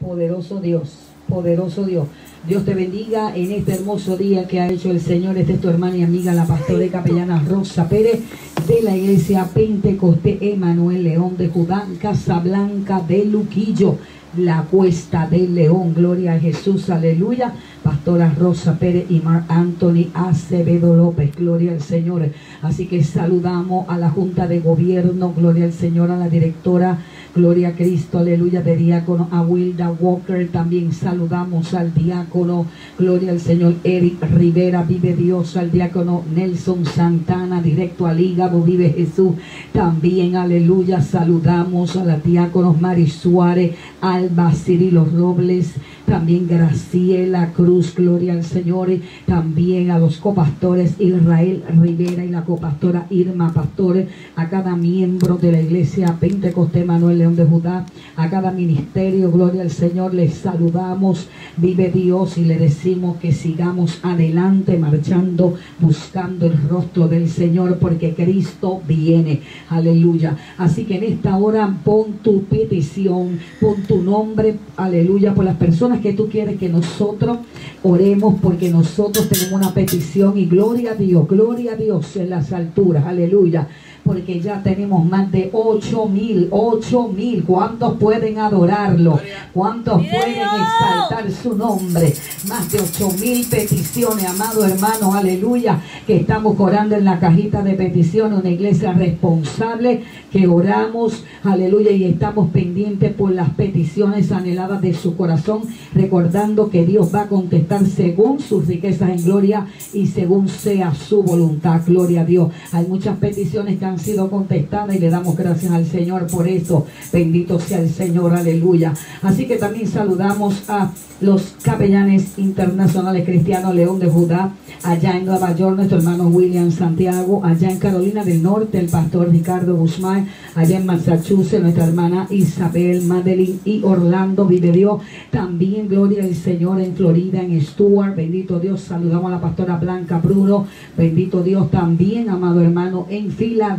Poderoso Dios, poderoso Dios. Dios te bendiga en este hermoso día que ha hecho el Señor. Esta es tu hermana y amiga, la pastora y capellana Rosa Pérez de la iglesia Pentecoste Emanuel León de Judá, Casablanca de Luquillo, la cuesta del León. Gloria a Jesús, aleluya. Pastora Rosa Pérez y Mar Anthony Acevedo López, gloria al Señor. Así que saludamos a la Junta de Gobierno, gloria al Señor, a la directora Gloria a Cristo, aleluya, de diácono a Wilda Walker. También saludamos al diácono, gloria al Señor Eric Rivera, vive Dios, al diácono Nelson Santana, directo al hígado, vive Jesús. También, aleluya, saludamos a la diáconos Mari Suárez, Alba Cirilo Robles, también Graciela Cruz, gloria al Señor, también a los copastores Israel Rivera y la copastora Irma Pastores, a cada miembro de la iglesia Pentecostés Manuel León de Judá, a cada ministerio, gloria al Señor, les saludamos, vive Dios y le decimos que sigamos adelante, marchando, buscando el rostro del Señor, porque Cristo viene, aleluya. Así que en esta hora pon tu petición, pon tu nombre, aleluya, por las personas que tú quieres que nosotros oremos porque nosotros tenemos una petición y gloria a Dios, gloria a Dios en las alturas, aleluya porque ya tenemos más de 8 mil, 8 mil. ¿Cuántos pueden adorarlo? ¿Cuántos pueden exaltar su nombre? Más de 8 mil peticiones, amado hermano, aleluya, que estamos orando en la cajita de peticiones, una iglesia responsable, que oramos, aleluya, y estamos pendientes por las peticiones anheladas de su corazón, recordando que Dios va a contestar según sus riquezas en gloria y según sea su voluntad, gloria a Dios. Hay muchas peticiones que han sido contestadas y le damos gracias al Señor por eso. Bendito sea el Señor, aleluya. Así que también saludamos a los capellanes internacionales cristianos León de Judá, allá en Nueva York, nuestro hermano William Santiago, allá en Carolina del Norte, el pastor Ricardo Guzmán, allá en Massachusetts, nuestra hermana Isabel Madeline y Orlando vive Dios. También gloria al Señor en Florida, en Stuart, bendito Dios. Saludamos a la pastora Blanca Bruno, bendito Dios también, amado hermano, en Filadelfia.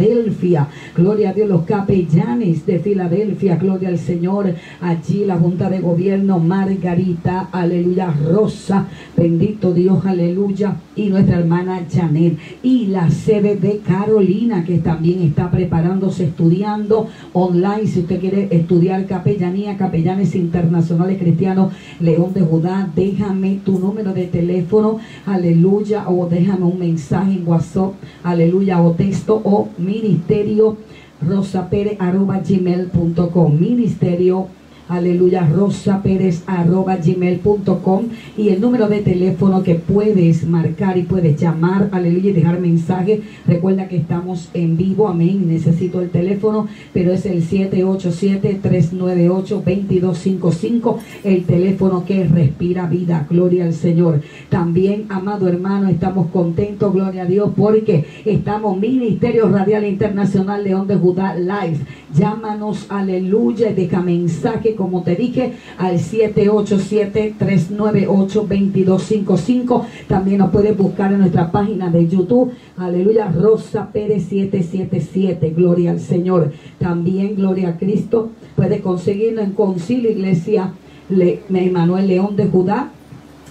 Gloria a Dios, los capellanes de Filadelfia, gloria al Señor. Allí la Junta de Gobierno, Margarita aleluya, Rosa, bendito Dios, aleluya, y nuestra hermana Janet, y la sede de Carolina, que también está preparándose, estudiando online, si usted quiere estudiar capellanía, capellanes internacionales cristianos, León de Judá, déjame tu número de teléfono, aleluya, o déjame un mensaje en WhatsApp, aleluya, o texto, o ministerio rosapere arroba gmail.com ministerio aleluya, Rosa Pérez arroba gmail.com y el número de teléfono que puedes marcar y puedes llamar, aleluya, y dejar mensaje. Recuerda que estamos en vivo, amén. Necesito el teléfono, pero es el 787-398-2255, el teléfono que respira vida. Gloria al Señor. También, amado hermano, estamos contentos, gloria a Dios, porque estamos Ministerio Radial Internacional León de Judá Live. Llámanos, aleluya, deja mensaje como te dije, al 787-398-2255. También nos puedes buscar en nuestra página de YouTube. Aleluya, Rosa Pérez 777. Gloria al Señor. También, gloria a Cristo. Puedes conseguirnos en Concilio Iglesia Le, León de Judá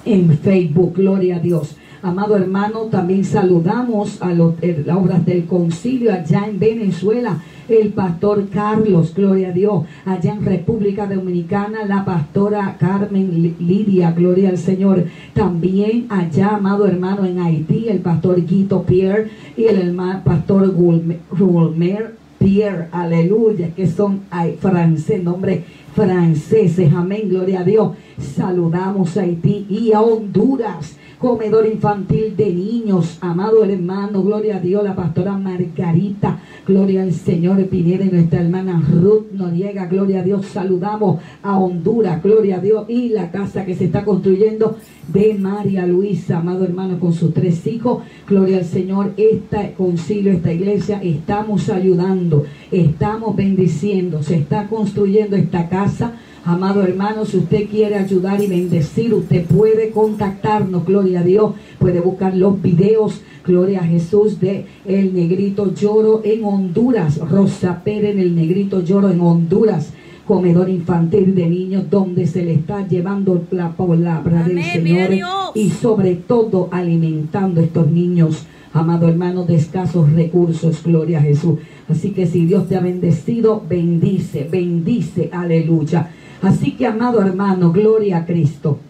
en Facebook. Gloria a Dios. Amado hermano, también saludamos a los, eh, las obras del concilio allá en Venezuela el pastor Carlos, gloria a Dios, allá en República Dominicana, la pastora Carmen Lidia, gloria al Señor, también allá, amado hermano, en Haití, el pastor Guito Pierre y el hermano pastor Gulmer Pierre, aleluya, que son francés, nombre franceses, amén, gloria a Dios. Saludamos a Haití y a Honduras comedor infantil de niños, amado hermano, gloria a Dios, la pastora Margarita, gloria al Señor Pineda y nuestra hermana Ruth Noriega, gloria a Dios, saludamos a Honduras, gloria a Dios, y la casa que se está construyendo de María Luisa, amado hermano, con sus tres hijos, gloria al Señor, este concilio, esta iglesia, estamos ayudando, estamos bendiciendo, se está construyendo esta casa, Amado hermano, si usted quiere ayudar y bendecir, usted puede contactarnos, gloria a Dios, puede buscar los videos, gloria a Jesús, de El Negrito Lloro en Honduras, Rosa Pérez El Negrito Lloro en Honduras. Comedor infantil de niños donde se le está llevando la palabra del Señor y sobre todo alimentando a estos niños, amado hermano, de escasos recursos, gloria a Jesús. Así que si Dios te ha bendecido, bendice, bendice, aleluya. Así que, amado hermano, gloria a Cristo.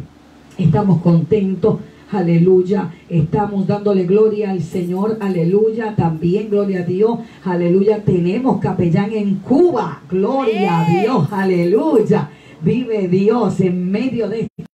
Estamos contentos, aleluya. Estamos dándole gloria al Señor, aleluya. También, gloria a Dios, aleluya. Tenemos capellán en Cuba, gloria a. Dios, aleluya. Vive Dios en medio de este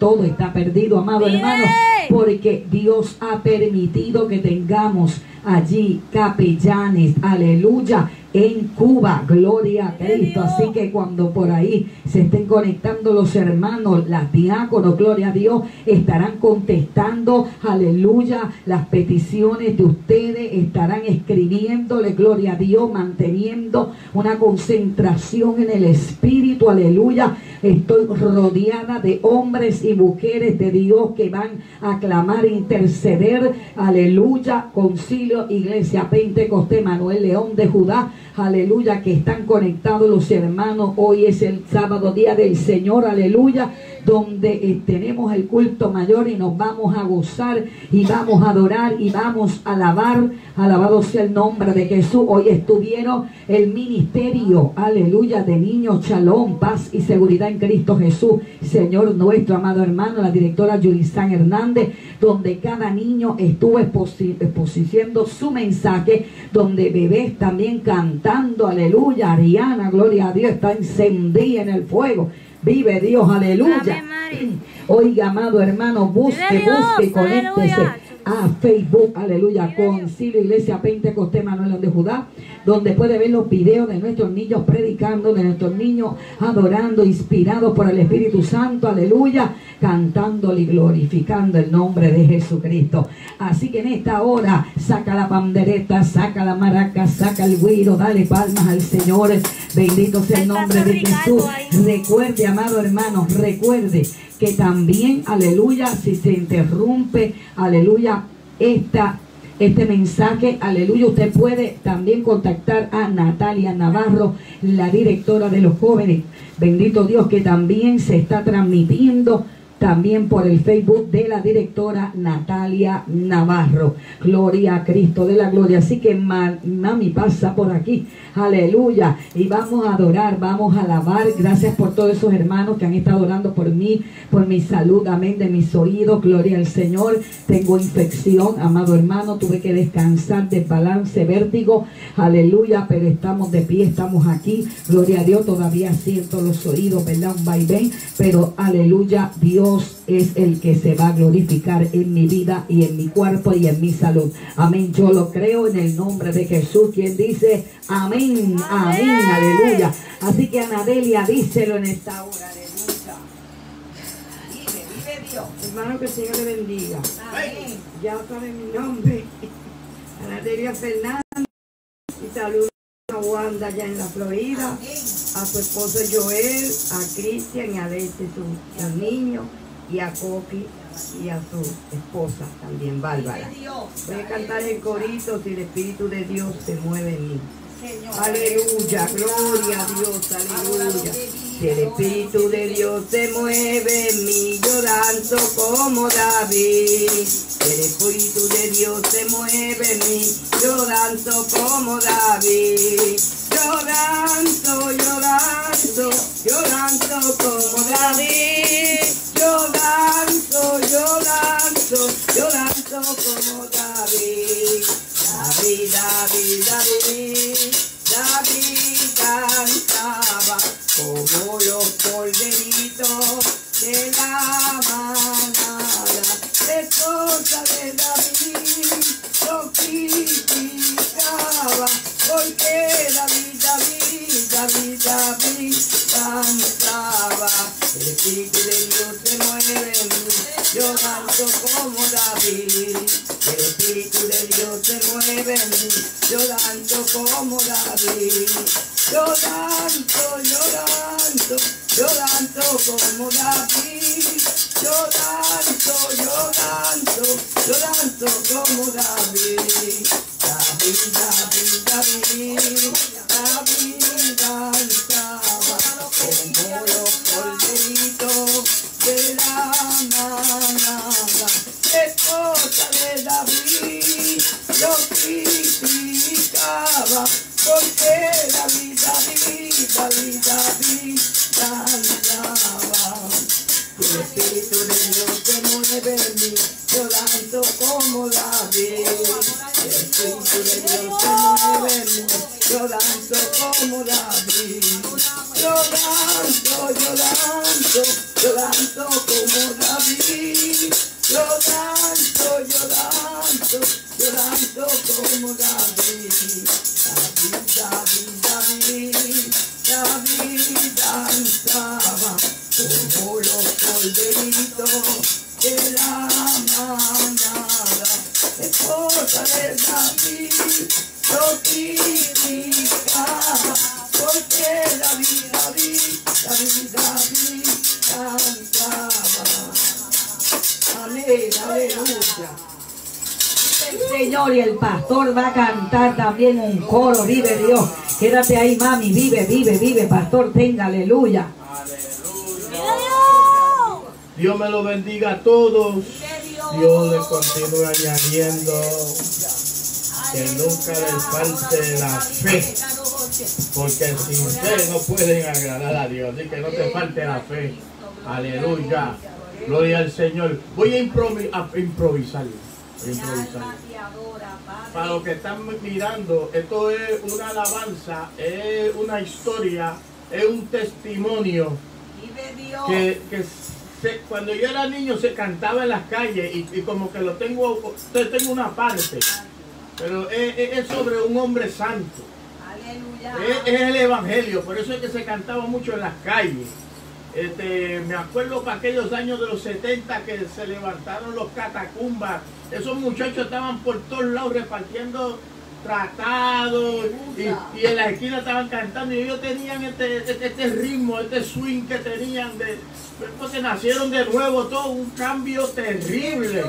todo está perdido, amado Vive. hermano, porque Dios ha permitido que tengamos allí capellanes, aleluya, en Cuba, gloria a Cristo. Así que cuando por ahí se estén conectando los hermanos, las diáconos, gloria a Dios, estarán contestando, aleluya, las peticiones de ustedes, estarán escribiéndole, gloria a Dios, manteniendo una concentración en el Espíritu, aleluya. Estoy rodeada de hombres y mujeres de Dios que van a clamar, interceder, aleluya, concilio, iglesia, Pentecostés, Manuel León de Judá, aleluya, que están conectados los hermanos. Hoy es el sábado, día del Señor, aleluya, donde eh, tenemos el culto mayor y nos vamos a gozar y vamos a adorar y vamos a alabar, alabado sea el nombre de Jesús. Hoy estuvieron el ministerio, aleluya, de niños, shalom, paz y seguridad en Cristo Jesús, Señor nuestro amado hermano, la directora Yulisán Hernández, donde cada niño estuvo exposiciendo su mensaje, donde bebés también cantando, aleluya, Ariana, gloria a Dios, está encendida en el fuego. Vive Dios, aleluya. Oiga, amado hermano, busque, busque, conéctese. A Facebook, aleluya. Concilio Iglesia Pentecostés Manuel de Judá, donde puede ver los videos de nuestros niños predicando, de nuestros niños adorando, inspirados por el Espíritu Santo, aleluya, cantándole y glorificando el nombre de Jesucristo. Así que en esta hora, saca la pandereta, saca la maraca, saca el güiro, dale palmas al Señor, bendito sea el nombre de Jesús. Recuerde, amado hermano, recuerde que también, aleluya, si se interrumpe, aleluya, esta, este mensaje, aleluya, usted puede también contactar a Natalia Navarro, la directora de los jóvenes. Bendito Dios que también se está transmitiendo también por el Facebook de la directora Natalia Navarro. Gloria a Cristo de la gloria. Así que ma- mami pasa por aquí. Aleluya. Y vamos a adorar, vamos a alabar. Gracias por todos esos hermanos que han estado orando por mí, por mi salud. Amén. De mis oídos. Gloria al Señor. Tengo infección, amado hermano. Tuve que descansar de balance, vértigo. Aleluya. Pero estamos de pie, estamos aquí. Gloria a Dios. Todavía siento los oídos, ¿verdad? Un vaivén. Pero aleluya. Dios es el que se va a glorificar en mi vida y en mi cuerpo y en mi salud. Amén. Yo lo creo en el nombre de Jesús, quien dice amén, amén, aleluya. Así que Anadelia, díselo en esta hora, aleluya. Vive, vive Dios. Hermano, que el Señor le bendiga. Amén. Ya saben mi nombre. Anadelia Fernández. Y saludo a Wanda allá en la Florida. A su esposo Joel, a Cristian y a Leche, sus niños. Y a Coqui y a su esposa también, Bárbara. Voy a cantar el corito si el Espíritu de Dios se mueve en mí. Aleluya, gloria a Dios, aleluya. Si el Espíritu de Dios se mueve en mí, yo danzo como David. Si el Espíritu de Dios se mueve en mí, yo danzo como David. Yo danzo, yo danzo, yo danzo como David. Yo danzo, pastor va a cantar también un coro, vive Dios. Quédate ahí, mami, vive, vive, vive, pastor, tenga aleluya. Dios me lo bendiga a todos. Dios les continúe añadiendo que nunca les falte la fe. Porque sin fe no pueden agradar a Dios. Así que no te falte la fe. Aleluya. Gloria al Señor. Voy a improvisar. Para los que están mirando, esto es una alabanza, es una historia, es un testimonio que, que se- cuando yo era niño se cantaba en las calles y, y como que lo tengo, te- tengo una parte, pero es, es- sobre un hombre santo, es, es el evangelio, por eso es que se cantaba mucho en las calles. Este, me acuerdo para aquellos años de los 70 que se levantaron los catacumbas, esos muchachos estaban por todos lados repartiendo tratados y, en la esquina estaban cantando y ellos tenían este, este, este ritmo, este swing que tenían de porque nacieron de nuevo todo un cambio terrible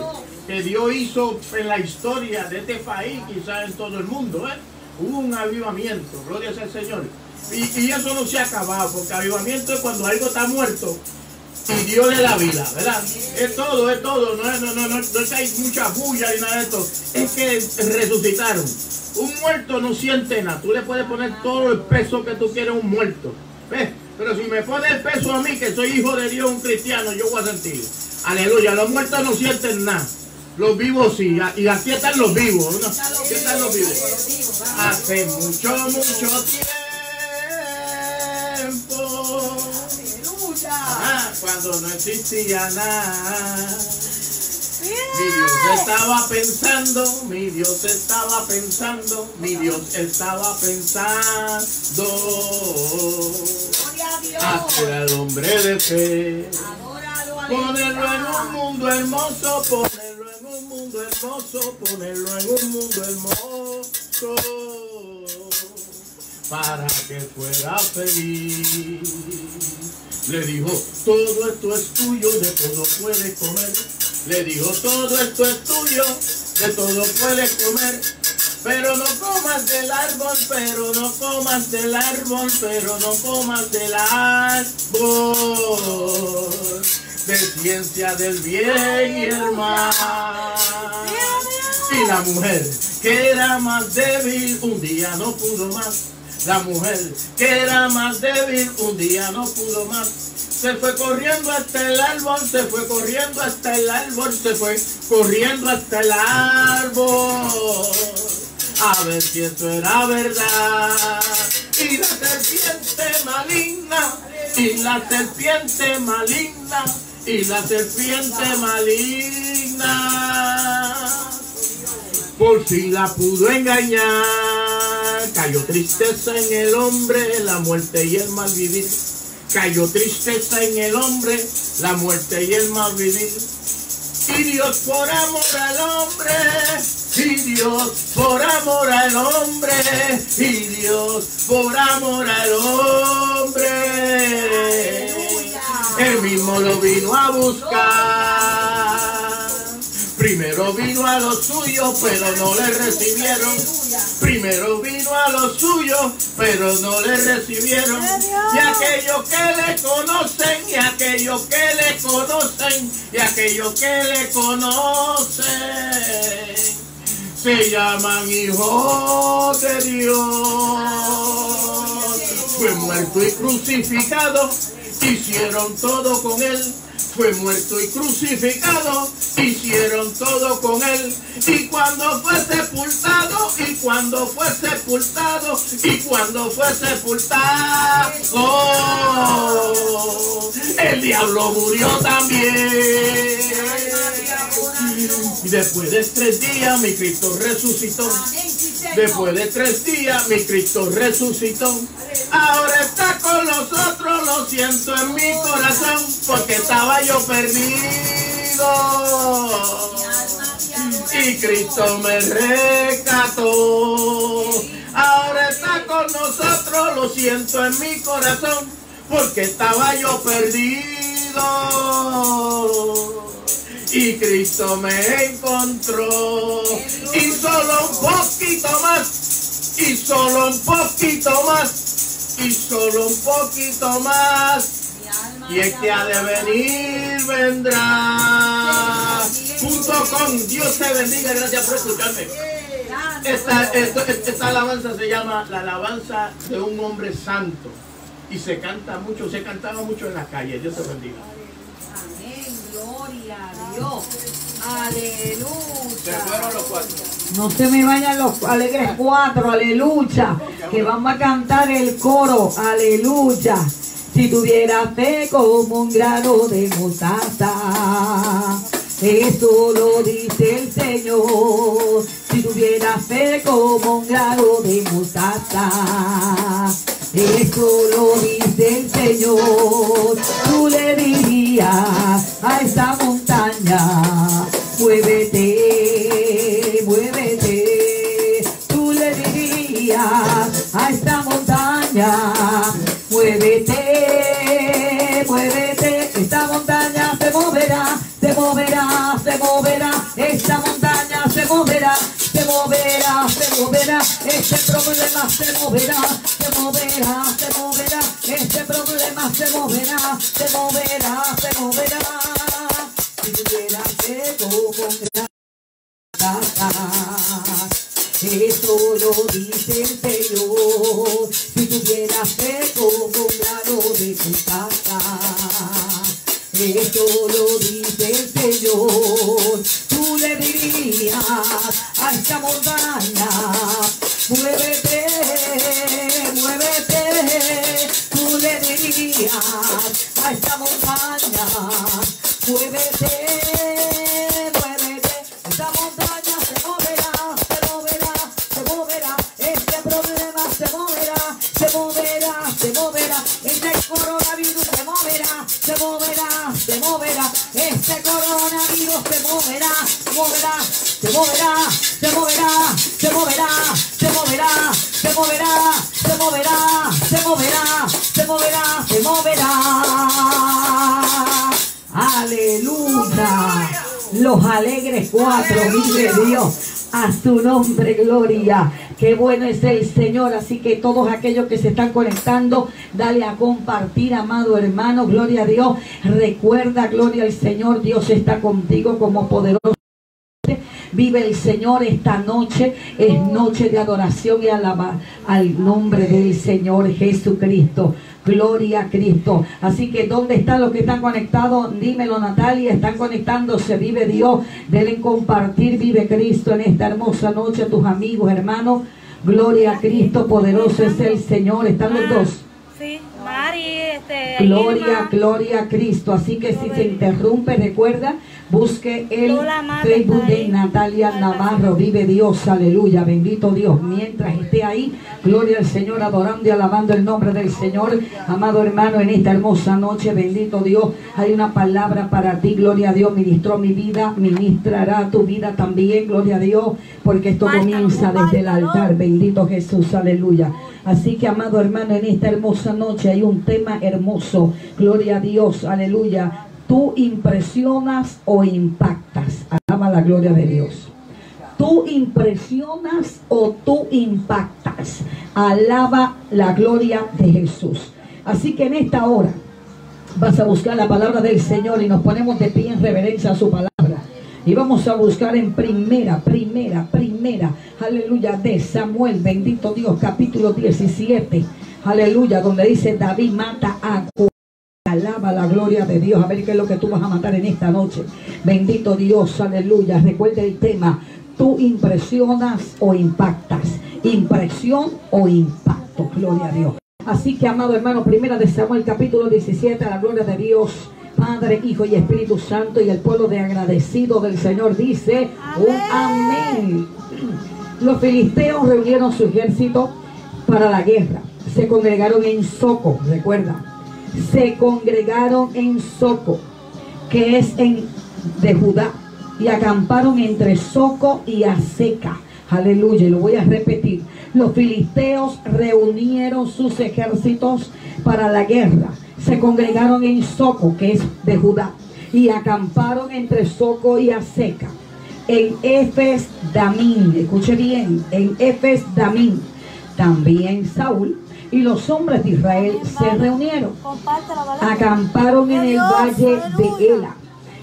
que Dios hizo en la historia de este país, quizás en todo el mundo, ¿eh? hubo un avivamiento, gloria al Señor. Y, y eso no se ha acabado, porque avivamiento es cuando algo está muerto y Dios le da vida, ¿verdad? Es todo, es todo, no, no, no, no, no hay mucha bulla ni nada de esto, es que resucitaron. Un muerto no siente nada, tú le puedes poner todo el peso que tú quieras a un muerto, ¿ves? Pero si me pone el peso a mí, que soy hijo de Dios, un cristiano, yo voy a sentir. Aleluya, los muertos no sienten nada. Los vivos sí, y aquí están los vivos. ¿no? Aquí están los vivos. Hace mucho, mucho tiempo. Ah, cuando no existía nada. Mi Dios estaba pensando, mi Dios estaba pensando, mi Dios estaba pensando. Hacer al hombre de fe. Ponerlo en un mundo hermoso, ponerlo en un mundo hermoso, ponerlo en un mundo hermoso, para que fuera feliz. Le dijo, todo esto es tuyo, de todo puedes comer. Le dijo, todo esto es tuyo, de todo puedes comer. Pero no comas del árbol, pero no comas del árbol, pero no comas del árbol. De ciencia del bien y el mal. Y la mujer que era más débil un día no pudo más. La mujer que era más débil un día no pudo más. Se fue corriendo hasta el árbol, se fue corriendo hasta el árbol, se fue corriendo hasta el árbol. A ver si eso era verdad. Y la serpiente maligna, y la serpiente maligna, y la serpiente maligna por fin la pudo engañar. Cayó tristeza en el hombre, la muerte y el mal vivir. Cayó tristeza en el hombre, la muerte y el mal vivir. Y Dios por amor al hombre, y Dios por amor al hombre, y Dios por amor al hombre. Él mismo lo vino a buscar. Primero vino a los suyos, pero no le recibieron. Primero vino a los suyos, pero no le recibieron. Y aquellos que le conocen, y aquellos que le conocen, y aquellos que le conocen, se llaman hijos de Dios. Fue muerto y crucificado hicieron todo con él. Fue muerto y crucificado, hicieron todo con él. Y cuando fue sepultado, y cuando fue sepultado, y cuando fue sepultado, el diablo murió también. Y después de tres días mi Cristo resucitó. Después de tres días mi Cristo resucitó. Ahora está con nosotros, lo siento en mi corazón, porque estaba yo perdido. Y Cristo me rescató. Ahora está con nosotros, lo siento en mi corazón, porque estaba yo perdido. Y Cristo me encontró. Y solo un poquito más. Y solo un poquito más. Y solo un poquito más. Y el que ha de venir vendrá. Punto com. Dios te bendiga. Gracias por escucharme. Esta, esta, esta alabanza se llama la alabanza de un hombre santo. Y se canta mucho, se cantaba mucho en las calles. Dios te bendiga. Amén, gloria a Dios. Aleluya. Se fueron los cuatro. No se me vayan los alegres cuatro, aleluya. Que vamos a cantar el coro, aleluya. Si tuviera fe como un grano de mostaza, eso lo dice el Señor. Si tuviera fe como un grano de mostaza, eso lo dice el Señor. Tú le dirías a esa montaña, muévete, muévete. Tú le dirías a esta montaña, muévete, muévete. Esta montaña se moverá, se moverá, se moverá. Esta montaña se moverá, se moverá, se moverá. Este problema se moverá, se moverá, se moverá. Este problema se moverá, se moverá, se moverá. Si tuviera fe como gran casa, eso lo dice el Señor. Si tuviera fe como un grano de mostaza, eso lo dice el Señor. Tú le dirías a esta montaña, muévete, muévete. Tú le dirías a esta montaña, muévete, muévete. Moverá, se moverá, se moverá, se moverá, se moverá, se moverá, se moverá, se moverá, se moverá. Aleluya. Los alegres cuatro, vive Dios. A su nombre, gloria. Qué bueno es el Señor. Así que todos aquellos que se están conectando, dale a compartir, amado hermano. Gloria a Dios. Recuerda, gloria al Señor. Dios está contigo como poderoso. Vive el Señor esta noche. Es noche de adoración y alaba al nombre del Señor Jesucristo. Gloria a Cristo. Así que, ¿dónde están los que están conectados? Dímelo, Natalia. Están conectándose. Vive Dios. Deben compartir. Vive Cristo en esta hermosa noche. Tus amigos, hermanos. Gloria a Cristo. Poderoso es el Señor. Están los dos. Sí, Mari, este. Gloria, gloria a Cristo. Así que si se interrumpe, recuerda, busque el Facebook de. Natalia Navarro. Vive Dios, aleluya, bendito Dios. Mientras esté ahí, gloria al Señor, adorando y alabando el nombre del Señor. Amado hermano, en esta hermosa noche, bendito Dios, hay una palabra para ti. Gloria a Dios, ministró mi vida, ministrará tu vida también. Gloria a Dios, porque esto comienza desde el altar. Bendito Jesús, aleluya. Así que, amado hermano, en esta hermosa noche hay un tema hermoso. Gloria a Dios, aleluya. Tú impresionas o impactas. Alaba la gloria de Dios. Tú impresionas o tú impactas. Alaba la gloria de Jesús. Así que en esta hora vas a buscar la palabra del Señor y nos ponemos de pie en reverencia a su palabra. Y vamos a buscar en primera, primera, primera, aleluya, de Samuel, bendito Dios, capítulo 17, aleluya, donde dice David mata a Alaba la gloria de Dios. A ver qué es lo que tú vas a matar en esta noche. Bendito Dios, aleluya. Recuerda el tema. Tú impresionas o impactas. Impresión o impacto. Gloria a Dios. Así que, amado hermano, primera de Samuel capítulo 17, a la gloria de Dios. Padre, Hijo y Espíritu Santo y el pueblo de agradecido del Señor dice un amén. Los filisteos reunieron su ejército para la guerra. Se congregaron en Soco, recuerda. Se congregaron en Soco, que es en de Judá, y acamparon entre Soco y Aseca. Aleluya, lo voy a repetir. Los filisteos reunieron sus ejércitos para la guerra. Se congregaron en Soco, que es de Judá, y acamparon entre Soco y Aseca. En Efes Damín, escuche bien, en Efes Damín, también Saúl y los hombres de Israel se reunieron, acamparon en el valle de Ela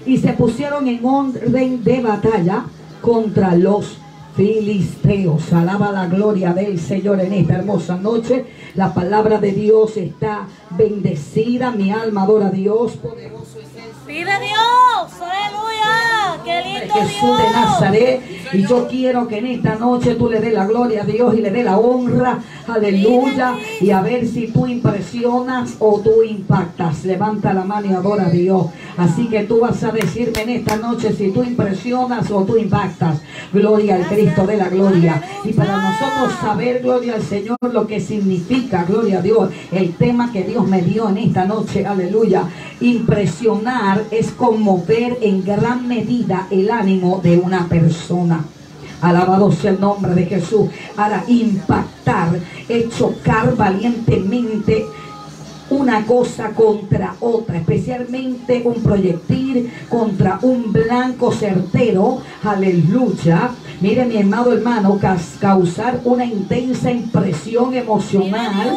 y se pusieron en orden de batalla contra los filisteos. Alaba la gloria del Señor en esta hermosa noche. La palabra de Dios está bendecida. Mi alma adora a Dios. Poderoso es el Pide Dios, Jesús de. Nazaret. Y yo quiero que en esta noche tú le des la gloria a Dios y le des la honra. Aleluya. Y a ver si tú impresionas o tú impactas. Levanta la mano y adora a Dios. Así que tú vas a decirme en esta noche si tú impresionas o tú impactas. Gloria al Cristo de la gloria. Y para nosotros saber, gloria al Señor, lo que significa, gloria a Dios, el tema que Dios me dio en esta noche. Aleluya. Impresionar es conmover en gran medida el ánimo de una persona. Alabado sea el nombre de Jesús. Ahora, impactar es chocar valientemente una cosa contra otra, especialmente un proyectil contra un blanco certero. Aleluya. Mire mi amado hermano, causar una intensa impresión emocional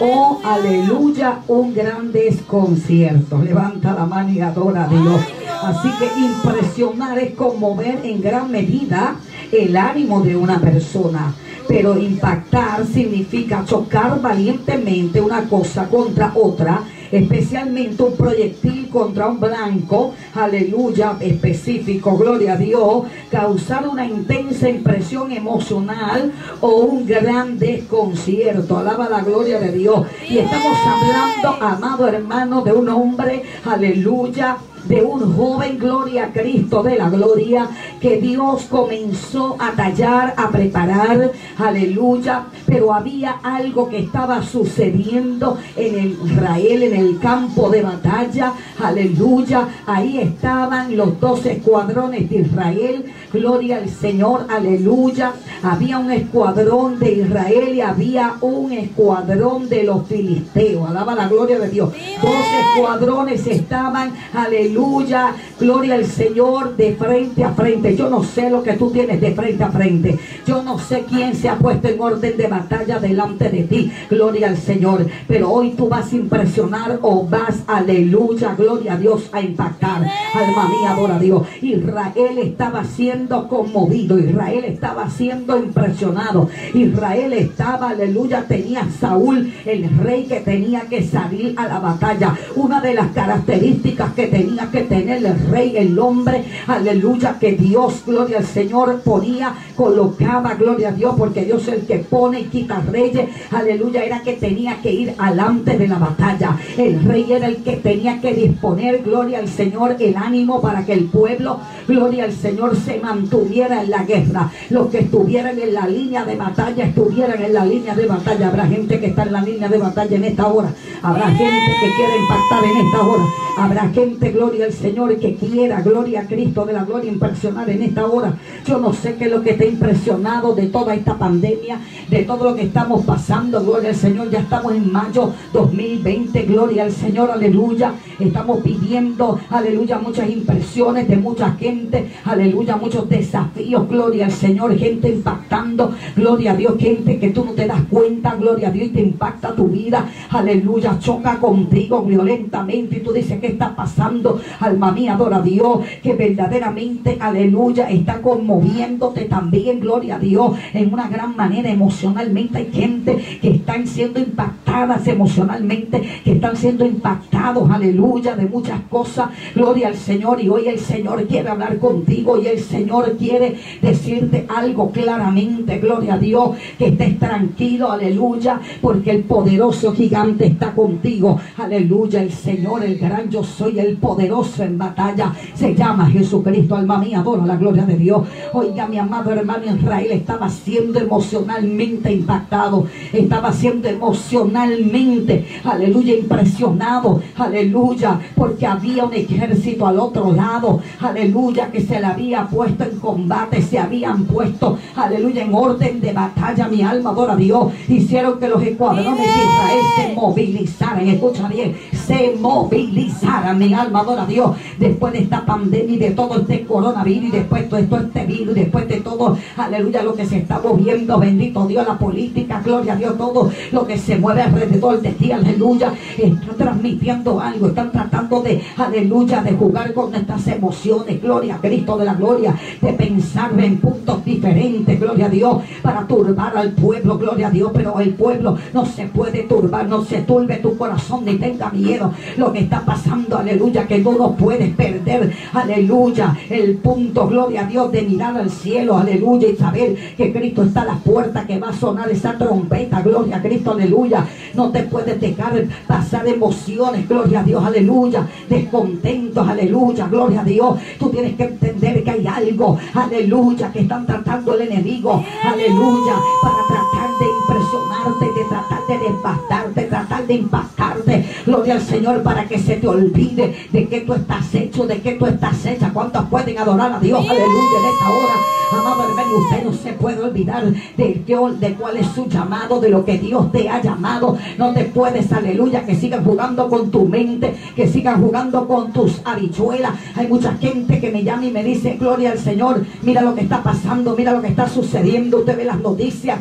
o, aleluya, un gran desconcierto. Levanta la mano y adora a Dios. Así que impresionar es conmover en gran medida el ánimo de una persona. Pero impactar significa chocar valientemente una cosa contra otra, especialmente un proyectil contra un blanco, aleluya, específico, gloria a Dios, causar una intensa impresión emocional o un gran desconcierto, alaba la gloria de Dios. Y estamos hablando, amado hermano, de un hombre, aleluya, de un joven, gloria a Cristo de la gloria, que Dios comenzó a tallar, a preparar, aleluya, pero había algo que estaba sucediendo en el Israel, en el campo de batalla, aleluya, ahí estaban los dos escuadrones de Israel, gloria al Señor, aleluya, había un escuadrón de Israel y había un escuadrón de los filisteos, alaba la gloria de Dios, dos escuadrones estaban, aleluya, gloria al Señor de frente a frente. Yo no sé lo que tú tienes de frente a frente. Yo no sé quién se ha puesto en orden de batalla delante de ti, gloria al Señor. Pero hoy tú vas a impresionar o vas, aleluya, gloria a Dios, a impactar. Alma mía, adora a Dios. Israel estaba siendo conmovido, Israel estaba siendo impresionado. Israel estaba, aleluya, tenía Saúl, el rey que tenía que salir a la batalla. Una de las características que tenía que tener el rey, el hombre, aleluya, que Dios, gloria al Señor, ponía, colocaba, gloria a Dios, porque Dios es el que pone y quita reyes, aleluya, era que tenía que ir alante de la batalla. El rey era el que tenía que disponer, gloria al Señor, el ánimo para que el pueblo, gloria al Señor, se mantuviera en la guerra. Los que estuvieran en la línea de batalla, estuvieran en la línea de batalla. Habrá gente que está en la línea de batalla en esta hora. Habrá gente que quiere impactar en esta hora. Habrá gente, gloria al Señor, que quiera, gloria a Cristo de la gloria, impresionar en esta hora. Yo no sé qué es lo que te ha impresionado de toda esta pandemia, de todo lo que estamos pasando, gloria al Señor. Ya estamos en mayo 2020, gloria al Señor, aleluya. Estamos pidiendo, aleluya, muchas impresiones de mucha gente, aleluya, muchos desafíos, gloria al Señor, gente impactando, gloria a Dios, gente que tú no te das cuenta, gloria a Dios, y te impacta tu vida, aleluya, choca contigo violentamente y tú dices, que está pasando, alma mía, adora a Dios, que verdaderamente, aleluya, está conmoviéndote también, gloria a Dios, en una gran manera emocionalmente. Hay gente que están siendo impactadas emocionalmente, que están siendo impactados, aleluya, de muchas cosas, gloria al Señor. Y hoy el Señor quiere hablar contigo y el Señor quiere decirte algo claramente, gloria a Dios, que estés tranquilo, aleluya, porque el poderoso gigante está contigo, aleluya, el Señor, el gran yo soy, el poderoso en batalla, se llama Jesucristo, alma mía, adora la gloria de Dios. Oiga, mi amado hermano Israel estaba siendo emocionalmente impactado, estaba siendo emocionalmente, aleluya, impresionado, aleluya, porque había un ejército al otro lado, aleluya, que se le había puesto en combate, se habían puesto, aleluya, en orden de batalla, mi alma adora a Dios, hicieron que los escuadrones de Israel se movilizaran, escucha bien, se movilizaran, mi alma adora a Dios, después de esta pandemia y de todo este coronavirus y después de todo este virus, y después de todo, aleluya, lo que se está moviendo, bendito Dios, la política, gloria a Dios, todo lo que se mueve alrededor de ti, aleluya, está transmitiendo algo, están tratando de, aleluya, de jugar con nuestras emociones, gloria a Cristo de la gloria, de pensar en puntos diferentes, gloria a Dios, para turbar al pueblo, gloria a Dios, pero el pueblo no se puede turbar, no se turbe tu corazón ni tenga miedo, lo que está pasando, aleluya, que no puedes perder, aleluya, el punto, gloria a Dios, de mirar al cielo, aleluya, y saber que Cristo está a la puerta, que va a sonar esa trompeta, gloria a Cristo, aleluya, no te puedes dejar pasar emociones, gloria a Dios, aleluya, descontentos, aleluya, gloria a Dios, tú tienes que entender que hay algo, aleluya, que están tratando el enemigo, aleluya, para tratar de impresionarte, de tratar de devastarte, tratar de impactarte, gloria al Señor, para que se te olvide de que tú estás hecho, de que tú estás hecha, cuántos pueden adorar a Dios, aleluya, en esta hora, amado hermano, usted no se puede olvidar de, que- de cuál es su llamado, de lo que Dios te ha llamado, no te puedes, aleluya, que sigan jugando con tu mente, que sigan jugando con tus habichuelas, hay mucha gente que me llama y me dice, gloria al Señor, mira lo que está pasando, mira lo que está sucediendo, usted ve las noticias,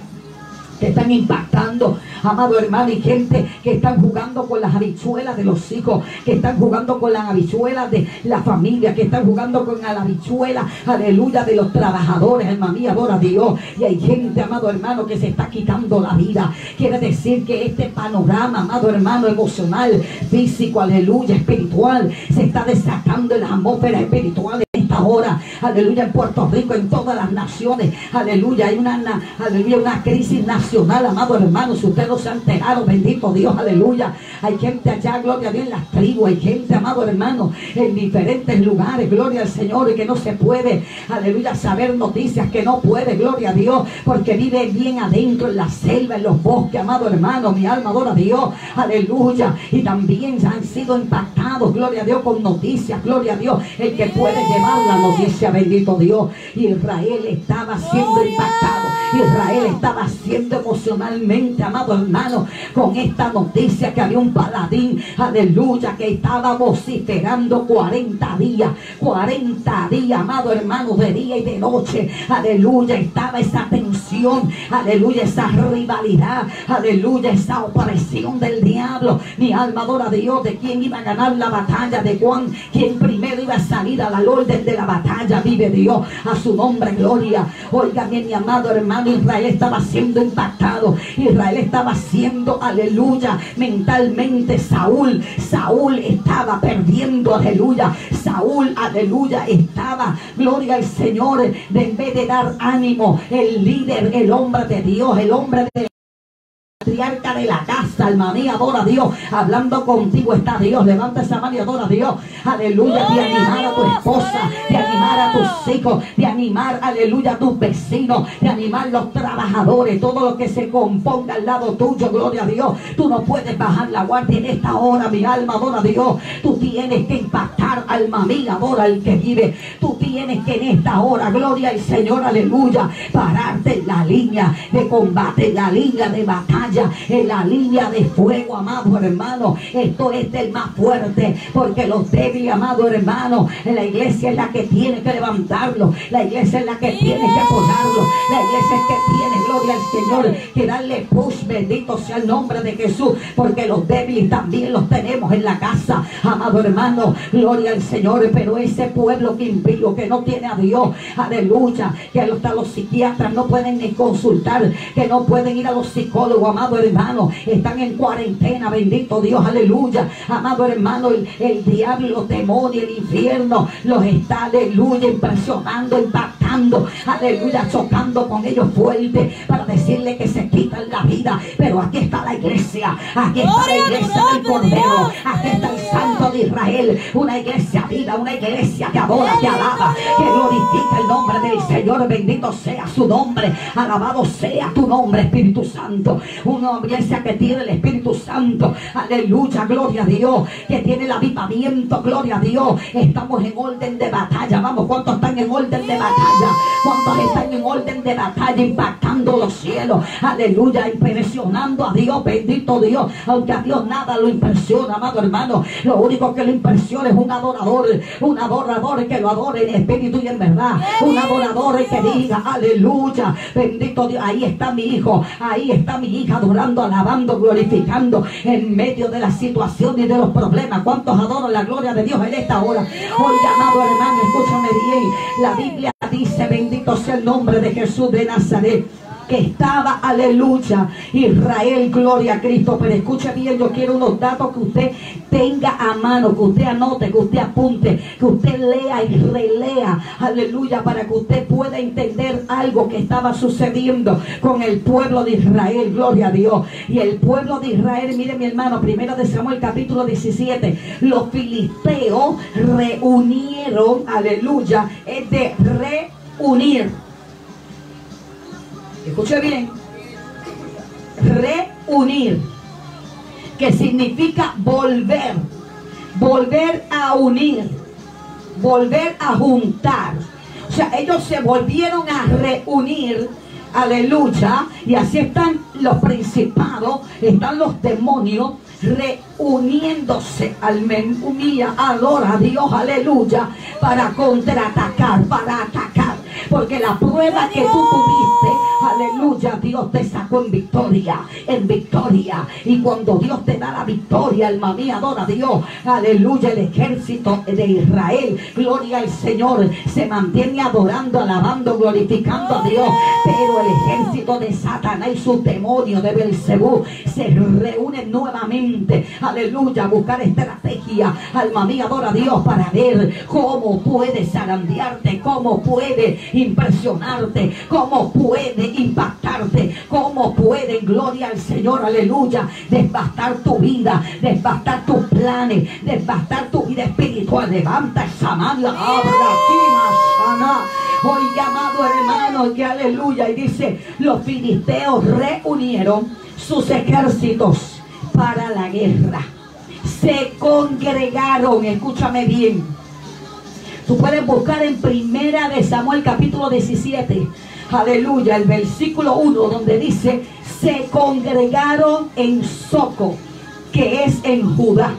que están impactando, amado hermano, y gente que están jugando con las habichuelas de los hijos, que están jugando con las habichuelas de la familia, que están jugando con la habichuela, aleluya, de los trabajadores, hermano mía, adora a Dios. Y hay gente, amado hermano, que se está quitando la vida. Quiere decir que este panorama, amado hermano, emocional, físico, aleluya, espiritual, se está desatando en las atmósferas espirituales esta hora, aleluya, en Puerto Rico, en todas las naciones, aleluya, hay una, na- aleluya, una crisis nacional, amado hermano, si usted no se ha enterado, bendito Dios, aleluya, hay gente allá, gloria a Dios, en las tribus, hay gente, amado hermano, en diferentes lugares, gloria al Señor, y que no se puede, aleluya, saber noticias, que no puede, gloria a Dios, porque vive bien adentro, en la selva, en los bosques, amado hermano, mi alma adora a Dios, aleluya, y también han sido impactados, gloria a Dios, con noticias, gloria a Dios, el que puede llevar la noticia, bendito Dios. Israel estaba siendo impactado, Israel estaba siendo emocionalmente, amado hermano, con esta noticia que había un paladín, aleluya, que estaba vociferando 40 días, 40 días, amado hermano, de día y de noche, aleluya, estaba esa tensión, aleluya, esa rivalidad, aleluya, esa opresión del diablo. Mi alma adora a Dios de quién iba a ganar la batalla, de Juan, quien primero iba a salir a la orden de la batalla, vive Dios, a su nombre, gloria. Oiga mi amado hermano, Israel estaba siendo impactado, Israel estaba siendo, aleluya, mentalmente Saúl, Saúl estaba perdiendo, aleluya, Saúl, aleluya, estaba, gloria al Señor, de en vez de dar ánimo, el líder, el hombre de Dios, el hombre de patriarca de la casa, alma mía, adora a Dios. Hablando contigo está Dios. Levanta esa mano y adora a Dios. Aleluya. De animar a tu esposa, de animar a tus hijos, de animar, aleluya, a tus vecinos, de animar los trabajadores, todo lo que se componga al lado tuyo, gloria a Dios. Tú no puedes bajar la guardia en esta hora, mi alma, adora a Dios. Tú tienes que impactar, alma mía, adora al que vive. Tú tienes que en esta hora, gloria al Señor, aleluya, pararte en la línea de combate, en la línea de batalla en la línea de fuego, amado hermano. Esto es del más fuerte, porque los débiles, amado hermano, la iglesia es la que tiene que levantarlo, la iglesia es la que tiene que apoyarlo, la iglesia es que tiene, gloria al Señor, que darle push, bendito sea el nombre de Jesús, porque los débiles también los tenemos en la casa, amado hermano, gloria al Señor, pero ese pueblo que impío, que no tiene a Dios, aleluya, que hasta los psiquiatras no pueden ni consultar, que no pueden ir a los psicólogos, amado hermano, están en cuarentena, bendito Dios, aleluya, amado hermano, el, el diablo, los demonios, el infierno, los está, aleluya, impresionando, impactando, aleluya, chocando con ellos fuerte para decirle que se quitan la vida, pero aquí está la iglesia, aquí está la iglesia del Cordero, aquí está el Santo de Israel, una iglesia viva, una iglesia que adora, que alaba, que glorifica el nombre del Señor, bendito sea su nombre, alabado sea tu nombre, Espíritu Santo, una iglesia que tiene el Espíritu Santo, aleluya, gloria a Dios, que tiene el avivamiento, gloria a Dios, estamos en orden de batalla, vamos, ¿cuántos están en orden de batalla? ¿Cuántos están en orden de batalla impactando los cielos? Aleluya, impresionando a Dios, bendito Dios, aunque a Dios nada lo impresiona, amado hermano, lo único que lo impresiona es un adorador, un adorador que lo adore en espíritu y en verdad, un adorador que diga, aleluya, bendito Dios, ahí está mi hijo, ahí está mi hija adorando, alabando, glorificando en medio de la situación y de los problemas. ¿Cuántos adoran la gloria de Dios en esta hora? Hoy, amado hermano, escúchame bien, la Biblia dice, bendito sea el nombre de Jesús de Nazaret que estaba, aleluya, Israel, gloria a Cristo. Pero escuche bien, yo quiero unos datos que usted tenga a mano, que usted anote, que usted apunte, que usted lea y relea, aleluya, para que usted pueda entender algo que estaba sucediendo con el pueblo de Israel, gloria a Dios. Y el pueblo de Israel, mire mi hermano, primero de Samuel capítulo 17, los filisteos reunieron, aleluya, es de reunir Escuche bien. Reunir. Que significa volver. Volver a unir. Volver a juntar. O sea, ellos se volvieron a reunir. Aleluya. Y así están los principados. Están los demonios reuniéndose al menumía, adora a Dios, aleluya, para contraatacar, para atacar. Porque la prueba que tú tuviste, aleluya, Dios te sacó en victoria, en victoria. Y cuando Dios te da la victoria, alma mía, adora a Dios, aleluya, el ejército de Israel, gloria al Señor, se mantiene adorando, alabando, glorificando a Dios. Pero el ejército de Satanás y su demonio de Belcebú se reúnen nuevamente, aleluya, a buscar estrategia, alma mía, adora a Dios para ver cómo puede zarandearte, cómo puede impresionarte, cómo puede impactarte, cómo puede, gloria al Señor, aleluya, desbastar tu vida, desbastar tus planes, desbastar tu vida espiritual. Levanta esa mano, abra. Hoy llamado hermano, que aleluya, y dice, los filisteos reunieron sus ejércitos para la guerra. Se congregaron, escúchame bien Tú puedes buscar en primera de Samuel capítulo 17. Aleluya, el versículo 1 donde dice, se congregaron en Soco, que es en Judá.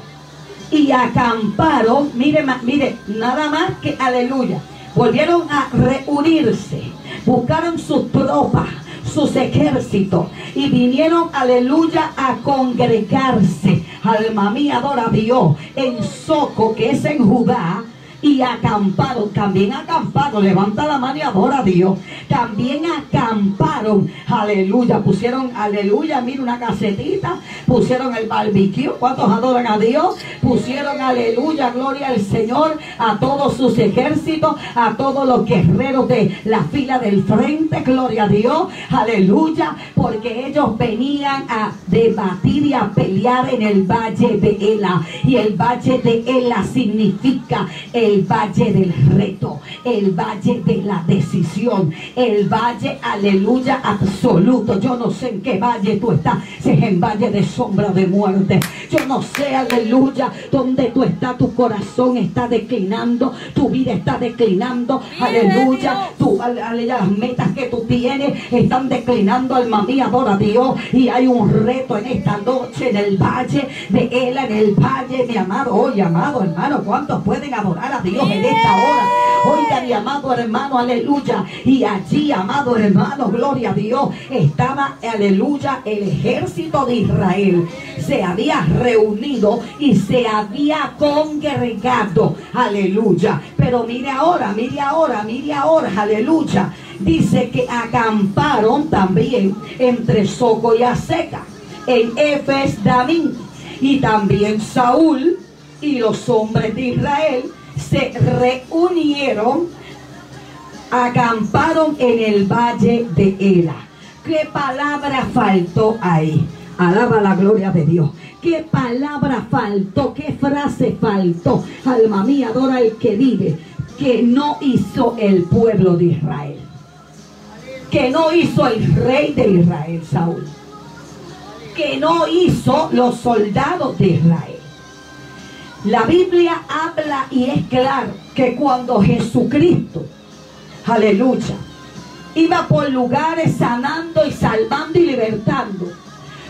Y acamparon, mire, mire, nada más que aleluya. Volvieron a reunirse, buscaron sus tropas, sus ejércitos y vinieron, aleluya, a congregarse. Alma mía, adora a Dios, en Soco, que es en Judá y acamparon, también acamparon, levanta la mano y adora a Dios, también acamparon, aleluya, pusieron, aleluya, mira una casetita, pusieron el barbecue, ¿cuántos adoran a Dios? Pusieron, aleluya, gloria al Señor, a todos sus ejércitos, a todos los guerreros de la fila del frente, gloria a Dios, aleluya, porque ellos venían a debatir y a pelear en el valle de Ela, y el valle de Ela significa el el valle del reto, el valle de la decisión, el valle, aleluya, absoluto. Yo no sé en qué valle tú estás, si es en valle de sombra de muerte. Yo no sé, aleluya, donde tú estás, tu corazón está declinando, tu vida está declinando, aleluya. Tu, aleluya, las metas que tú tienes están declinando, alma mía, adora a Dios. Y hay un reto en esta noche en el valle de él, en el valle, mi amado, oye, amado hermano, ¿cuántos pueden adorar a Dios en esta hora? Oiga, mi amado hermano, aleluya. Y allí, amado hermano, gloria a Dios, estaba, aleluya, el ejército de Israel. Se había reunido y se había congregado, aleluya. Pero mire ahora, mire ahora, mire ahora, aleluya. Dice que acamparon también entre Soco y Aseca, en Efes David. Y también Saúl y los hombres de Israel se reunieron, acamparon en el valle de Ela. ¿Qué palabra faltó ahí? Alaba la gloria de Dios. ¿Qué palabra faltó? ¿Qué frase faltó? Alma mía, adora el que vive. Que no hizo el pueblo de Israel. Que no hizo el rey de Israel, Saúl. Que no hizo los soldados de Israel. La Biblia habla y es claro que cuando Jesucristo, aleluya, iba por lugares sanando y salvando y libertando,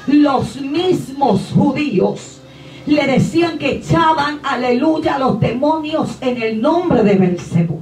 los mismos judíos le decían que echaban, aleluya, a los demonios en el nombre de Belcebú.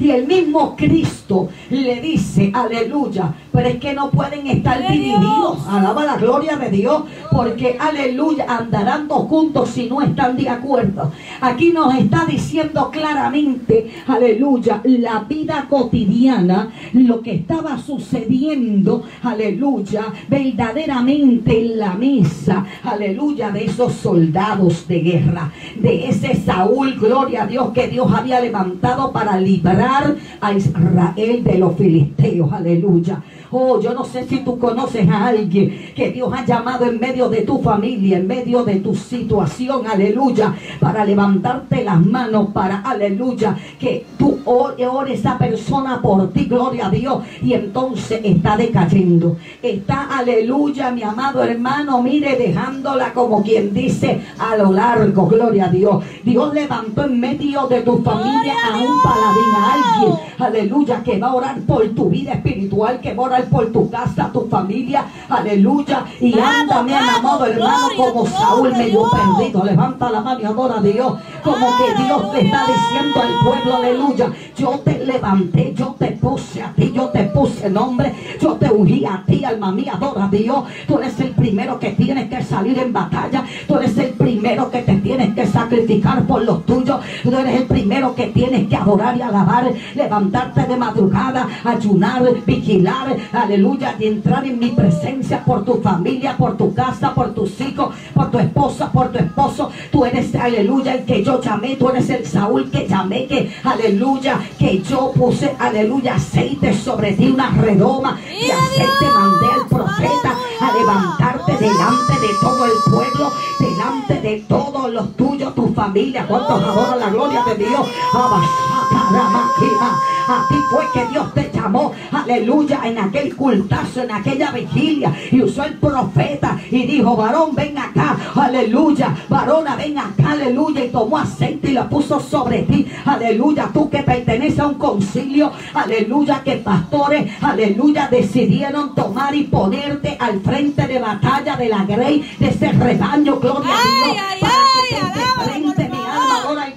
Y el mismo Cristo le dice, aleluya, pero es que no pueden estar divididos. Alaba la gloria de Dios, porque aleluya, andarán dos juntos si no están de acuerdo. Aquí nos está diciendo claramente, aleluya, la vida cotidiana, lo que estaba sucediendo, aleluya, verdaderamente en la mesa, aleluya, de esos soldados de guerra, de ese Saúl, gloria a Dios, que Dios había levantado para librar a Israel de los filisteos, aleluya. Oh, yo no sé si tú conoces a alguien que Dios ha llamado en medio de tu familia, en medio de tu situación, aleluya, para levantarte las manos, para, aleluya, que tú ores esa persona por ti, gloria a Dios, y entonces está decayendo. Está, aleluya, mi amado hermano, mire, dejándola como quien dice a lo largo, gloria a Dios. Dios levantó en medio de tu familia a un paladín, a alguien, aleluya, que va a orar por tu vida espiritual, que va a orar por tu casa, tu familia, aleluya. Y anda, mi amado hermano, como Saúl medio perdido. Levanta la mano y adora a Dios. Como que Dios te está diciendo al pueblo, aleluya. Yo te levanté, yo te puse a ti, yo te puse nombre, yo te ungí a ti, alma mía, adora a Dios. Tú eres el primero que tienes que salir en batalla. Tú eres el primero que te tienes que sacrificar por los tuyos. Tú eres el primero que tienes que adorar y alabar, levantarte de madrugada, ayunar, vigilar, aleluya, y entrar en mi presencia por tu familia, por tu casa, por tus hijos, por tu esposa, por tu esposo. Tú eres, aleluya, el que yo llamé, tú eres el Saúl que llamé, que, aleluya, que yo puse, aleluya, aceite sobre ti, una redoma y aceite mandé al profeta a levantarte delante de todo el pueblo, delante de todos los tuyos, tu familia. ¿Cuántos adoran la gloria de Dios? A ti fue que Dios te llamó, aleluya, en aquel cultazo, en aquella vigilia. Y usó el profeta y dijo, varón, ven acá, aleluya, varona, ven acá, aleluya. Y tomó aceite y lo puso sobre ti, aleluya. Tú que perteneces a un concilio, aleluya, que pastores, aleluya, decidieron tomar y ponerte al frente de batalla de la grey, de ese rebaño, gloria a Dios. Para que te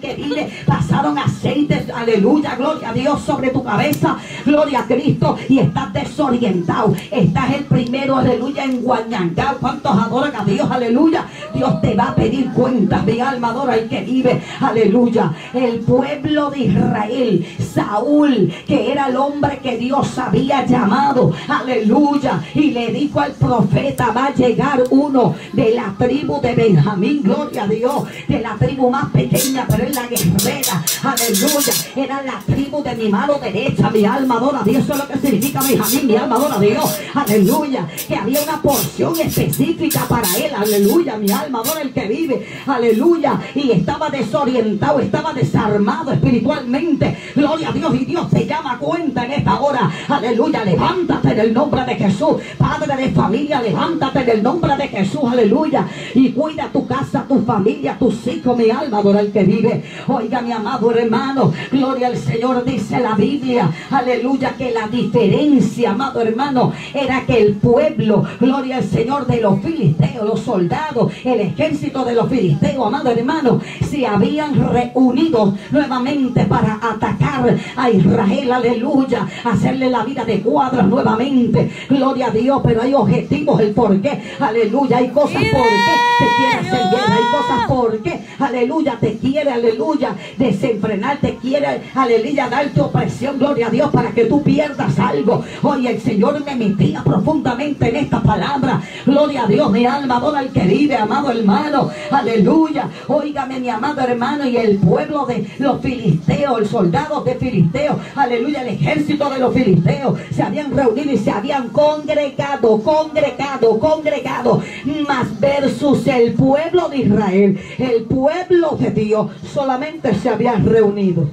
que vive, pasaron aceites, aleluya, gloria a Dios sobre tu cabeza, gloria a Cristo, y estás desorientado, estás el primero, aleluya, en Guañangao, ¿cuántos adoran a Dios, aleluya? Dios te va a pedir cuentas, mi alma adora el que vive, aleluya, el pueblo de Israel, Saúl, que era el hombre que Dios había llamado, aleluya, y le dijo al profeta, va a llegar uno de la tribu de Benjamín, gloria a Dios, de la tribu más pequeña, pero es la guerrera, aleluya, Era la tribu de mi mano derecha. Mi alma adora a Dios. Eso es lo que significa Benjamín. Mi alma adora a Dios. Aleluya. Que había una porción específica para él. Aleluya. Mi alma adora el que vive. Aleluya. Y estaba desorientado. Estaba desarmado espiritualmente. Gloria a Dios. Y Dios te llama cuenta en esta hora. Aleluya. Levántate en el nombre de Jesús. Padre de familia, levántate en el nombre de Jesús. Aleluya. Y cuida tu casa, tu familia, tus hijos. Mi alma adora el que vive. Oiga, mi amado hermano. Gloria al Señor. Dice la Biblia. Aleluya. Que la diferencia, amado hermano, era que el pueblo, gloria al Señor, de los filisteos, los soldados, el ejército de los filisteos, amado hermano, se habían reunido nuevamente para atacar a Israel, aleluya, hacerle la vida de cuadras nuevamente, gloria a Dios, pero hay objetivos, el por qué, aleluya, hay cosas por qué te quiere hacer guerra, hay cosas por qué, aleluya, te quiere, aleluya, desenfrenar, te quiere, aleluya, darte opresión, gloria a Dios, para que tú pierdas algo. Oye, el Señor me metía profundamente en esta palabra. Gloria a Dios, mi alma adora al que vive, amado hermano. Aleluya. Óigame, mi amado hermano, y el pueblo de los filisteos, el soldado de filisteos, aleluya, el ejército de los filisteos se habían reunido y se habían congregado, congregado, congregado, más versus el pueblo de Israel, el pueblo de Dios, solamente se habían reunido.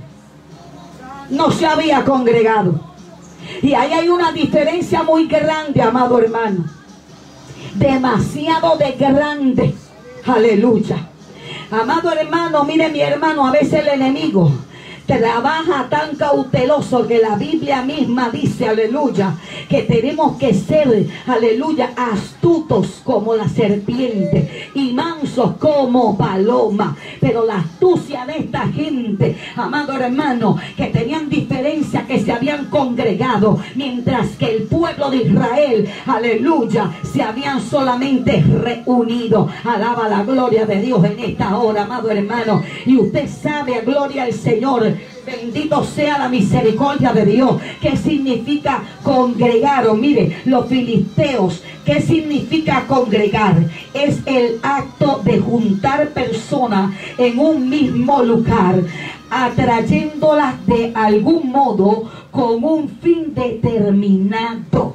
No se había congregado. Y ahí hay una diferencia muy grande, amado hermano. Demasiado de grande. Aleluya. Amado hermano, mire mi hermano, a veces el enemigo trabaja tan cauteloso que la Biblia misma dice, aleluya, que tenemos que ser, aleluya, astutos como la serpiente y mansos como paloma. Pero la astucia de esta gente, amado hermano, que tenían diferencia, que se habían congregado, mientras que el pueblo de Israel, aleluya, se habían solamente reunido. Alaba la gloria de Dios en esta hora, amado hermano. Y usted sabe, gloria al Señor, Bendito sea la misericordia de Dios. ¿Qué significa congregar? O mire, los filisteos, ¿qué significa congregar? Es el acto de juntar personas en un mismo lugar, atrayéndolas de algún modo con un fin determinado.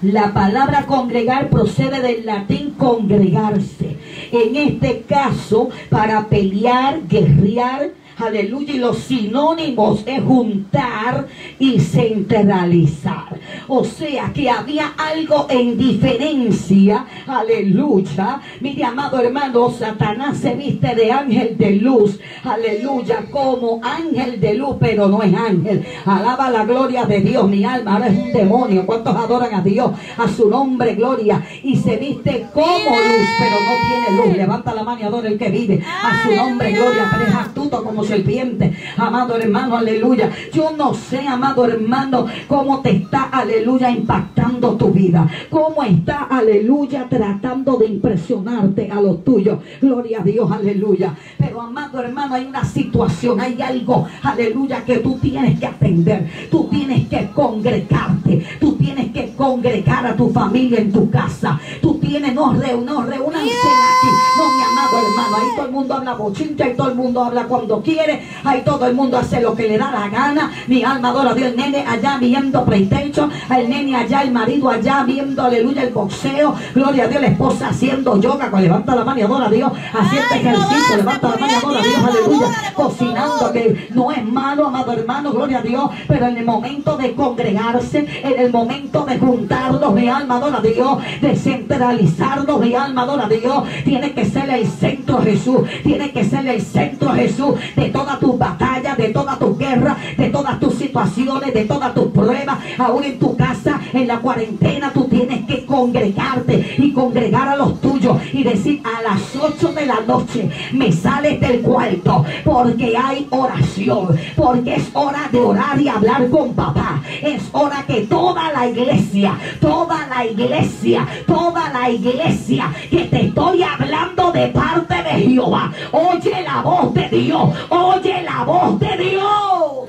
La palabra congregar procede del latín congregarse. En este caso, para pelear, guerrear, aleluya, y los sinónimos es juntar y centralizar. O sea que había algo en diferencia, aleluya. Mire, amado hermano, Satanás se viste de ángel de luz, aleluya, como ángel de luz, pero no es ángel. Alaba la gloria de Dios, mi alma, ahora es un demonio. ¿Cuántos adoran a Dios? A su nombre, gloria. Y se viste como luz, pero no tiene luz. Levanta la mano y adora el que vive. A su nombre, gloria, pero es astuto como serpiente. Amado hermano, aleluya. Yo no sé, amado hermano, cómo te está, aleluya, impactando tu vida. Cómo está, aleluya, tratando de impresionarte a los tuyos. Gloria a Dios, aleluya. Pero, amado hermano, hay una situación, hay algo, aleluya, que tú tienes que atender. Tú tienes que congregarte. Tú tienes que congregar a tu familia en tu casa. Tú tienes, no, reu, no reúnanse aquí. No, mi amado hermano, ahí todo el mundo habla bochincha, ahí todo el mundo habla cuando quiere, ahí todo el mundo hace lo que le da la gana. Mi alma adora a Dios, el nene allá viendo PlayStation, el nene allá, el marido allá viendo, aleluya, el boxeo. Gloria a Dios, la esposa haciendo yoga, levanta la mano y adora a Dios, haciendo ejercicio, levanta la mano y adora a Dios, aleluya, cocinando, que no es malo, amado hermano, gloria a Dios, pero en el momento de congregarse, en el momento de juntarnos, mi alma adora a Dios, de centralizarnos, mi alma adora a Dios, tiene que ser el centro Jesús, tiene que ser el centro Jesús de todas tus batallas, de todas tus guerras, de todas tus situaciones, de todas tus pruebas, aún en tu casa, en la cuarentena, tú tienes que congregarte y congregar a los tuyos y decir a las 8 de la noche me sales del cuarto porque hay oración, porque es hora de orar y hablar con papá, es hora que toda la iglesia, toda la iglesia, toda la iglesia que te estoy hablando de parte de Jehová, oye la voz de Dios, oye la voz de Dios.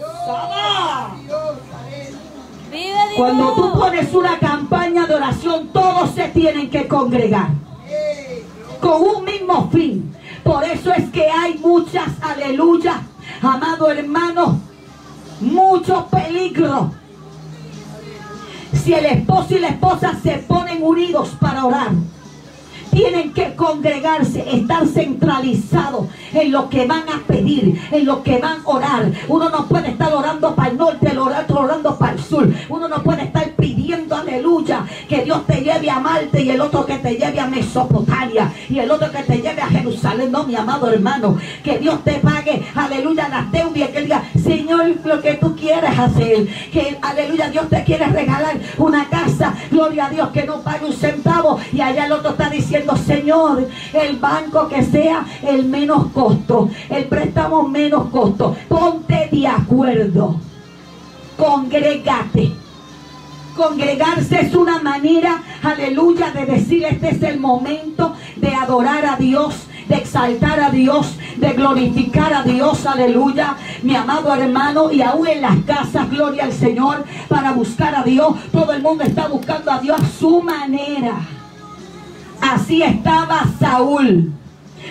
Cuando tú pones una campaña de oración, todos se tienen que congregar con un mismo fin. Por eso es que hay muchas, aleluya, amado hermano, mucho peligro. Si el esposo y la esposa se ponen unidos para orar, tienen que congregarse, estar centralizados en lo que van a pedir, en lo que van a orar. Uno no puede estar orando para el norte, el otro orando para el sur. Uno no puede estar pidiendo, aleluya, que Dios te lleve a Marte y el otro que te lleve a Mesopotamia y el otro que te lleve a Jerusalén. No, mi amado hermano, que Dios te pague, aleluya, las deudas, que diga, Señor, lo que tú quieres hacer. Que, aleluya, Dios te quiere regalar una casa, gloria a Dios, que no pague un centavo. Y allá el otro está diciendo, Señor, el banco que sea el menos costo, el préstamo menos costo. Ponte de acuerdo. Congregate. Congregarse es una manera, aleluya, de decir este es el momento de adorar a Dios, de exaltar a Dios, de glorificar a Dios, aleluya, mi amado hermano, y aún en las casas, gloria al Señor, para buscar a Dios, todo el mundo está buscando a Dios a su manera. Así estaba Saúl.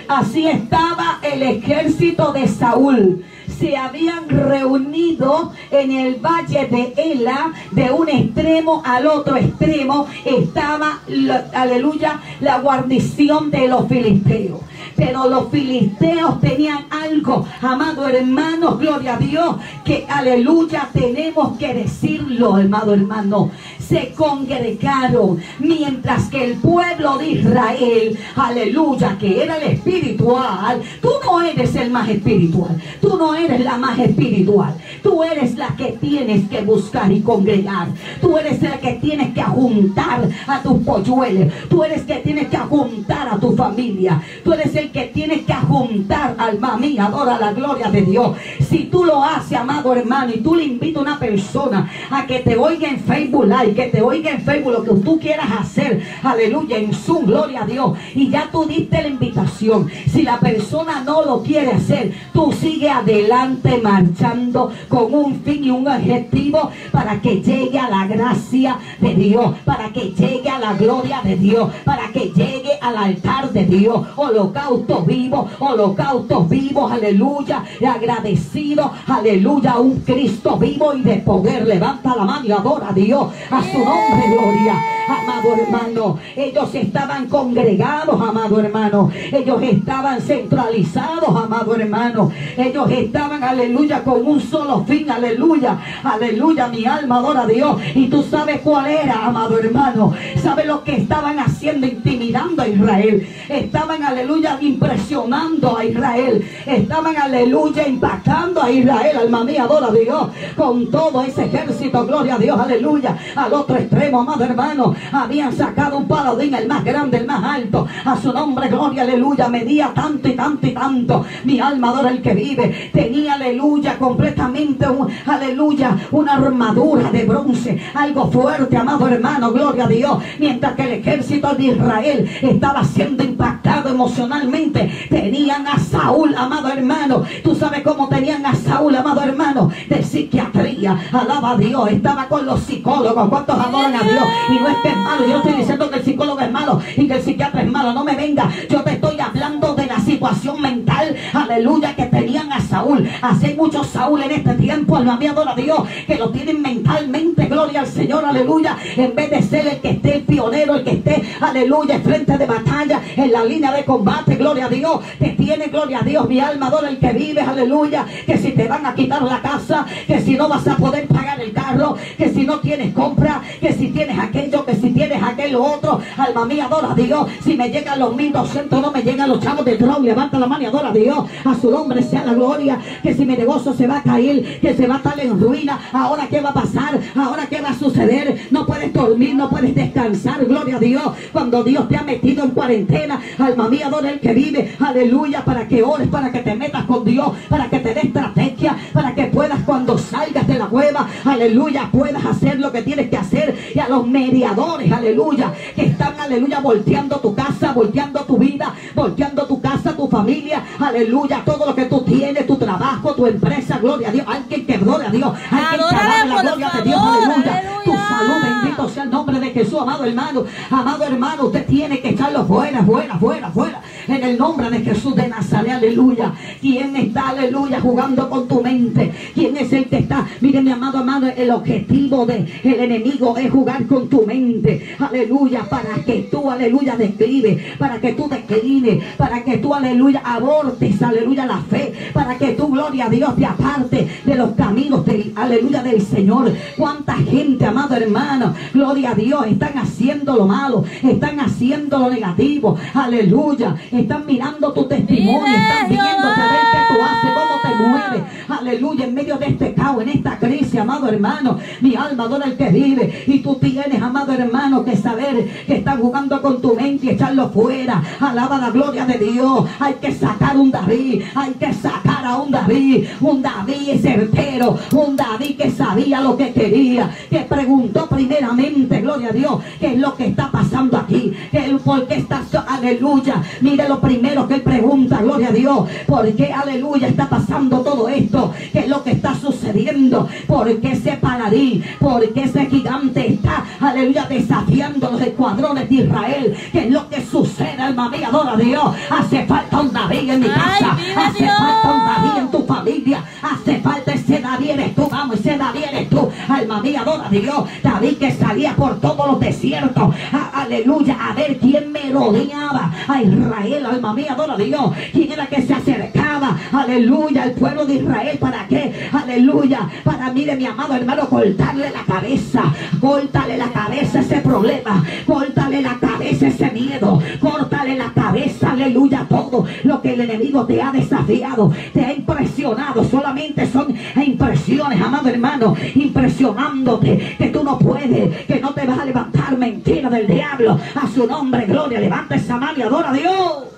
Así estaba el ejército de Saúl. Se habían reunido en el valle de Ela, de un extremo al otro extremo, estaba, aleluya, la guarnición de los filisteos. Pero los filisteos tenían algo, amado hermano, gloria a Dios, que aleluya tenemos que decirlo, amado hermano. Se congregaron mientras que el pueblo de Israel, aleluya, que era el espiritual, tú no eres el más espiritual, tú no eres la más espiritual, tú eres la que tienes que buscar y congregar, tú eres la que tienes que juntar a tus polluelos, tú eres que tienes que juntar a tu familia, tú eres el que tienes que juntar, alma mía, adora la gloria de Dios. Si tú lo haces, amado hermano, y tú le invitas a una persona a que te oiga en Facebook Live, que te oiga en Facebook lo que tú quieras hacer, aleluya, en su gloria a Dios, y ya tú diste la invitación. Si la persona no lo quiere hacer, tú sigue adelante marchando con un fin y un objetivo para que llegue a la gracia de Dios, para que llegue a la gloria de Dios, para que llegue al altar de Dios. Holocausto vivo, holocaustos vivos, aleluya, y agradecido, aleluya, a un Cristo vivo y de poder. Levanta la mano y adora a Dios, a su nombre, gloria. Amado hermano, ellos estaban congregados, amado hermano. Ellos estaban centralizados, amado hermano. Ellos estaban, aleluya, con un solo fin, aleluya, aleluya. Mi alma adora a Dios. Y tú sabes cuál era, amado hermano. ¿Sabes lo que estaban haciendo? Intimidando a Israel. Estaban, aleluya, impresionando a Israel. Estaban, aleluya, impactando a Israel. Alma mía, adora a Dios. Con todo ese ejército, gloria a Dios, aleluya. Al otro extremo, amado hermano habían sacado un paladín, el más grande, el más alto. A su nombre, gloria, aleluya. Medía tanto y tanto y tanto. Mi alma adora el que vive. Tenía, aleluya, completamente, un, aleluya, una armadura de bronce. Algo fuerte, amado hermano, gloria a Dios. Mientras que el ejército de Israel estaba siendo impactado emocionalmente. Tenían a Saúl, amado hermano. Tú sabes cómo tenían a Saúl, amado hermano, de psiquiatría. Alaba a Dios. Estaba con los psicólogos. ¿Cuántos adoran a Dios? Y no es que es malo. Yo estoy diciendo que el psicólogo es malo y que el psiquiatra es malo. No me venga. Yo te estoy hablando de la situación mental. Aleluya. Que tenían a Saúl. Hace muchos Saúl en este tiempo. Alma mía, adora a Dios. Que lo tienen mentalmente. Gloria al Señor. Aleluya. En vez de ser el que esté el pionero, el que esté, aleluya, en frente de batalla, en la línea de combate. Gloria a Dios. Te tiene, gloria a Dios. Mi alma adora el que vive. Aleluya. Que si te van a quitar la casa. Que si no vas a poder pagar el carro. Que si no tienes compra. Que si tienes aquello. Que si tienes aquello otro. Alma mía, adora a Dios. Si me llegan los 1200, no me llegan los chavos de trono. Levanta la mano y adora a Dios. A su nombre sea la gloria. Que si mi negocio se va a caer. Que se va a estar en ruina. Ahora qué va a pasar. Ahora qué va a suceder. No puedes dormir. No puedes descansar. Gloria a Dios. Cuando Dios te ha metido en cuarentena. Alma mía, adora el que vive. Aleluya. Para que ores. Para que te metas con Dios. Para que te dé estrategia. Para que puedas cuando salgas de la cueva. Aleluya. Puedas hacer lo que tienes que hacer. Y a los mediadores. Aleluya. Que están, aleluya, volteando tu casa. Volteando tu vida. Volteando tu casa, tu familia. Aleluya. Todo lo que tú tienes. Tu trabajo, tu empresa. Gloria a Dios. Alguien que adore a Dios. Alguien que alabe la gloria de Dios. Aleluya. Tu salud. Bendito sea el nombre de Jesús. Amado hermano. Amado hermano. Usted tiene que echarlo fuera, fuera, fuera, fuera. En el nombre de Jesús de Nazaret, aleluya. ¿Quién está, aleluya, jugando con tu mente? ¿Quién es el que está? Mire, mi amado, amado, el objetivo del el enemigo es jugar con tu mente, aleluya, para que tú, aleluya, declive, para que tú declines, para que tú, aleluya, abortes, aleluya, la fe, para que tú, gloria a Dios, te aparte de los caminos, del, aleluya, del Señor. ¿Cuánta gente, amado hermano, gloria a Dios, están haciendo lo malo, están haciendo lo negativo, aleluya, mirando tu testimonio, están viendo a ver qué tú haces, cómo te mueves, aleluya, en medio de este caos, en esta crisis, amado hermano, mi alma adora el que vive, y tú tienes, amado hermano, que saber que están jugando con tu mente y echarlo fuera, alaba la gloria de Dios, hay que sacar un David, hay que sacar a un David, un David certero, un David que sabía lo que quería, que preguntó primeramente, gloria a Dios, qué es lo que está pasando aquí, que él, por qué está, aleluya, mire lo primero que él pregunta, gloria a Dios, por qué, aleluya, está pasando todo esto, qué es lo que está sucediendo, por qué ese paladín, por qué ese gigante está, aleluya, desafiando los escuadrones de Israel, qué es lo que sucede, alma mía, adora a Dios, hace falta un David en mi casa, hace Dios. falta un David en tu familia, hace falta ese David eres tú, vamos, ese David eres tú, alma mía, adora a Dios, David que salía por todos los desiertos, a- aleluya, a ver quién merodeaba a Israel, alma mía, adora a Dios, quién era que se acercaba, aleluya, al pueblo de Israel, ¿para qué? Aleluya, para mí de mi amado hermano, cortarle la cabeza, córtale la cabeza ese problema, córtale la cabeza ese miedo, córtale la cabeza, aleluya, todo lo que el enemigo te ha desafiado, te ha impresionado, solamente son impresiones, amado hermano, impresionándote, que tú no puedes, que no te vas a levantar mentira del diablo, a su nombre, gloria, levanta esa mano y adora a Dios.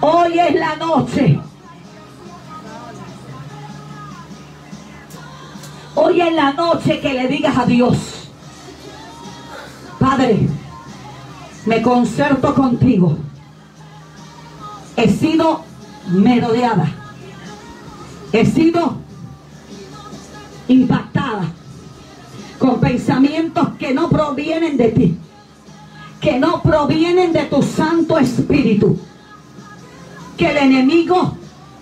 Hoy es la noche. Hoy es la noche que le digas a Dios, Padre, me concerto contigo. He sido merodeada. He sido impactada con pensamientos que no provienen de ti, que no provienen de tu Santo Espíritu que el enemigo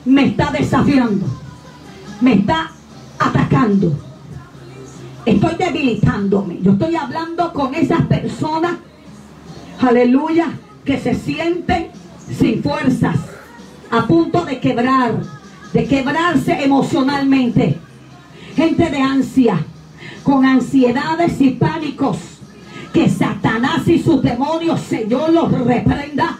me está desafiando, me está atacando. Estoy debilitándome. Yo estoy hablando con esas personas, aleluya, que se sienten sin fuerzas, a punto de quebrar, de quebrarse emocionalmente. Gente de ansia, con ansiedades y pánicos, que Satanás y sus demonios, Señor, los reprenda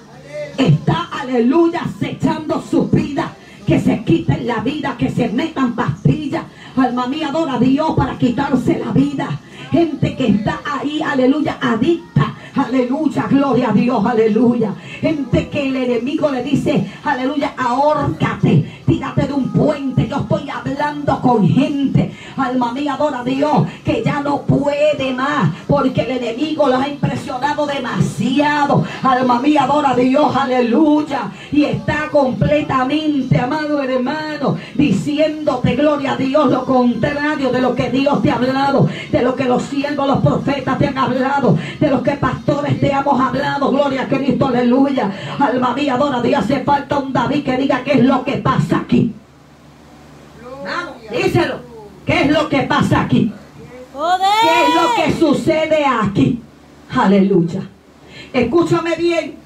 está, aleluya, acechando su vida. Que se quiten la vida, que se metan pastillas. Alma mía, adora a Dios para quitarse la vida. Gente que está ahí, aleluya, adicta. Aleluya, gloria a Dios, aleluya. Gente que el enemigo le dice, aleluya, ahórcate, tírate de un puente. Yo estoy hablando con gente, alma mía, adora a Dios, que ya no puede más, porque el enemigo los ha impresionado demasiado. Alma mía, adora a Dios, aleluya. Y está completamente, amado hermano, diciéndote, gloria a Dios, lo contrario de lo que Dios te ha hablado, de lo que los siervos, los profetas te han hablado, de lo que pastores te hemos hablado, gloria a Cristo, aleluya. Alma mía, adora a Dios, hace falta un David que diga qué es lo que pasa aquí. Vamos, díselo. ¿Qué es lo que pasa aquí? ¿Qué es lo que sucede aquí? Aleluya. Escúchame bien.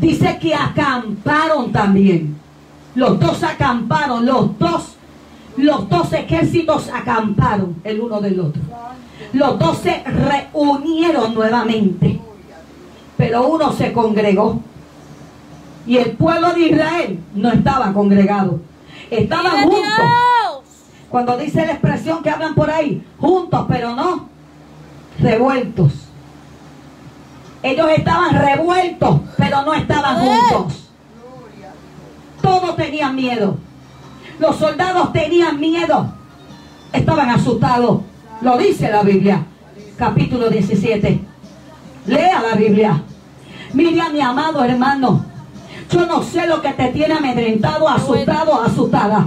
Dice que acamparon también. Los dos acamparon, los dos, los dos ejércitos acamparon el uno del otro. Los dos se reunieron nuevamente. Pero uno se congregó. Y el pueblo de Israel no estaba congregado. Estaban ¡Vive juntos. Cuando dice la expresión que hablan por ahí, juntos, pero no revueltos. Ellos estaban revueltos, pero no estaban juntos. Todos tenían miedo. Los soldados tenían miedo. Estaban asustados. Lo dice la Biblia. Capítulo 17. Lea la Biblia. Mira, mi amado hermano. Yo no sé lo que te tiene amedrentado, asustado, asustada.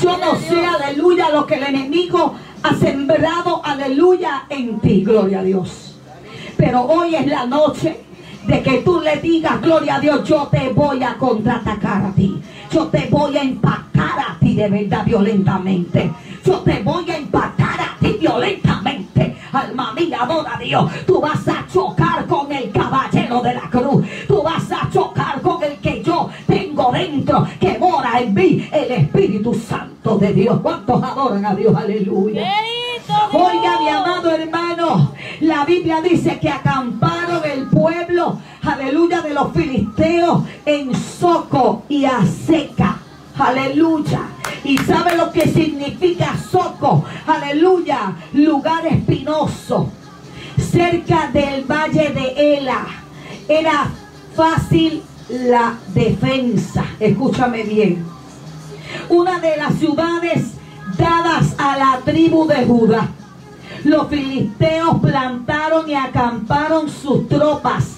Yo no sé, aleluya, lo que el enemigo ha sembrado, aleluya, en ti, gloria a Dios. Pero hoy es la noche de que tú le digas, gloria a Dios, yo te voy a contraatacar a ti. Yo te voy a empacar a ti de verdad violentamente. Yo te voy a empacar a ti violentamente. Alma mía, adora a Dios. Tú vas a chocar con el caballero de la cruz. Tú vas a chocar con el que yo tengo dentro, que mora en mí, el Espíritu Santo de Dios. ¿Cuántos adoran a Dios? Aleluya. Oiga, mi amado hermano, la Biblia dice que acamparon el pueblo, aleluya, de los filisteos en Soco y a seca. Aleluya. ¿Y sabe lo que significa Soco? Aleluya. Lugar espinoso. Cerca del valle de Ela. Era fácil la defensa. Escúchame bien una de las ciudades dadas a la tribu de Judá. Los filisteos plantaron y acamparon sus tropas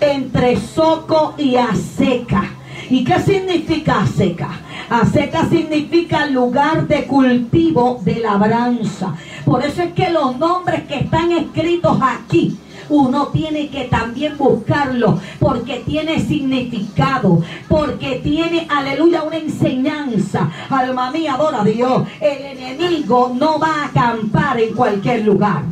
entre Soco y Aseca. ¿Y qué significa Aseca? Aseca significa lugar de cultivo de labranza. Por eso es que los nombres que están escritos aquí uno tiene que también buscarlo porque tiene significado, porque tiene, aleluya, una enseñanza. Alma mía, adora a Dios. El enemigo no va a acampar en cualquier lugar.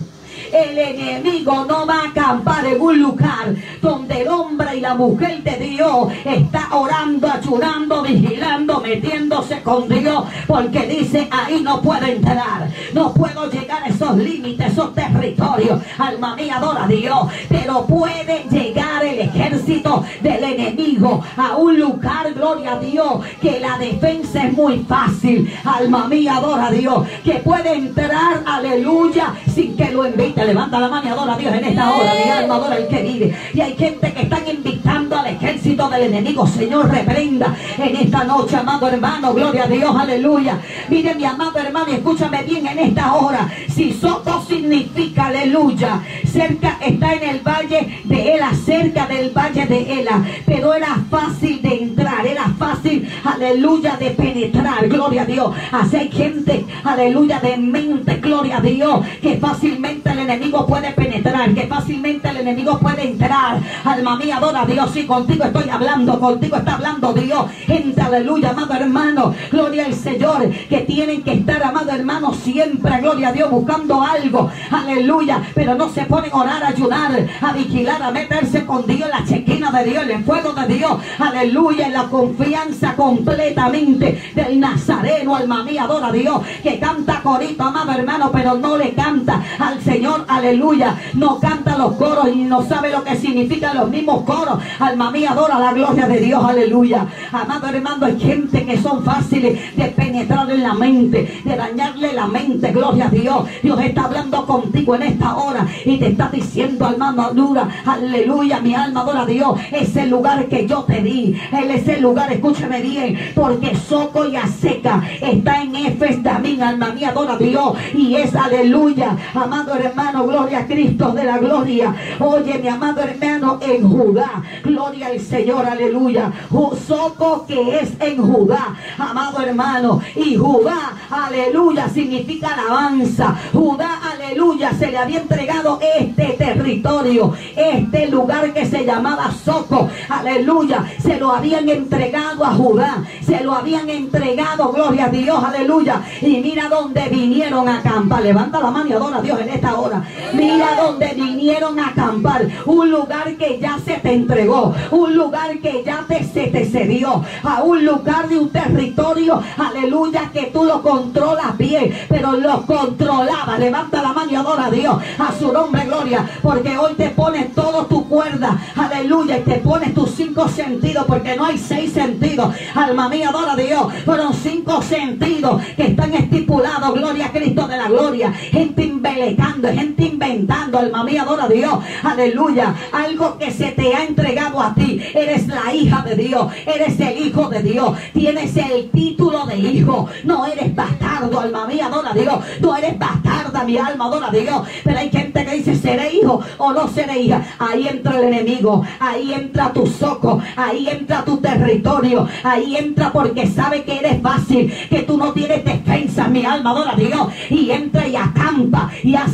El enemigo no va a acampar en un lugar donde el hombre y la mujer de Dios está orando, ayunando, vigilando, metiéndose con Dios, porque dice ahí no puedo entrar, no puedo llegar a esos límites, esos territorios. Alma mía, adora a Dios, pero puede llegar el ejército del enemigo a un lugar, gloria a Dios, que la defensa es muy fácil. Alma mía, adora a Dios, que puede entrar, aleluya, sin que lo invite. Levanta la mano y adora a Dios en esta hora. Mi alma adora al que vive. Y hay gente que están invitando al ejército del enemigo. Señor, reprenda en esta noche, amado hermano. Gloria a Dios, aleluya. Mire, mi amado hermano, escúchame bien en esta hora. Si Soto significa, aleluya, cerca está en el valle de Ela, cerca del valle de Ela. Pero era fácil de entrar, era fácil, aleluya, de penetrar. Gloria a Dios. Así hay gente, aleluya, de mente, gloria a Dios, que fácilmente el enemigo puede penetrar, que fácilmente el enemigo puede entrar. Alma mía, adora a Dios. Y contigo estoy hablando, contigo está hablando Dios. Gente, aleluya, amado hermano. Gloria al Señor, que tienen que estar, amado hermano, siempre, gloria a Dios, buscando algo. Aleluya. Pero no se ponen a orar, a ayudar, a vigilar, a meterse con Dios en la chequina de Dios, en el fuego de Dios. Aleluya, en la confianza completamente del Nazareno, alma mía, adora a Dios, que canta corito, amado hermano, pero no le canta al Señor, aleluya. No canta los coros y no sabe lo que significan los mismos coros. Alma mía, adora la gloria de Dios, aleluya. Amado hermano, hay gente que son fáciles de penetrar en la mente, de dañarle la mente, gloria a Dios. Dios está hablando contigo en esta hora y te está diciendo, alma madura, aleluya, mi alma adora a Dios. Ese lugar que yo te di, él es el lugar, escúchame bien, porque Soco y Aseca está en Efes también, alma mía, adora a Dios. Y es aleluya, amado hermano, gloria a Cristo de la gloria. Oye, mi amado hermano, en Judá, gloria al Señor, aleluya. Ju- Soco que es en Judá, amado hermano. Y Judá, aleluya, significa alabanza. Judá, aleluya, se le había entregado este territorio, este lugar que se llamaba Soco, aleluya. Se lo habían entregado a Judá, se lo habían entregado, gloria a Dios, aleluya. Y mira dónde vinieron a acampar. Levanta la mano y adora a Dios en esta hora. Mira dónde vinieron a acampar. Un lugar que ya se te entregó, un lugar que ya te, se te cedió, a un lugar de un territorio, aleluya, que tú lo controlas bien, pero lo controlaba. Levanta la mano y adora a Dios, a su nombre, gloria, porque hoy te pones todo tu cuerda, aleluya, y te pones tus cinco sentidos, porque no hay seis sentidos. Alma mía, adora a Dios, fueron cinco sentidos que están estipulados, gloria a Cristo de la gloria. Gente embelecando, gente inventando, alma mía, adora a Dios, aleluya. Algo que se te ha entregado a ti, eres la hija de Dios, eres el hijo de Dios, tienes el título de hijo, no eres bastardo, alma mía, adora a Dios, no eres bastarda, mi alma, adora a Dios. Pero hay gente que dice, seré hijo o no seré hija. Ahí entra el enemigo, ahí entra tu soco, ahí entra tu territorio, ahí entra porque sabe que eres fácil, que tú no tienes defensa, mi alma adora a Dios. Y entra y acampa y ha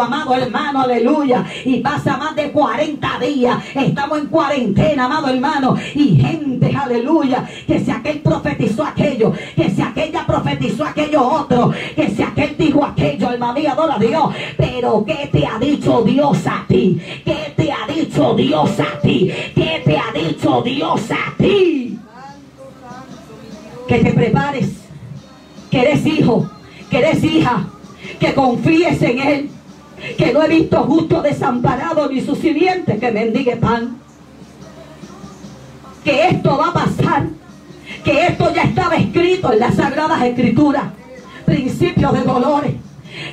amado hermano, aleluya. Y pasa más de 40 días. Estamos en cuarentena, amado hermano. Y gente, aleluya, que si aquel profetizó aquello, que si aquella profetizó aquello otro, que si aquel dijo aquello, alma mía, adora a Dios. Pero ¿qué te ha dicho Dios a ti? ¿Qué te ha dicho Dios a ti? ¿Qué te ha dicho Dios a ti? Que te prepares, que eres hijo, que eres hija, que confíes en Él, que no he visto justo desamparado ni su simiente que mendigue pan. Que esto va a pasar, que esto ya estaba escrito en las Sagradas Escrituras, principios de dolores,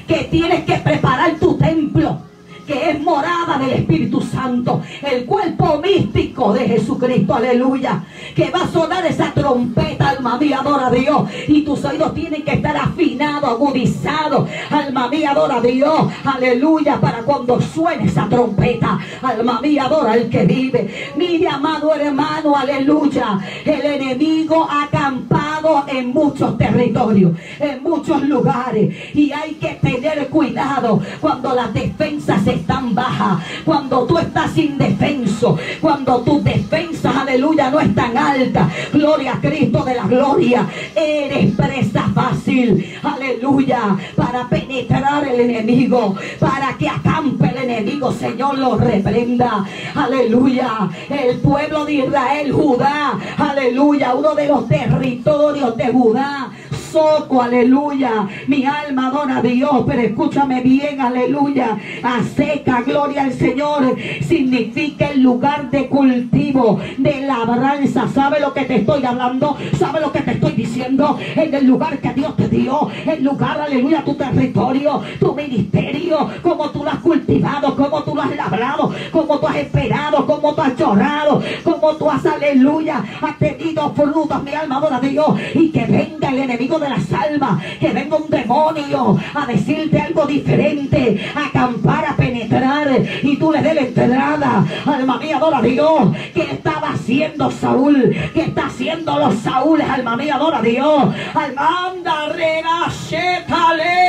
que tienes que preparar tu templo que es morada del Espíritu Santo, el cuerpo místico de Jesucristo, aleluya, que va a sonar esa trompeta, alma mía, adora a Dios, y tus oídos tienen que estar afinados, agudizados, alma mía, adora a Dios, aleluya, para cuando suene esa trompeta, alma mía, adora al que vive. Mire, amado hermano, aleluya, el enemigo ha acampado en muchos territorios, en muchos lugares, y hay que tener cuidado cuando las defensas se tan baja, cuando tú estás indefenso, cuando tus defensas, aleluya, no es tan alta, gloria a Cristo de la gloria, eres presa fácil, aleluya, para penetrar el enemigo, para que acampe el enemigo, Señor lo reprenda, aleluya, el pueblo de Israel, Judá, aleluya, uno de los territorios de Judá, soco, aleluya. Mi alma adora a Dios, pero escúchame bien, aleluya. A seca, gloria al Señor, significa el lugar de cultivo, de labranza. ¿Sabe lo que te estoy hablando? ¿Sabe lo que te estoy diciendo? En el lugar que Dios te dio, el lugar, aleluya, tu territorio, tu ministerio, como tú lo has cultivado, como tú lo has labrado, como tú has esperado, como tú has llorado, como tú has, aleluya, has tenido frutos, mi alma adora a Dios, y que venga el enemigo de las almas, que venga un demonio a decirte algo diferente, a acampar, a penetrar, y tú le des la entrada, alma mía, adora a Dios, que estaba haciendo Saúl, que está haciendo los Saúles, alma mía, adora a Dios, almanda, renachetale.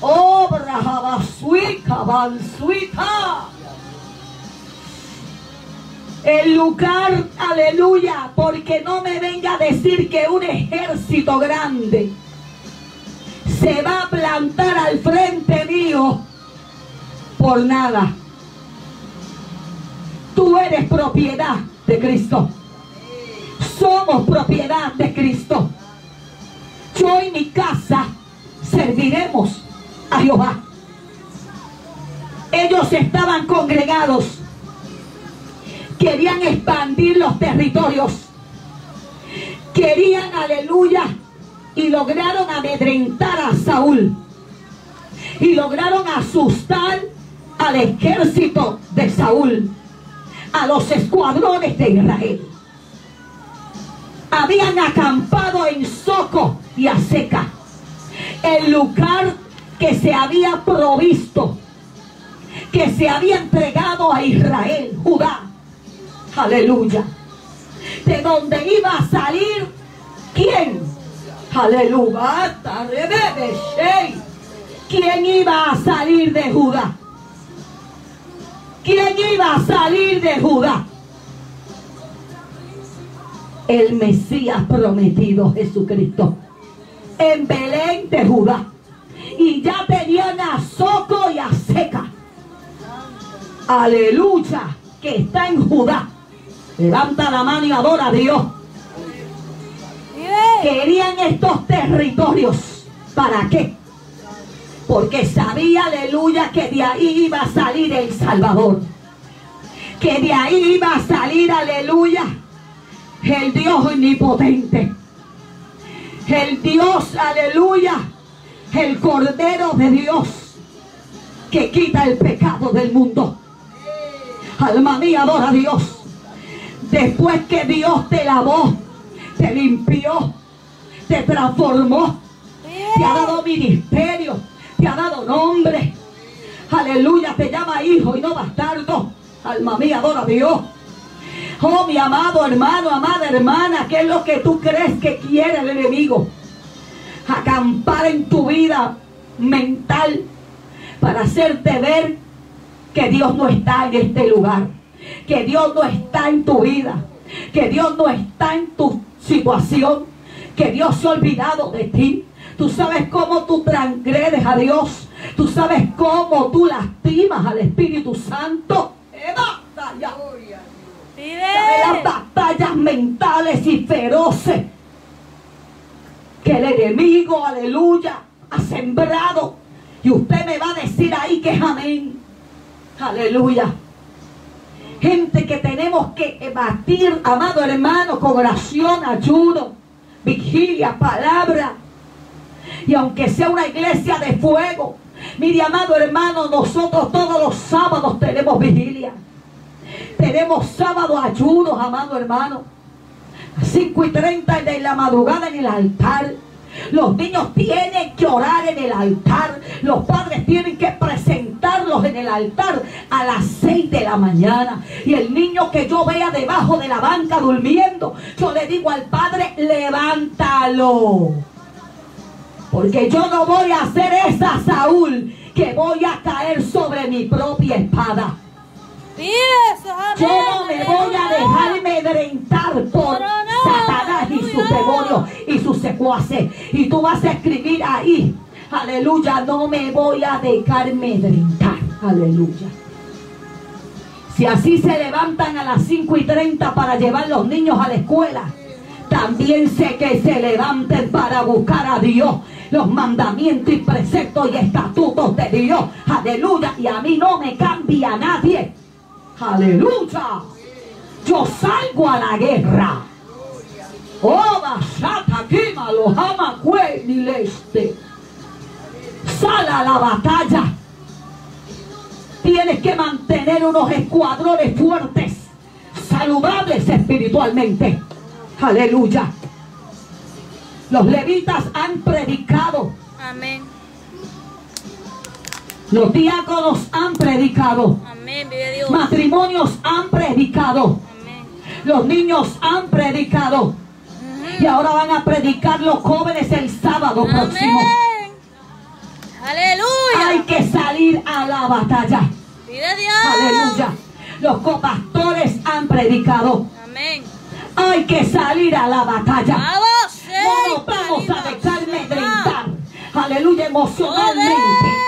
Obra jabasuica, bansuica. El lugar, aleluya, porque no me venga a decir que un ejército grande se va a plantar al frente mío por nada. Tú eres propiedad de Cristo. Somos propiedad de Cristo. Yo y mi casa serviremos a Jehová. Ellos estaban congregados. Querían expandir los territorios. Querían, aleluya, y lograron amedrentar a Saúl. Y lograron asustar al ejército de Saúl, a los escuadrones de Israel. Habían acampado en Soco y a Seca, el lugar que se había provisto, que se había entregado a Israel, Judá. Aleluya. De donde iba a salir, ¿quién? Aleluya. ¿Quién iba a salir de Judá? ¿Quién iba a salir de Judá? El Mesías prometido, Jesucristo. En Belén de Judá. Y ya tenían a Soco y a Seca. Aleluya. Que está en Judá. Levanta la mano y adora a Dios. Querían estos territorios. ¿Para qué? Porque sabía, aleluya, que de ahí iba a salir el Salvador. Que de ahí iba a salir, aleluya, el Dios omnipotente. El Dios, aleluya, el Cordero de Dios que quita el pecado del mundo. Alma mía, adora a Dios. Después que Dios te lavó, te limpió, te transformó, te ha dado ministerio, te ha dado nombre. Aleluya, te llama hijo y no bastardo. Alma mía, adora a Dios. Oh, mi amado hermano, amada hermana, ¿qué es lo que tú crees que quiere el enemigo? Acampar en tu vida mental para hacerte ver que Dios no está en este lugar, que Dios no está en tu vida, que Dios no está en tu situación, que Dios se ha olvidado de ti. Tú sabes cómo tú transgredes a Dios. Tú sabes cómo tú lastimas al Espíritu Santo. Eva. Sabe las batallas mentales y feroces que el enemigo, aleluya, ha sembrado. Y usted me va a decir ahí que es amén. Aleluya. Gente que tenemos que batir, amado hermano, con oración, ayuno, vigilia, palabra. Y aunque sea una iglesia de fuego, mire, amado hermano, nosotros todos los sábados tenemos vigilia. Tenemos sábado ayunos, amado hermano. 5 y 30 de la madrugada en el altar. Los niños tienen que orar en el altar. Los padres tienen que presentarlos en el altar a las 6 de la mañana. Y el niño que yo vea debajo de la banca durmiendo, yo le digo al padre, levántalo. Porque yo no voy a hacer esa Saúl que voy a caer sobre mi propia espada. Yo no me voy a dejar amedrentar por Satanás y sus demonios y sus secuaces. Y tú vas a escribir ahí, aleluya, no me voy a dejar amedrentar. Aleluya. Si así se levantan a las 5 y 30 para llevar los niños a la escuela, también sé que se levanten para buscar a Dios los mandamientos y preceptos y estatutos de Dios. Aleluya. Y a mí no me cambia nadie. Aleluya. Yo salgo a la guerra. Oh, basata, químalo, ama, este. Sal a la batalla. Tienes que mantener unos escuadrones fuertes, saludables espiritualmente. Aleluya. Los levitas han predicado. Amén. Los diáconos han predicado. Amén, vive Dios. Matrimonios han predicado. Amén. Los niños han predicado. Y ahora van a predicar los jóvenes el sábado próximo. Amén. Aleluya. Hay que salir a la batalla. Vive Dios. Aleluya. Los copastores han predicado. Amén. Hay que salir a la batalla. Vamos. No nos vamos a dejar amedrentar. Aleluya, emocionalmente.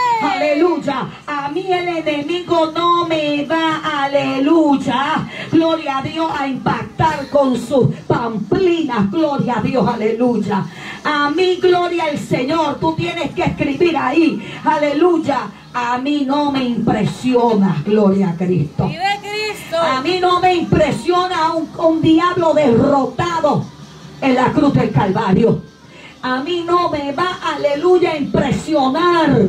Aleluya. A mí el enemigo no me va, aleluya. Gloria a Dios a impactar con sus pamplinas. Gloria a Dios, aleluya. A mí, gloria al Señor. Tú tienes que escribir ahí. Aleluya. A mí no me impresiona, gloria a Cristo. Vive Cristo. A mí no me impresiona un, un diablo derrotado en la cruz del Calvario. A mí no me va, aleluya, a impresionar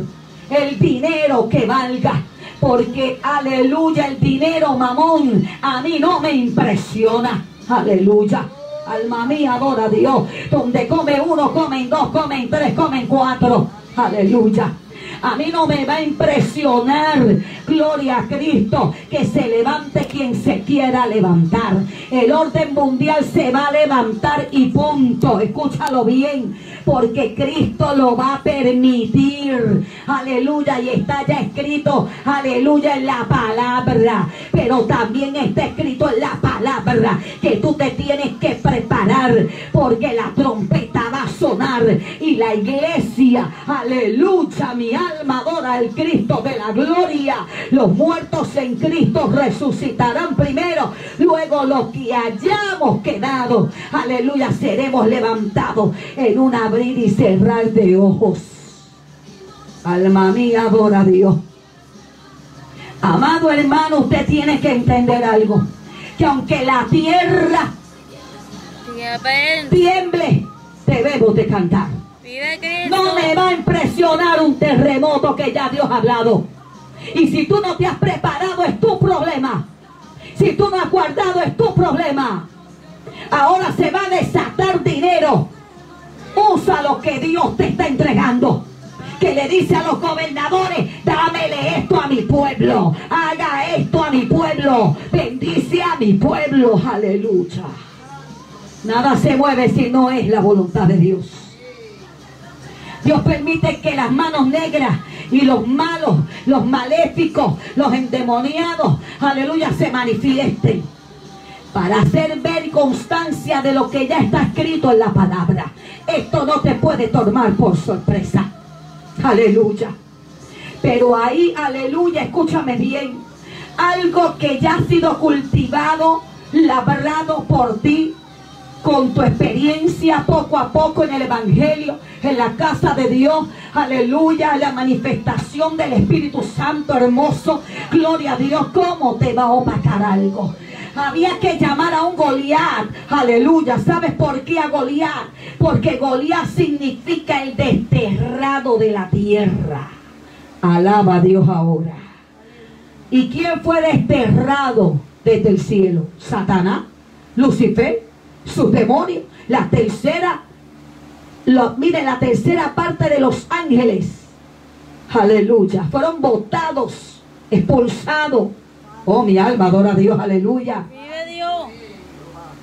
el dinero que valga. Porque, aleluya, el dinero mamón a mí no me impresiona. Aleluya. Alma mía, adora a Dios. Donde come uno, comen dos, comen tres, comen cuatro. Aleluya. A mí no me va a impresionar, gloria a Cristo, que se levante quien se quiera levantar. El orden mundial se va a levantar y punto. Escúchalo bien, porque Cristo lo va a permitir. Aleluya, y está ya escrito, aleluya, en la palabra. Pero también está escrito en la palabra que tú te tienes que preparar, porque la trompeta va a sonar y la iglesia, aleluya, mi alma adora al Cristo de la gloria. Los muertos en Cristo resucitarán primero, luego los que hayamos quedado, aleluya, seremos levantados en un abrir y cerrar de ojos. Alma mía, adora a Dios. Amado hermano, usted tiene que entender algo. Que aunque la tierra tiemble, debemos de cantar. No me va a impresionar un terremoto que ya Dios ha hablado. Y si tú no te has preparado es tu problema. Si tú no has guardado es tu problema. Ahora se va a desatar dinero. Usa lo que Dios te está entregando. que le dice a los gobernadores, dámele esto a mi pueblo, haga esto a mi pueblo, bendice a mi pueblo, aleluya. Nada se mueve si no es la voluntad de Dios. Dios permite que las manos negras y los malos, los maléficos, los endemoniados, aleluya, se manifiesten para hacer ver constancia de lo que ya está escrito en la palabra. Esto no te puede tomar por sorpresa. Aleluya. Pero ahí, aleluya, escúchame bien. Algo que ya ha sido cultivado, labrado por ti, con tu experiencia poco a poco en el Evangelio, en la casa de Dios. Aleluya, la manifestación del Espíritu Santo hermoso. Gloria a Dios, ¿cómo te va a opacar algo? Había que llamar a un Goliat. Aleluya. ¿Sabes por qué a Goliat? Porque Goliat significa el desterrado de la tierra. Alaba a Dios ahora. ¿Y quién fue desterrado desde el cielo? Satanás, Lucifer, sus demonios. La tercera, mire, la tercera parte de los ángeles. Aleluya. Fueron votados, expulsados Oh, mi alma adora a Dios, aleluya. Vive Dios.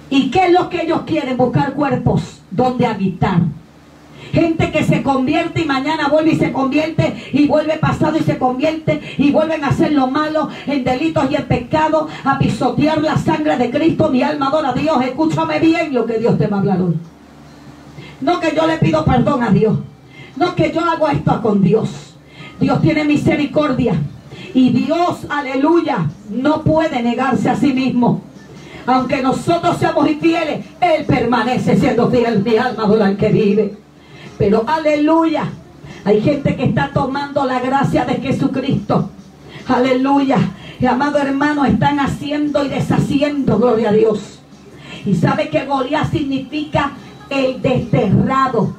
¿Y qué es lo que ellos quieren? Buscar cuerpos donde habitar. Gente que se convierte y mañana vuelve y se convierte y vuelve pasado y se convierte y vuelven a hacer lo malo en delitos y en pecado, a pisotear la sangre de Cristo. Mi alma adora a Dios. Escúchame bien lo que Dios te va a hablar hoy. No que yo le pido perdón a Dios. No que yo hago esto con Dios. Dios tiene misericordia. Y Dios, aleluya, no puede negarse a sí mismo. Aunque nosotros seamos infieles, Él permanece siendo fiel. Mi alma al que vive. Pero aleluya, hay gente que está tomando la gracia de Jesucristo. Aleluya. Y amado hermano, están haciendo y deshaciendo, gloria a Dios. Y sabe que Goliat significa el desterrado,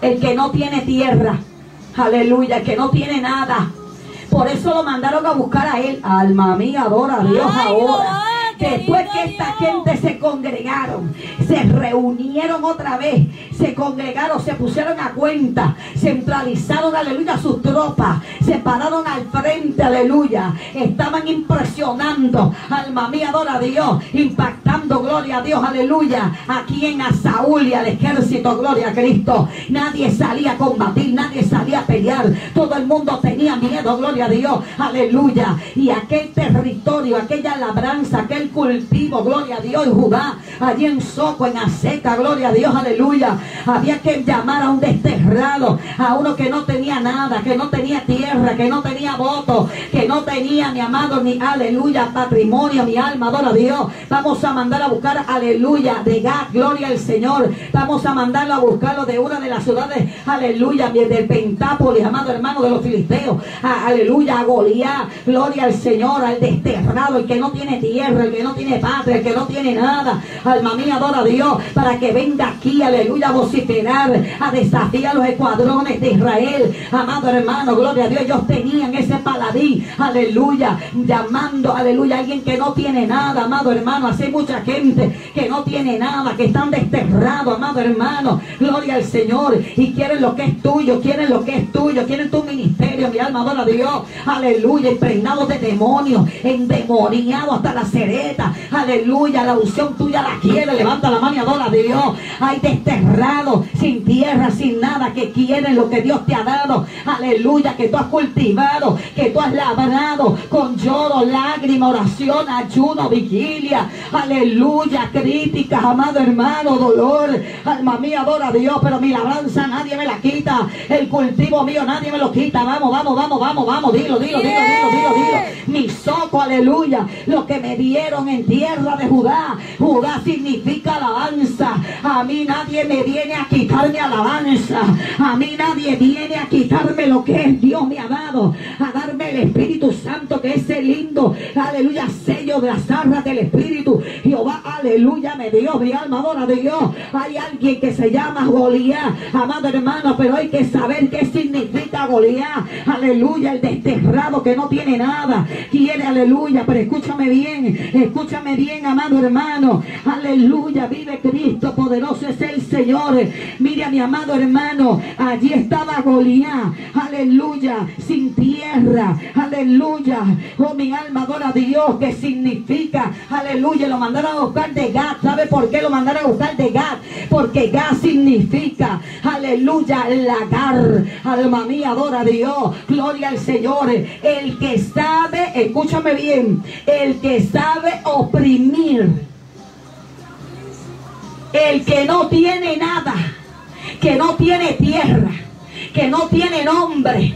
el que no tiene tierra. Aleluya, el que no tiene nada. Por eso lo mandaron a buscar a él. Alma mía, adora a Dios ahora. Después que esta gente se congregaron, se reunieron otra vez, se congregaron, se pusieron a cuenta, centralizaron, aleluya, sus tropas, se pararon al frente, aleluya, estaban impresionando, alma mía, adora a Dios, impactando, gloria a Dios, aleluya, aquí en a Saúl y al ejército, gloria a Cristo. Nadie salía a combatir, nadie salía a pelear, todo el mundo tenía miedo, gloria a Dios, aleluya, y aquel territorio, aquella labranza, aquel cultivo, gloria a Dios, en Judá, allí en Soco, en Aseca, gloria a Dios, aleluya. Había que llamar a un desterrado, a uno que no tenía nada, que no tenía tierra, que no tenía voto, que no tenía, mi amado, ni aleluya, patrimonio, mi alma, adora a Dios. Vamos a mandar a buscar, aleluya, de Gad, gloria al Señor. Vamos a mandarlo a buscarlo de una de las ciudades, aleluya, del Pentápolis, amado hermano de los filisteos, aleluya, a Goliat, gloria al Señor, al desterrado, el que no tiene tierra, el que no tiene patria, el que no tiene nada. Alma mía, adora a Dios para que venga aquí, aleluya, a vociferar, a desafiar los escuadrones de Israel. Amado hermano, gloria a Dios, ellos tenían ese paladín, aleluya, llamando, aleluya, a alguien que no tiene nada, amado hermano. Así hay mucha gente que no tiene nada, que están desterrados, amado hermano. Gloria al Señor. Y quieren lo que es tuyo, quieren lo que es tuyo, quieren tu ministerio, mi alma adora a Dios. Aleluya, impregnados de demonios, endemoniados hasta la Aleluya, la unción tuya la quiere. Levanta la mano y adora a Dios. Hay desterrados, sin tierra, sin nada, que quieren lo que Dios te ha dado. Aleluya, que tú has cultivado, que tú has labrado con lloro, lágrima, oración, ayuno, vigilia. Aleluya, críticas, amado hermano, dolor. Alma mía, adora a Dios, pero mi labranza nadie me la quita. El cultivo mío nadie me lo quita. Vamos, vamos, vamos, vamos, vamos. Dilo, dilo, dilo, dilo, dilo, dilo. Mi soco, aleluya. Lo que me dieron en tierra de Judá. Judá significa alabanza. A mí nadie me viene a quitarme alabanza. A mí nadie viene a quitarme lo que es Dios me ha dado. A darme el Espíritu Santo, que es el lindo, aleluya, sello de las arras del Espíritu. Jehová, aleluya, me dio mi alma, adora a Dios. Hay alguien que se llama Goliat, amado hermano, pero hay que saber qué significa Goliat. Aleluya, el desterrado que no tiene nada. Quiere, aleluya, pero escúchame bien, escúchame bien, amado hermano. Aleluya, vive Cristo, poderoso es el Señor. Mire a mi amado hermano, allí estaba Goliat, aleluya, sin tierra, aleluya. Oh, mi alma adora a Dios, que significa, aleluya, lo mandaron a buscar de Gad. ¿Sabe por qué lo mandaron a buscar de Gad? Porque Gad significa, aleluya, lagar. Alma mía, adora a Dios, gloria al Señor. El que sabe, escúchame bien, el que sabe oprimir. El que no tiene nada, que no tiene tierra, que no tiene nombre,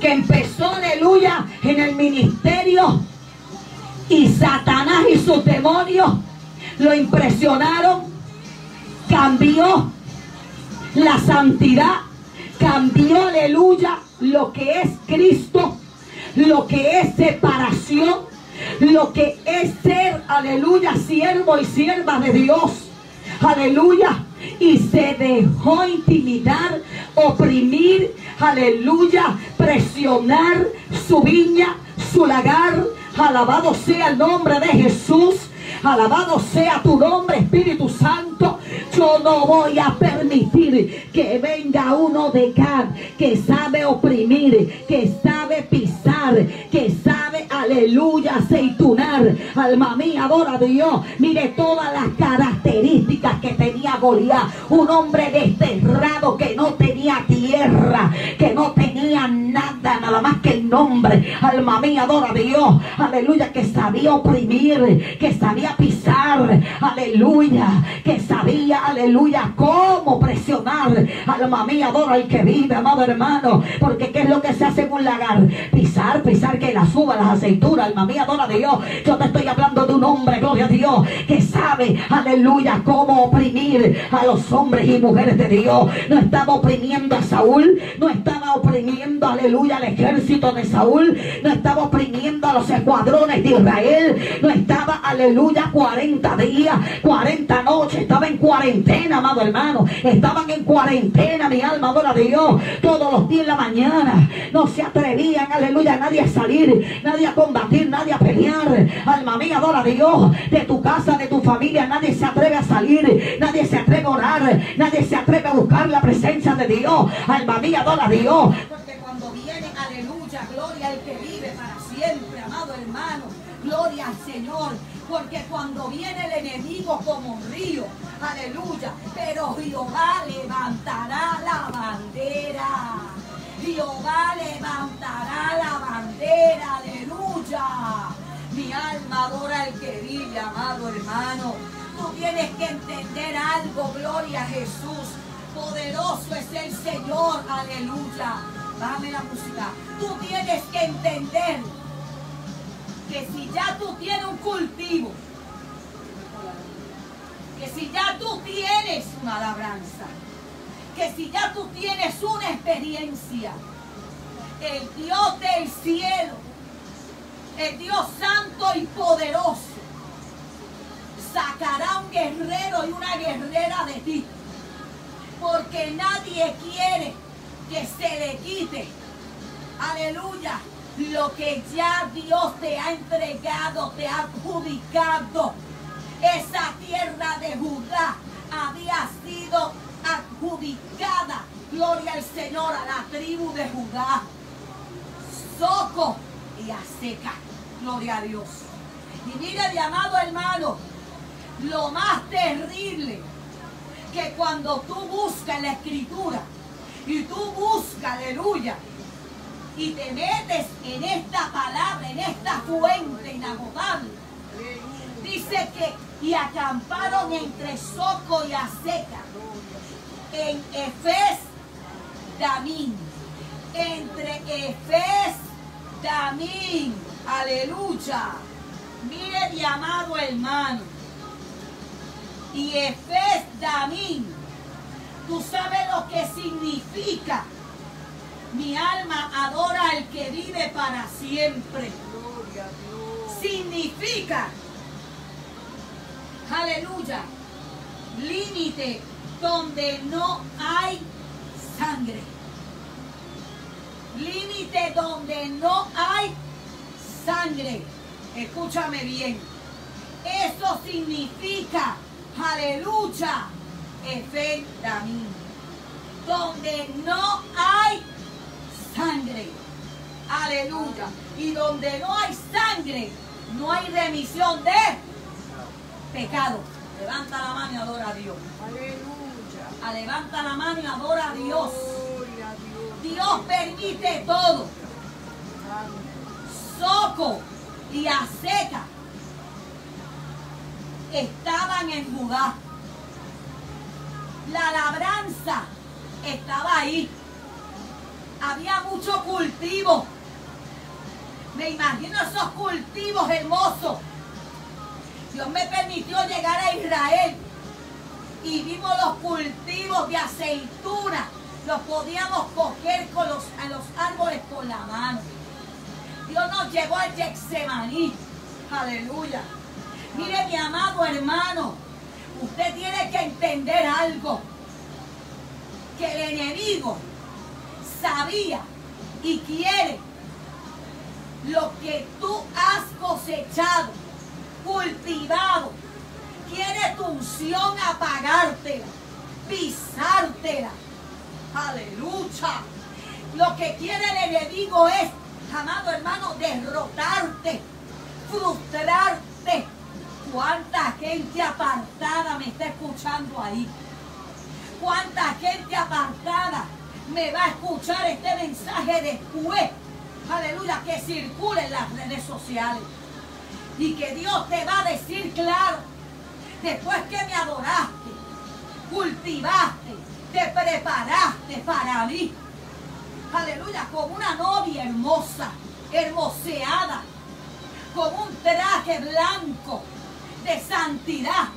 que empezó, aleluya, en el ministerio y Satanás y sus demonios lo impresionaron, cambió la santidad, cambió, aleluya, lo que es Cristo, lo que es separación, lo que es ser, aleluya, siervo y sierva de Dios. Aleluya. Y se dejó intimidar, oprimir, aleluya, presionar su viña, su lagar. Alabado sea el nombre de Jesús. Alabado sea tu nombre, Espíritu Santo. Yo no voy a permitir que venga uno de Gad que sabe oprimir, que sabe pisar, que sabe, aleluya, aceitunar. Alma mía, adora a Dios. Mire todas las características que tenía Goliat. Un hombre desterrado que no tenía tierra, que no tenía nada, nada más que el nombre. Alma mía, adora a Dios. Aleluya, que sabía oprimir, que sabía pisar. Aleluya, que sabía, aleluya, cómo presionar. Alma mía, adora al que vive, amado hermano. Porque ¿qué es lo que se hace en un lagar? Pisar, pisar que las uvas, las aceitunas. Alma mía, adora a Dios. Yo te estoy hablando de un hombre, gloria a Dios, que sabe, aleluya, cómo oprimir a los hombres y mujeres de Dios. No estaba oprimiendo a Saúl, no estaba oprimiendo, aleluya, al ejército de Saúl, no estaba oprimiendo a los escuadrones de Israel, no estaba, aleluya, 40 días, 40 noches, estaba en cuarentena, amado hermano, estaban en cuarentena, mi alma adora a Dios, todos los días en la mañana, no se atrevían, aleluya, nadie a salir, nadie a combatir, nadie a pelear, alma mía, adora a Dios, de tu casa, de tu familia, nadie se atreve a salir, nadie se atreve a orar, nadie se atreve a buscar la presencia de Dios, alma mía, adora a Dios, porque cuando viene, aleluya, gloria al que vive para siempre, amado hermano, gloria al Señor, porque cuando viene el enemigo como un río, aleluya, pero Jehová levantará la bandera. Jehová levantará la bandera, aleluya. Mi alma adora al que vive, amado hermano. Tú tienes que entender algo, gloria a Jesús. Poderoso es el Señor, aleluya. Dame la música. Tú tienes que entender que si ya tú tienes un cultivo, que si ya tú tienes una labranza, que si ya tú tienes una experiencia, el Dios del cielo, el Dios santo y poderoso, sacará un guerrero y una guerrera de ti. Porque nadie quiere que se le quite, aleluya, lo que ya Dios te ha entregado, te ha adjudicado. Esa tierra de Judá había sido adjudicada, gloria al Señor, a la tribu de Judá. Soco y Aseca, gloria a Dios. Y mire, mi amado hermano, lo más terrible que cuando tú buscas la escritura y tú buscas, aleluya, y te metes en esta palabra, en esta fuente inagotable, dice que y acamparon entre Soco y Aseca, en Efes Damín, entre Efes Damín, aleluya. Mire, mi amado hermano, y Efes Damín, tú sabes lo que significa. Mi alma adora al que vive para siempre. Significa, aleluya, límite donde no hay sangre. Límite donde no hay sangre. Escúchame bien. Eso significa, aleluya, efendamín. Donde no hay sangre. Aleluya. Y donde no hay sangre, no hay remisión de pecado. Levanta la mano y adora a Dios. Aleluya. Levanta la mano y adora a Dios. Gloria a Dios. Dios permite todo. Soco y Aseca estaban en Judá. La labranza estaba ahí. Había mucho cultivo. Me imagino esos cultivos hermosos. Dios me permitió llegar a Israel y vimos los cultivos de aceituna. Los podíamos coger con los, a los árboles con la mano. Dios nos llevó al Getsemaní. Aleluya. Mire mi amado hermano, usted tiene que entender algo. Que el enemigo sabía y quiere lo que tú has cosechado, cultivado. Quiere tu unción apagártela, pisártela. Aleluya. Lo que quiere el enemigo es, amado hermano, derrotarte, frustrarte. ¿Cuánta gente apartada me está escuchando ahí? ¿Cuánta gente apartada me va a escuchar este mensaje después? Aleluya, que circule en las redes sociales. Y que Dios te va a decir claro, después que me adoraste, cultivaste, te preparaste para mí. Aleluya, como una novia hermosa, hermoseada, con un traje blanco de santidad.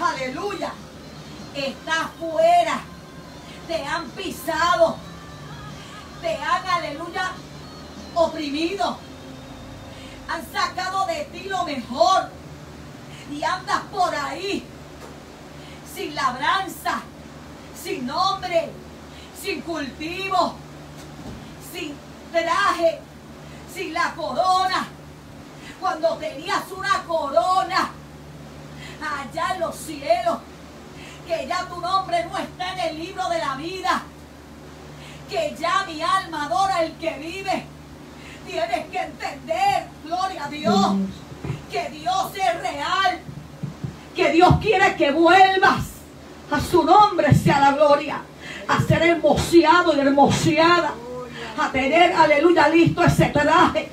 Aleluya, está afuera, te han pisado, te han, aleluya, oprimido, han sacado de ti lo mejor y andas por ahí sin labranza, sin nombre, sin cultivo, sin traje, sin la corona. Cuando tenías una corona allá en los cielos, que ya tu nombre no está en el libro de la vida, que ya mi alma adora el que vive. Tienes que entender, gloria a Dios, que Dios es real, que Dios quiere que vuelvas a su nombre sea la gloria, a ser hermoseado y hermoseada, a tener, aleluya, listo ese traje.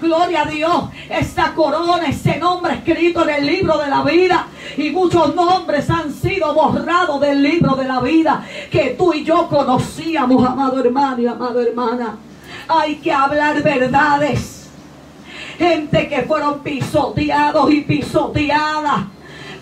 Gloria a Dios, esa corona, ese nombre escrito en el libro de la vida. Y muchos nombres han sido borrados del libro de la vida que tú y yo conocíamos, amado hermano y amado hermana. Hay que hablar verdades. Gente que fueron pisoteados y pisoteadas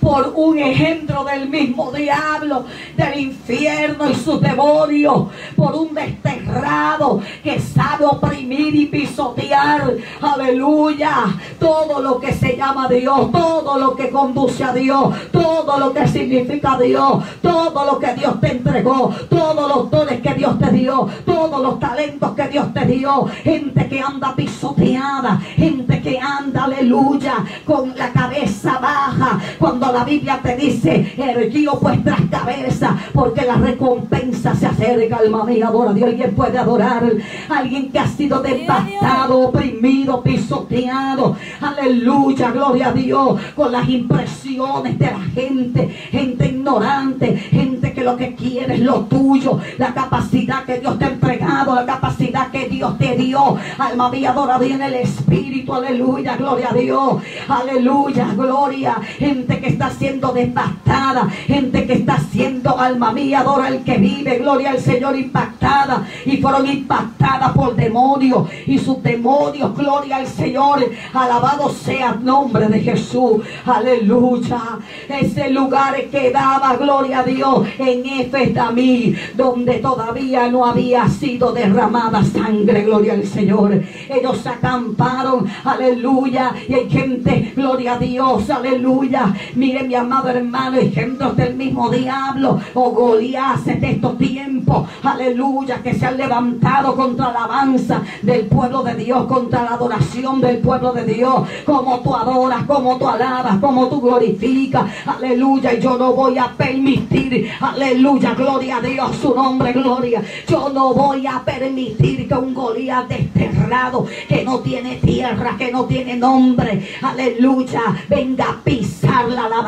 por un ejemplo del mismo diablo, del infierno y sus demonios, por un desterrado que sabe oprimir y pisotear, aleluya, todo lo que se llama Dios, todo lo que conduce a Dios, todo lo que significa Dios, todo lo que Dios te entregó, todos los dones que Dios te dio, todos los talentos que Dios te dio, gente que anda pisoteada, gente que anda, aleluya, con la cabeza baja, cuando la Biblia te dice, erguío vuestras cabezas, porque la recompensa se acerca, alma mía, adora a Dios. Alguien puede adorar, alguien que ha sido devastado, oprimido, pisoteado, aleluya, gloria a Dios, con las impresiones de la gente, gente ignorante, gente que lo que quiere es lo tuyo, la capacidad que Dios te ha entregado, la capacidad que Dios te dio, alma mía, adora a Dios en el Espíritu, aleluya, gloria a Dios, aleluya, gloria, gente que está siendo devastada, gente que está siendo, alma mía, adora al que vive, gloria al Señor, impactada, y fueron impactadas por demonios, y sus demonios, gloria al Señor, alabado sea el nombre de Jesús, aleluya, ese lugar que daba, gloria a Dios, en Efes Damí, donde todavía no había sido derramada sangre, gloria al Señor. Ellos acamparon, aleluya, y hay gente, gloria a Dios, aleluya. Mire mi amado hermano, ejemplos del mismo diablo o Goliat de estos tiempos, aleluya, que se han levantado contra la alabanza del pueblo de Dios, contra la adoración del pueblo de Dios, como tú adoras, como tú alabas, como tú glorificas, aleluya, y yo no voy a permitir, aleluya, gloria a Dios, su nombre, gloria, yo no voy a permitir que un Goliat desterrado, que no tiene tierra, que no tiene nombre, aleluya, venga a pisar la alabanza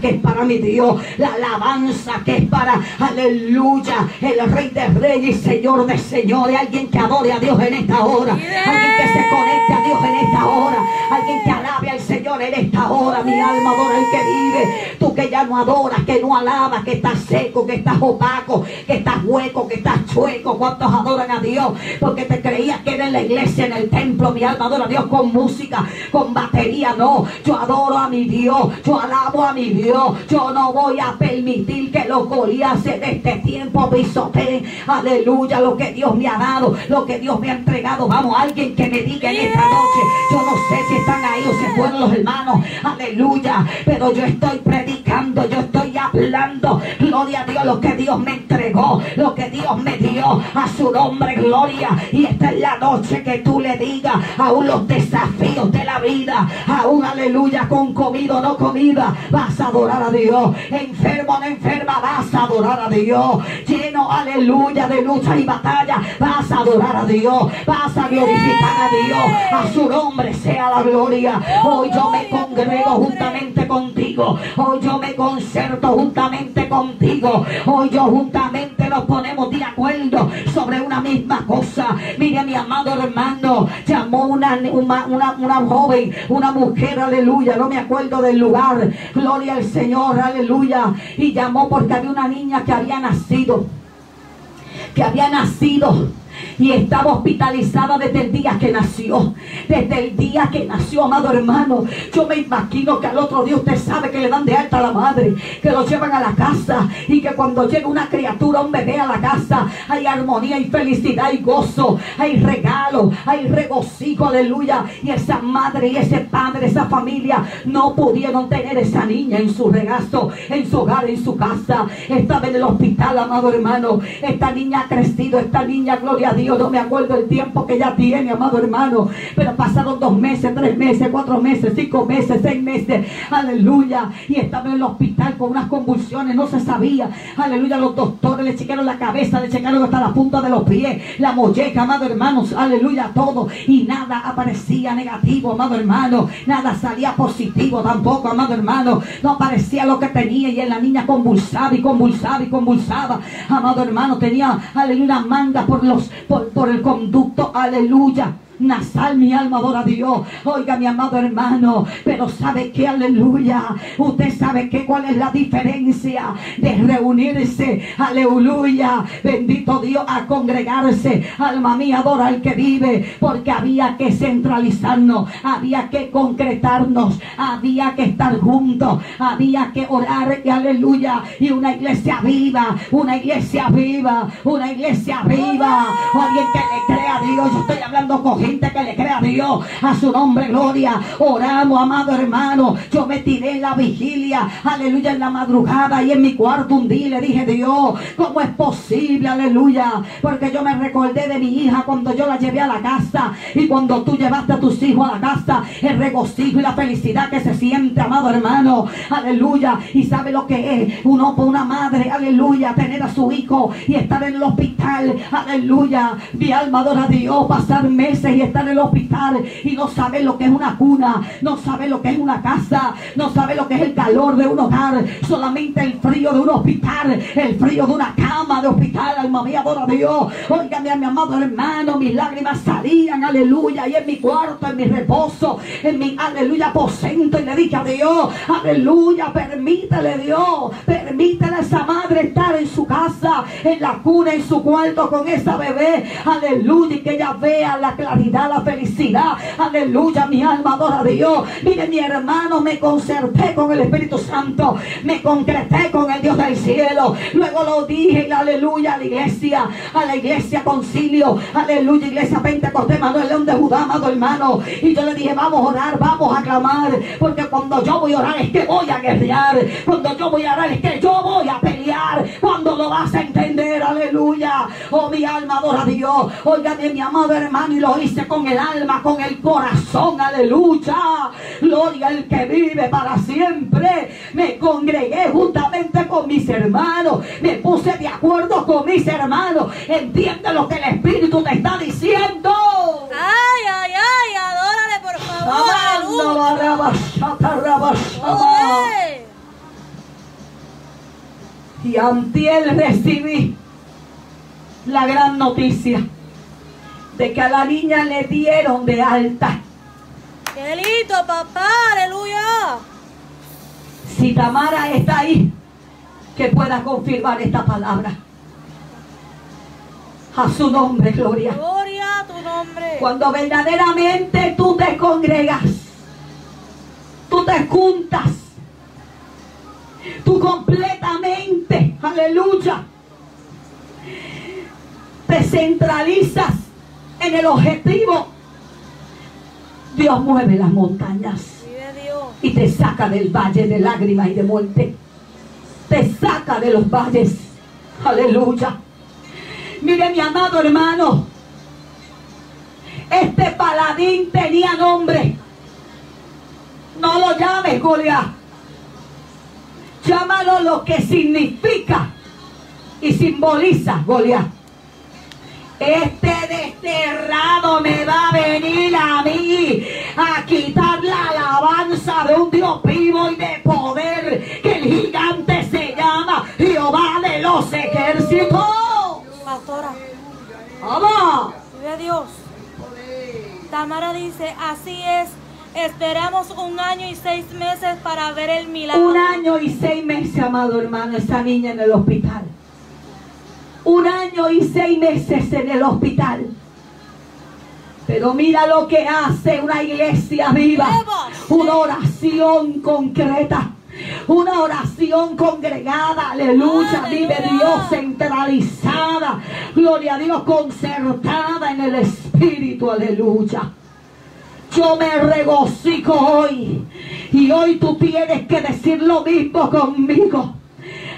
que es para mi Dios, la alabanza que es para, aleluya, el rey de reyes y señor de señores, alguien que adore a Dios en esta hora, alguien que se conecte a Dios en esta hora, alguien que alabe al Señor en esta hora, mi alma adora al que vive, tú que ya no adoras, que no alabas, que estás seco, que estás opaco, que estás hueco, que estás chueco, ¿cuántos adoran a Dios? Porque te creías que era en la iglesia, en el templo, mi alma adora a Dios con música, con batería, no, yo adoro a mi Dios, yo alabo a mi Dios, yo no voy a permitir que los Goliases de este tiempo pisoteen, aleluya, lo que Dios me ha dado, lo que Dios me ha entregado, vamos, alguien que me diga en esta noche, yo no sé si están ahí o se fueron los hermanos, aleluya, pero yo estoy predicando, yo estoy hablando, gloria a Dios, lo que Dios me entregó, lo que Dios me dio, a su nombre, gloria, y esta es la noche que tú le digas, aún los desafíos de la vida, aún aleluya, con comida o no comida, vas a adorar a Dios, enfermo no enferma, vas a adorar a Dios, lleno, aleluya, de lucha y batalla, vas a adorar a Dios, vas a glorificar a Dios, a su nombre sea la gloria, hoy yo me congrego juntamente contigo, hoy yo me concerto juntamente contigo, hoy yo juntamente nos ponemos de acuerdo sobre una misma cosa, mire mi amado hermano, llamó una, una, una, una joven, una mujer, aleluya, no me acuerdo del lugar, gloria al Señor, aleluya, y llamó porque había una niña que había nacido, que había nacido y estaba hospitalizada desde el día que nació. Desde el día que nació, amado hermano. Yo me imagino que al otro día usted sabe que le dan de alta a la madre, que lo llevan a la casa y que cuando llega una criatura, un bebé a la casa, hay armonía y felicidad y gozo, hay regalo, hay regocijo, aleluya. Y esa madre y ese padre, esa familia no pudieron tener esa niña en su regazo, en su hogar, en su casa. Estaba en el hospital, amado hermano. Esta niña ha crecido, esta niña, gloria Dios, no me acuerdo el tiempo que ya tiene, amado hermano. Pero pasaron dos meses, tres meses, cuatro meses, cinco meses, seis meses. Aleluya. Y estaba en el hospital con unas convulsiones, no se sabía. Aleluya. Los doctores le checaron la cabeza, le checaron hasta la punta de los pies, la molleja, amado hermano. Aleluya, todo. Y nada aparecía negativo, amado hermano. Nada salía positivo tampoco, amado hermano. No aparecía lo que tenía. Y en la niña convulsaba y convulsaba y convulsaba. Amado hermano, tenía, aleluya, una manga por los por, por el conducto, aleluya nasal, mi alma adora a Dios. Oiga, mi amado hermano, pero sabe que, aleluya, usted sabe que cuál es la diferencia de reunirse, aleluya, bendito Dios, a congregarse. Alma mía, adora al que vive, porque había que centralizarnos, había que concretarnos, había que estar juntos, había que orar, y aleluya, y una iglesia viva, una iglesia viva, una iglesia viva, alguien que le crea a Dios. Yo estoy hablando con que le crea a Dios, a su nombre, gloria. Oramos, amado hermano. Yo me tiré en la vigilia, aleluya, en la madrugada y en mi cuarto un día le dije, Dios, ¿cómo es posible, aleluya? Porque yo me recordé de mi hija cuando yo la llevé a la casa y cuando tú llevaste a tus hijos a la casa, el regocijo y la felicidad que se siente, amado hermano, aleluya. Y sabe lo que es uno por una madre, aleluya, tener a su hijo y estar en el hospital, aleluya. Mi alma adora a Dios, pasar meses y estar en el hospital y no sabe lo que es una cuna, no sabe lo que es una casa, no sabe lo que es el calor de un hogar, solamente el frío de un hospital, el frío de una cama de hospital, alma mía, adora a Dios. Óigame a mi amado hermano, mis lágrimas salían, aleluya, y en mi cuarto, en mi reposo, en mi, aleluya, aposento, y le dije a Dios, aleluya, permítele Dios, permítele pueda esa madre estar en su casa, en la cuna, en su cuarto con esa bebé. Aleluya. Y que ella vea la claridad, la felicidad. Aleluya. Mi alma adora a Dios. Mire, mi hermano, me concerté con el Espíritu Santo. Me concreté con el Dios del cielo. Luego lo dije, aleluya, a la iglesia, a la iglesia concilio. Aleluya, iglesia Pentecostés, Manuel León de Judá, amado hermano. Y yo le dije, vamos a orar, vamos a clamar. Porque cuando yo voy a orar es que voy a guerrear. Cuando yo voy a orar es que yo voy a pelear. Cuando lo vas a entender, aleluya. Oh, mi alma adora a Dios. Oiga mi amado hermano, y lo hice con el alma, con el corazón, aleluya. Gloria al que vive para siempre. Me congregué juntamente con mis hermanos. Me puse de acuerdo con mis hermanos. Entiende lo que el Espíritu te está diciendo. Ay, ay, ay, adórale por favor. Y antiel recibí la gran noticia de que a la niña le dieron de alta. Qué papá, aleluya. Si Tamara está ahí, que pueda confirmar esta palabra. A su nombre, gloria. Gloria a tu nombre. Cuando verdaderamente tú te congregas, tú te juntas, tú completamente, aleluya, te centralizas en el objetivo, Dios mueve las montañas y te saca del valle de lágrimas y de muerte. Te saca de los valles. Aleluya. Mire mi amado hermano. Este paladín tenía nombre. No lo llames Goliat. Llámalo lo que significa y simboliza Goliat. Este desterrado me va a venir a mí a quitar la alabanza de un Dios vivo y de poder, que el gigante se llama Jehová de los ejércitos. Pastora, ¡Vamos! vive Dios. Tamara dice, así es. Esperamos un año y seis meses para ver el milagro. Un año y seis meses, amado hermano, esa niña en el hospital. Un año y seis meses en el hospital. Pero mira lo que hace una iglesia viva. Una oración concreta. Una oración congregada, aleluya, vive Dios centralizada, gloria a Dios concertada en el Espíritu, aleluya. Yo me regocijo hoy. Y hoy tú tienes que decir lo mismo conmigo.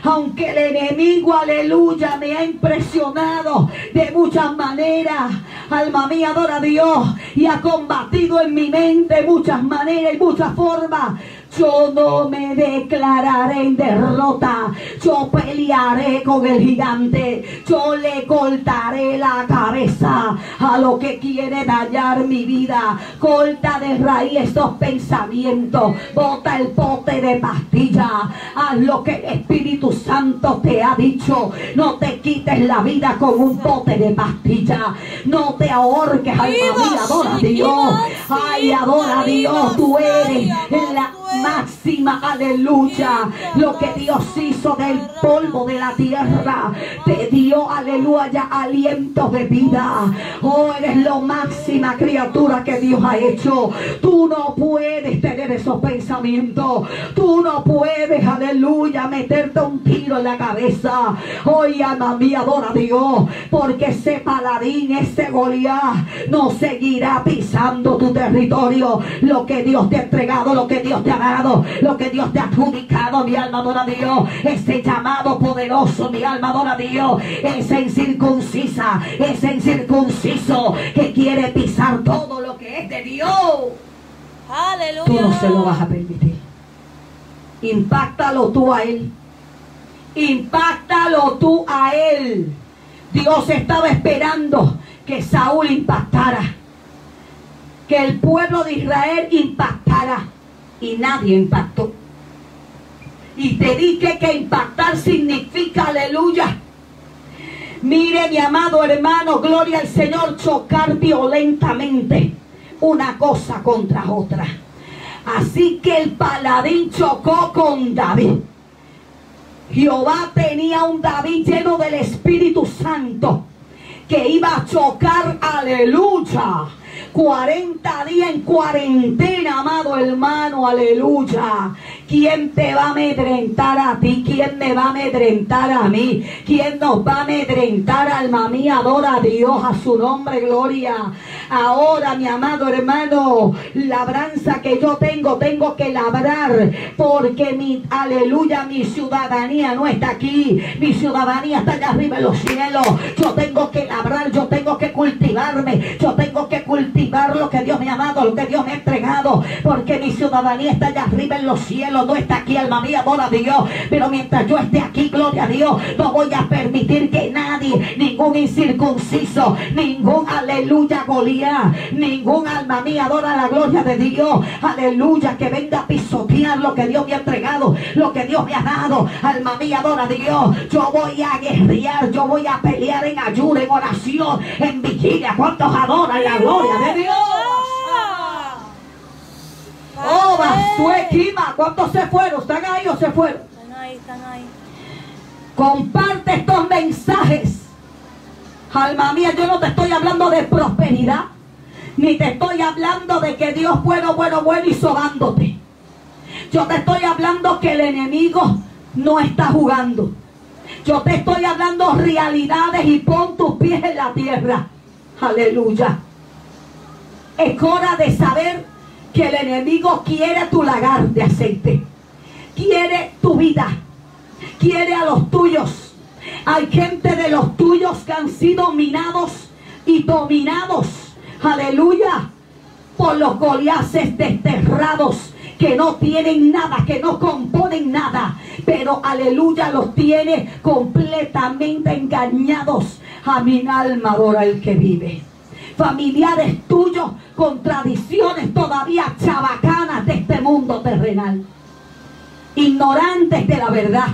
Aunque el enemigo, aleluya, me ha impresionado de muchas maneras. Alma mía, adora a Dios. Y ha combatido en mi mente muchas maneras y muchas formas. Yo no me declararé en derrota. Yo pelearé con el gigante. Yo le cortaré la cabeza a lo que quiere dañar mi vida. Corta de raíz estos pensamientos. Bota el pote de pastilla. Haz lo que el Espíritu Santo te ha dicho. No te quites la vida con un pote de pastilla. No te ahorques, alma mía. Adora a Dios. Ay, adora a Dios. Tú eres la máxima, aleluya. Lo que Dios hizo del polvo de la tierra, te dio, aleluya, aliento de vida. Oh, eres lo máxima criatura que Dios ha hecho. Tú no puedes tener esos pensamientos. Tú no puedes, aleluya, meterte un tiro en la cabeza. Hoy, alma mía, adora a Dios, porque ese paladín, ese Goliat, no seguirá pisando tu territorio. Lo que Dios te ha entregado, lo que Dios te ha dado, lo que Dios te ha adjudicado, mi alma adora a Dios. Ese llamado poderoso, mi alma adora a Dios. Ese incircuncisa, ese incircunciso que quiere pisar todo lo que es de Dios. Aleluya. Tú no se lo vas a permitir. Impáctalo tú a él. Impáctalo tú a él. Dios estaba esperando que Saúl impactara. Que el pueblo de Israel impactara. Y nadie impactó. Y te dije que impactar significa aleluya. Mire mi amado hermano, gloria al Señor, chocar violentamente una cosa contra otra. Así que el paladín chocó con David. Jehová tenía un David lleno del Espíritu Santo que iba a chocar, aleluya. 40 días en cuarentena, amado hermano, aleluya. ¿Quién te va a amedrentar a ti? ¿Quién me va a amedrentar a mí? ¿Quién nos va a amedrentar, alma mía? Adora a Dios, a su nombre, gloria. Ahora, mi amado hermano, labranza que yo tengo, tengo que labrar, porque mi, aleluya, mi ciudadanía no está aquí. Mi ciudadanía está allá arriba en los cielos. Yo tengo que labrar, yo tengo que cultivarme, yo tengo que cultivar lo que Dios me ha dado, lo que Dios me ha entregado, porque mi ciudadanía está allá arriba en los cielos, no está aquí, alma mía, adora a Dios. Pero mientras yo esté aquí, gloria a Dios, no voy a permitir que nadie, ningún incircunciso, ningún aleluya Goliat, ningún alma mía adora la gloria de Dios, aleluya, que venga a pisotear lo que Dios me ha entregado, lo que Dios me ha dado, alma mía adora a Dios. Yo voy a guerrear, yo voy a pelear en ayuno, en oración, en vigilia. ¿Cuántos adoran la gloria de Dios? Oh, Basué, Kima, ¿cuántos se fueron? ¿Están ahí o se fueron? Están ahí, están ahí. Comparte estos mensajes. Alma mía, yo no te estoy hablando de prosperidad. Ni te estoy hablando de que Dios bueno, bueno, bueno y sobándote. Yo te estoy hablando que el enemigo no está jugando. Yo te estoy hablando realidades y pon tus pies en la tierra. Aleluya. Es hora de saber que el enemigo quiere tu lagar de aceite. Quiere tu vida. Quiere a los tuyos. Hay gente de los tuyos que han sido minados y dominados. Aleluya. Por los goliases desterrados que no tienen nada, que no componen nada, pero aleluya los tiene completamente engañados. A mi alma adora el que vive. Familiares tuyos con tradiciones todavía chabacanas de este mundo terrenal. Ignorantes de la verdad,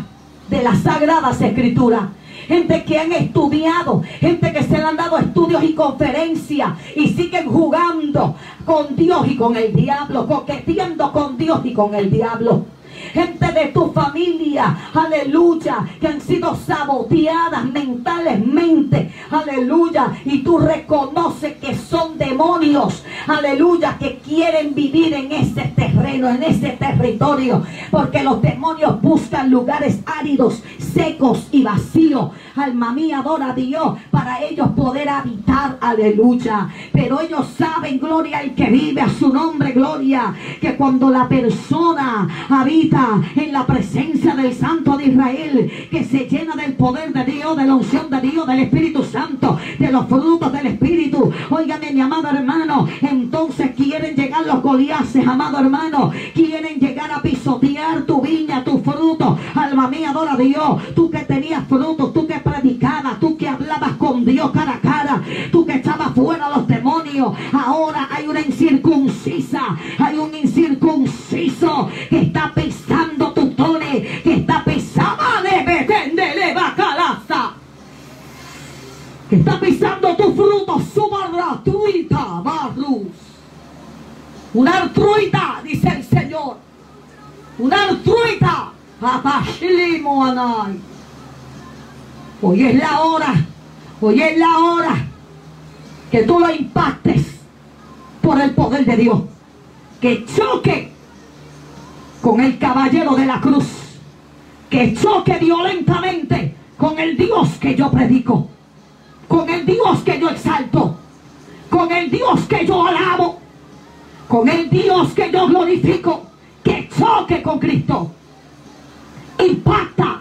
de las sagradas escrituras gente que han estudiado, gente que se le han dado estudios y conferencias y siguen jugando con Dios y con el diablo, coqueteando con Dios y con el diablo gente de tu familia, aleluya, que han sido saboteadas mentalmente, aleluya, y tú reconoces que son demonios, aleluya, que quieren vivir en ese terreno, en ese territorio, porque los demonios buscan lugares áridos, secos y vacíos. Alma mía, adora a Dios para ellos poder habitar, aleluya. Pero ellos saben, gloria, el que vive a su nombre, gloria, que cuando la persona habita en la presencia del Santo de Israel, que se llena del poder de Dios, de la unción de Dios, del Espíritu Santo, de los frutos del Espíritu. Óigame, mi amado hermano, entonces quieren llegar los goliases, amado hermano, quieren llegar a pisotear tu viña, tu fruto. Alma mía, adora a Dios. Tú que tenías frutos, tú que predicabas, tú que hablabas con Dios cara a cara, tú que echabas fuera los demonios. Ahora hay una incircuncisa, hay un incircunciso que está pisando tu tone, que está pisando de bacalaza. Que está pisando tu fruto, su barratuita, barrus. Una artruita, dice el Señor. Una artruita. Papashilimo anay. Hoy es la hora, hoy es la hora que tú lo impactes por el poder de Dios. Que choque con el caballero de la cruz. Que choque violentamente con el Dios que yo predico. Con el Dios que yo exalto. Con el Dios que yo alabo. Con el Dios que yo glorifico. Que choque con Cristo. Impacta.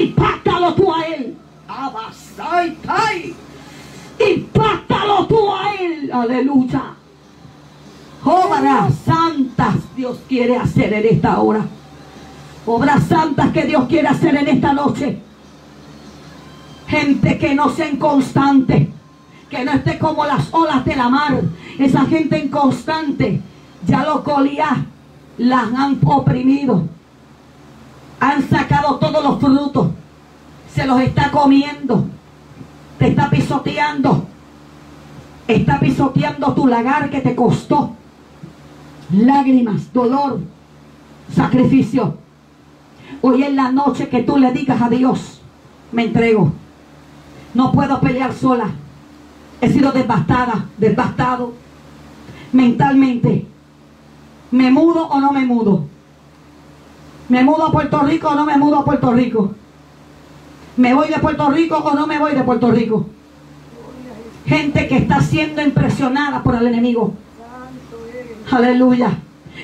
Impactalo tú a él. Abasaitai. Impactalo tú a él. Aleluya. Obras santas Dios quiere hacer en esta hora. Obras santas que Dios quiere hacer en esta noche. Gente que no sea inconstante. Que no esté como las olas de la mar. Esa gente inconstante. Ya los Goliat las han oprimido. Han sacado todos los frutos. Se los está comiendo. Te está pisoteando. Está pisoteando tu lagar que te costó. Lágrimas, dolor, sacrificio. Hoy es la noche que tú le digas a Dios, me entrego. No puedo pelear sola. He sido devastada, devastado mentalmente. ¿Me mudo o no me mudo? ¿Me mudo a Puerto Rico o no me mudo a Puerto Rico? ¿Me voy de Puerto Rico o no me voy de Puerto Rico? Gente que está siendo impresionada por el enemigo. Aleluya.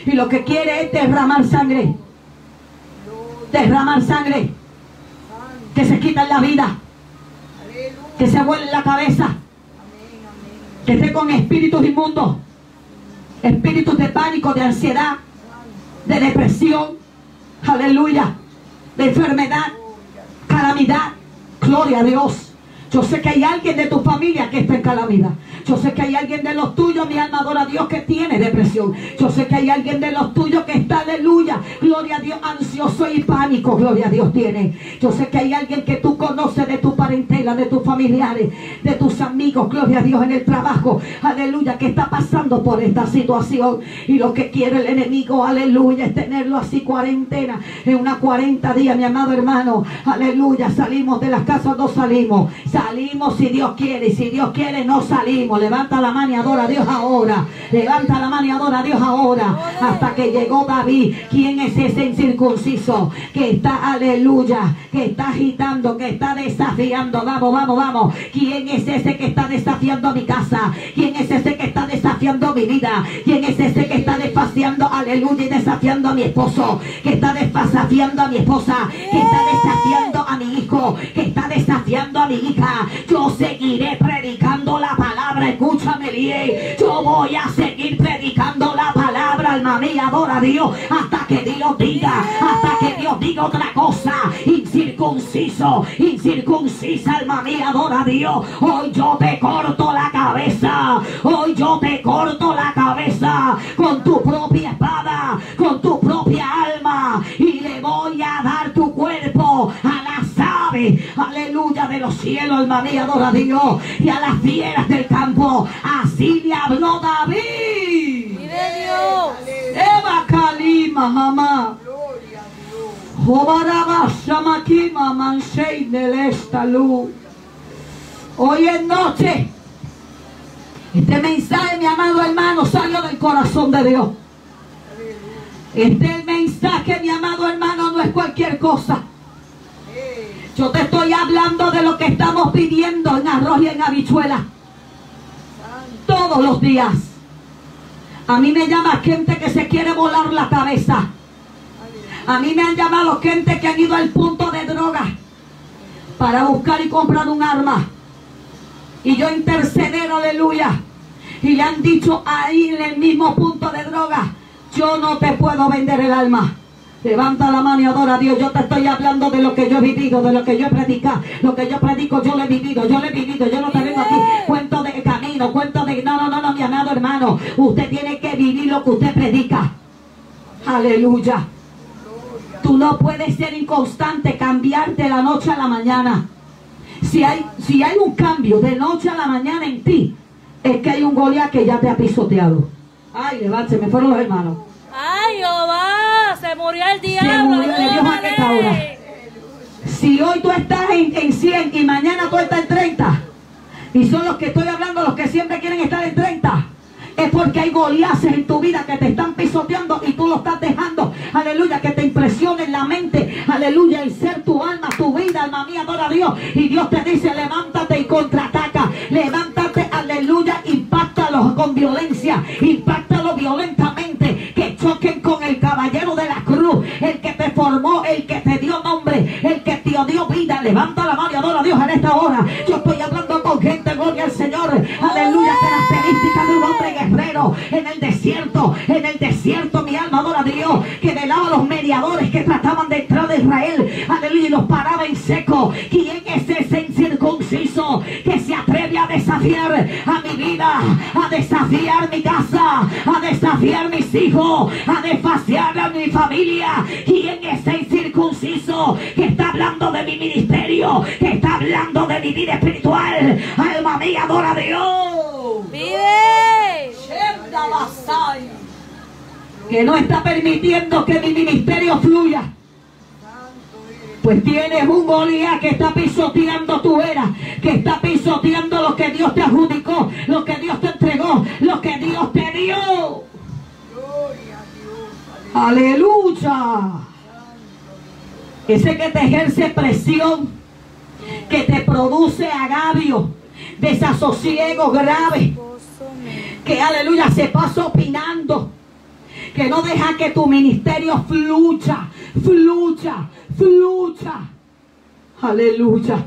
Y lo que quiere es derramar sangre. Derramar sangre. Que se quitan la vida. Que se vuelve la cabeza. Que esté con espíritus inmundos. Espíritus de pánico, de ansiedad, de depresión. Aleluya. De enfermedad, calamidad. Gloria a Dios. Yo sé que hay alguien de tu familia que está en calamidad. Yo sé que hay alguien de los tuyos, mi alma adora a Dios, que tiene depresión. Yo sé que hay alguien de los tuyos que está, aleluya, gloria a Dios, ansioso y pánico, gloria a Dios tiene. Yo sé que hay alguien que tú conoces de tu parentela, de tus familiares, de tus amigos, gloria a Dios, en el trabajo, aleluya, que está pasando por esta situación. Y lo que quiere el enemigo, aleluya, es tenerlo así cuarentena, en una 40 días, mi amado hermano, aleluya, salimos de las casas, no salimos. Salimos si Dios quiere y si Dios quiere no salimos. Levanta la mano y adora a Dios ahora. Levanta la mano y adora a Dios ahora. Hasta que llegó David. ¿Quién es ese incircunciso que está, aleluya, que está agitando, que está desafiando? Vamos, vamos, vamos. ¿Quién es ese que está desafiando mi casa? ¿Quién es ese que está desafiando mi vida? ¿Quién es ese que está desafiando, aleluya, y desafiando a mi esposo? Que está desafiando a mi esposa. Que está desafiando a mi hijo. Que está desafiando a mi hija yo seguiré predicando la palabra. Escúchame bien. Yo voy a seguir predicando la palabra, alma mía. Adora a Dios hasta que Dios diga, hasta que Dios diga otra cosa. Incircunciso, incircuncisa, alma mía. Adora a Dios. Hoy yo te corto la cabeza. Hoy yo te corto la cabeza con tu propia espada, con tu propia alma. Y le voy a dar tu cuerpo a las aves. Aleluya de los cielos alma mía, adora a Dios, y a las fieras del campo. Así le habló David. Eva Kalima, mamá. Hoy es noche. Este mensaje, mi amado hermano, salió del corazón de Dios. Este mensaje, mi amado hermano, no es cualquier cosa. Yo te estoy hablando de lo que estamos pidiendo en arroz y en habichuela. Todos los días. A mí me llama gente que se quiere volar la cabeza. A mí me han llamado gente que han ido al punto de droga para buscar y comprar un arma. Y yo interceder, aleluya. Y le han dicho ahí en el mismo punto de droga, yo no te puedo vender el alma. Levanta la mano y adora a Dios. Yo te estoy hablando de lo que yo he vivido, de lo que yo he predicado. Lo que yo predico, yo lo he vivido, yo lo he vivido. Yo no te vengo aquí cuento de camino, cuento de... No, no, no, no, mi amado hermano. Usted tiene que vivir lo que usted predica. Aleluya. Tú no puedes ser inconstante, cambiarte de la noche a la mañana. Si hay, si hay un cambio de noche a la mañana en ti, es que hay un Goliat que ya te ha pisoteado. Ay, levántese, me fueron los hermanos. Ay, Jehová, se murió el Se diablo. murió, le dio jaqueta ahora. Si hoy tú estás en, en 100 y mañana tú estás en 30, y son los que estoy hablando, los que siempre quieren estar en 30, es porque hay goliases en tu vida que te están pisoteando y tú lo estás dejando, aleluya, que te impresione en la mente, aleluya, el ser tu alma, tu vida, alma mía, adora a Dios. Y Dios te dice, levántate y contraataca, levántate, aleluya, impactalos con violencia, impactalos violentamente, que choquen con el caballero de la el que te formó, el que te dio nombre, el que te dio vida. Levanta la mano y adora a Dios en esta hora. Yo estoy hablando con gente, gloria al Señor, aleluya, características de un hombre guerrero en el desierto, en el desierto, mi alma adora a Dios, que velaba a los mediadores que trataban de entrar de Israel, aleluya, y los paraba en seco. ¿Quién es ese incircunciso que se atreve a desafiar a mi vida, a desafiar mi casa, a desafiar mis hijos, a desafiar a mi familia? ¿Quién es ese incircunciso que está hablando de mi ministerio, que está hablando de mi vida espiritual? Alma mía, adora a Dios Vive. que no está permitiendo que mi ministerio fluya. Pues tienes un Goliat que está pisoteando tu era, que está pisoteando lo que Dios te adjudicó, lo que Dios te entregó, lo que Dios te dio. Aleluya. Ese que te ejerce presión, que te produce agavio, desasosiego grave, que aleluya se pasa opinando, que no deja que tu ministerio fluya, fluya, fluya. Aleluya.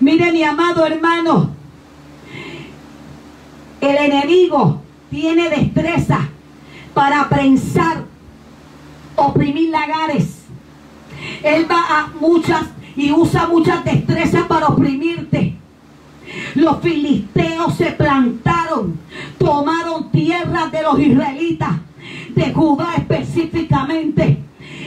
Mire mi amado hermano, el enemigo tiene destreza para prensar, oprimir lagares. Él va a muchas y usa muchas destrezas para oprimirte. Los filisteos se plantaron, tomaron tierras de los israelitas, de Judá específicamente.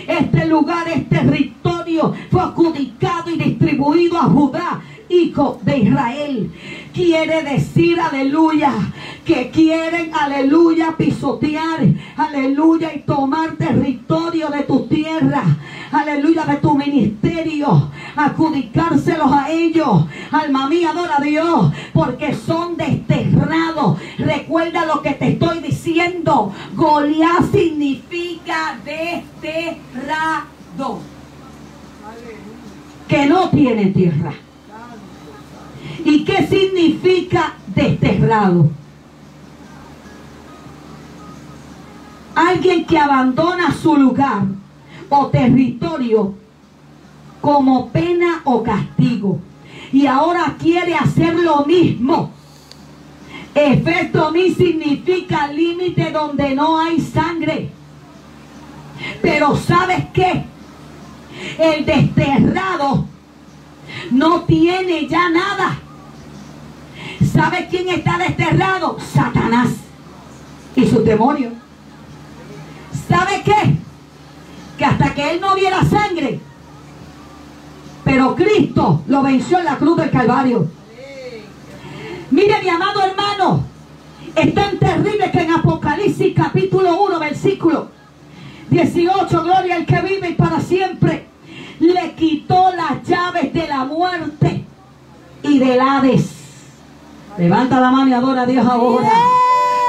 Este lugar, este territorio fue adjudicado y distribuido a Judá, hijo de Israel. Quiere decir, aleluya, que quieren, aleluya, pisotear, aleluya, y tomar territorio de tu tierra, aleluya, de tu ministerio, adjudicárselos a ellos. Alma mía, adora a Dios, porque son desterrados. Recuerda lo que te estoy diciendo. Goliat significa desterrado. Que no tiene tierra. ¿Y qué significa desterrado? Alguien que abandona su lugar o territorio como pena o castigo. Y ahora quiere hacer lo mismo. Efecto mí significa límite donde no hay sangre. Pero ¿sabes qué? El desterrado no tiene ya nada. ¿Sabe quién está desterrado? Satanás y sus demonios. ¿Sabe qué? Que hasta que él no viera sangre, pero Cristo lo venció en la cruz del Calvario. Mire mi amado hermano, es tan terrible que en Apocalipsis capítulo 1, versículo 18, gloria al que vive y para siempre, le quitó las llaves de la muerte y del Hades. Levanta la mano y adora a Dios ahora.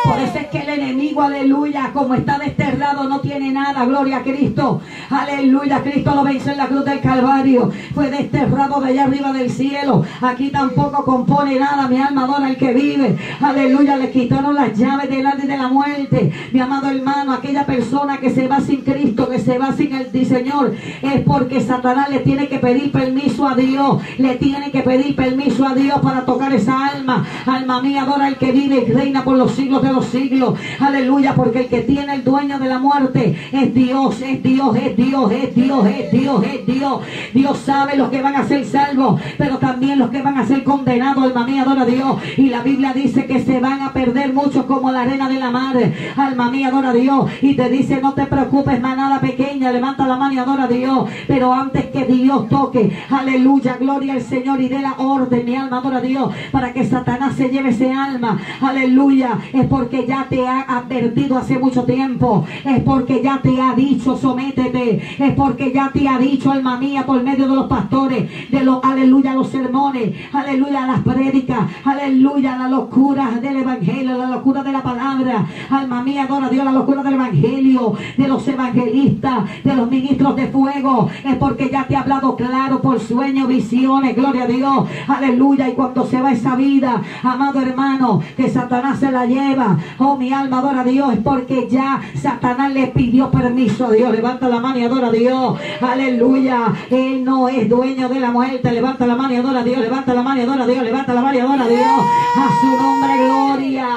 Por eso es que el enemigo, aleluya, como está desterrado, no tiene nada. Gloria a Cristo. Aleluya. Cristo lo venció en la cruz del Calvario. Fue desterrado de allá arriba del cielo. Aquí tampoco compone nada. Mi alma adora al que vive. Aleluya. Le quitaron las llaves delante de la muerte. Mi amado hermano, aquella persona que se va sin Cristo, que se va sin el Señor, es porque Satanás le tiene que pedir permiso a Dios. Le tiene que pedir permiso a Dios para tocar esa alma. Alma mía, adora al que vive y reina por los siglos de los siglos. Aleluya, porque el que tiene el dueño de la muerte es Dios, es Dios, es Dios, es Dios, es Dios, es Dios. Dios sabe los que van a ser salvos, pero también los que van a ser condenados. Alma mía, adora a Dios. Y la Biblia dice que se van a perder muchos como la arena de la mar. Alma mía, adora a Dios. Y te dice, no te preocupes, manada pequeña, levanta la mano y adora a Dios. Pero antes que Dios toque, aleluya, gloria al Señor y dé la orden, mi alma adora a Dios, para que Satanás se lleve ese alma. Aleluya, es porque ya te ha advertido hace mucho tiempo. Es porque ya te ha dicho, sométete. Es porque ya te ha dicho, alma mía, por medio de los pastores, de los, aleluya, los sermones, aleluya, las prédicas, aleluya, la locura del evangelio, la locura de la palabra. Alma mía, adora a Dios, la locura del evangelio, de los evangelistas, de los ministros de fuego. Es porque ya te ha hablado claro por sueños, visiones, gloria a Dios. Aleluya. Y cuando se va esa vida, amado hermano, que Satanás se la lleva. Oh, mi alma adora a Dios. Porque ya Satanás le pidió permiso a Dios. Levanta la mano y adora a Dios. Aleluya. Él no es dueño de la muerte. Levanta la mano y adora a Dios. Levanta la mano y adora a Dios. Levanta la mano y adora a Dios. A su nombre, gloria.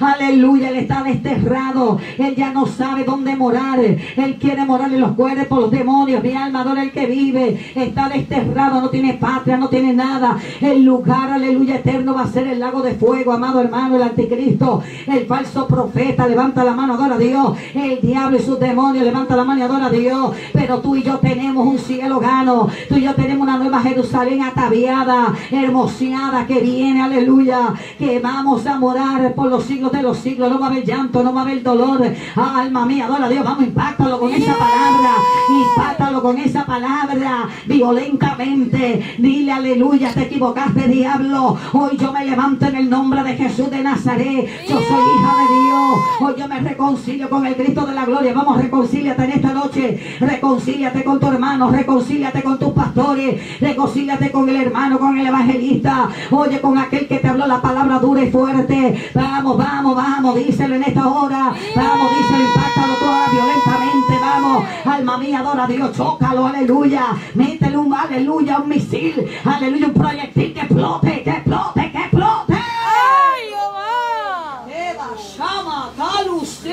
Aleluya. Él está desterrado. Él ya no sabe dónde morar. Él quiere morar en los cuerpos, los demonios. Mi alma adora el que vive. Está desterrado. No tiene patria, no tiene nada. El lugar, aleluya, eterno va a ser el lago de fuego, amado hermano, el anticristo. El falso profeta levanta la mano, adora a Dios. El diablo y sus demonios levanta la mano y adora a Dios. Pero tú y yo tenemos un cielo gano. Tú y yo tenemos una nueva Jerusalén ataviada, hermoseada que viene, aleluya. Que vamos a morar por los siglos de los siglos. No va a haber llanto, no va a haber dolor. alma mía, adora a Dios. Vamos, impactalo con esa palabra. Impactalo con esa palabra violentamente. Dile aleluya, te equivocaste, diablo. Hoy yo me levanto en el nombre de Jesús de Nazaret. Yo soy hija de Dios. Hoy yo me reconcilio con el Cristo de la gloria. Vamos, reconcíliate en esta noche. Reconcíliate con tu hermano. Reconcíliate con tus pastores. Reconcíliate con el hermano, con el evangelista. Oye, con aquel que te habló la palabra dura y fuerte. Vamos, vamos, vamos. Díselo en esta hora. Vamos, díselo, impactalo toda violentamente. Vamos, alma mía, adora a Dios. Chócalo, aleluya. Métele un aleluya, un misil. Aleluya, un proyectil que explote, que explote, que explote. ¡Ay, Jehová! Eva, Shama, Kalusei, Klimanduya.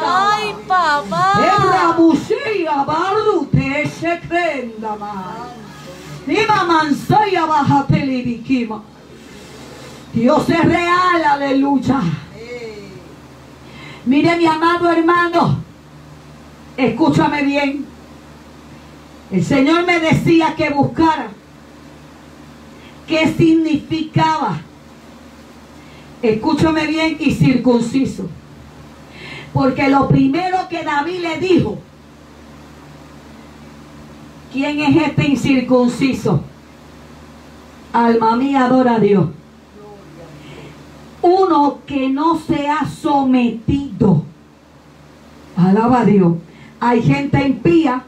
¡Ay, papá! Erra Bushia, Bardu, prenda más. Dima Mansaya, Bajateli, Bikima. Dios es real, aleluya. Mire mi amado hermano, escúchame bien. El Señor me decía que buscara qué significaba, escúchame bien, y circunciso. Porque lo primero que David le dijo, ¿quién es este incircunciso? Alma mía, adora a Dios. Uno que no se ha sometido. Alaba a Dios. Hay gente impía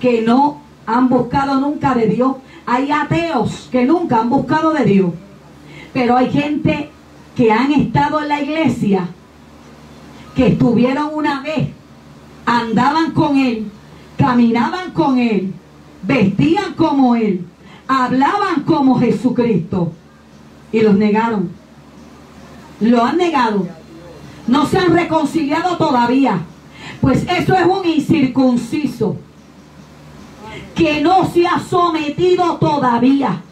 que no han buscado nunca de Dios. Hay ateos que nunca han buscado de Dios. Pero hay gente que han estado en la iglesia, que estuvieron una vez, andaban con Él, caminaban con Él, vestían como Él, hablaban como Jesucristo. Y los negaron. Lo han negado. No se han reconciliado todavía. Pues eso es un incircunciso que no se ha sometido todavía,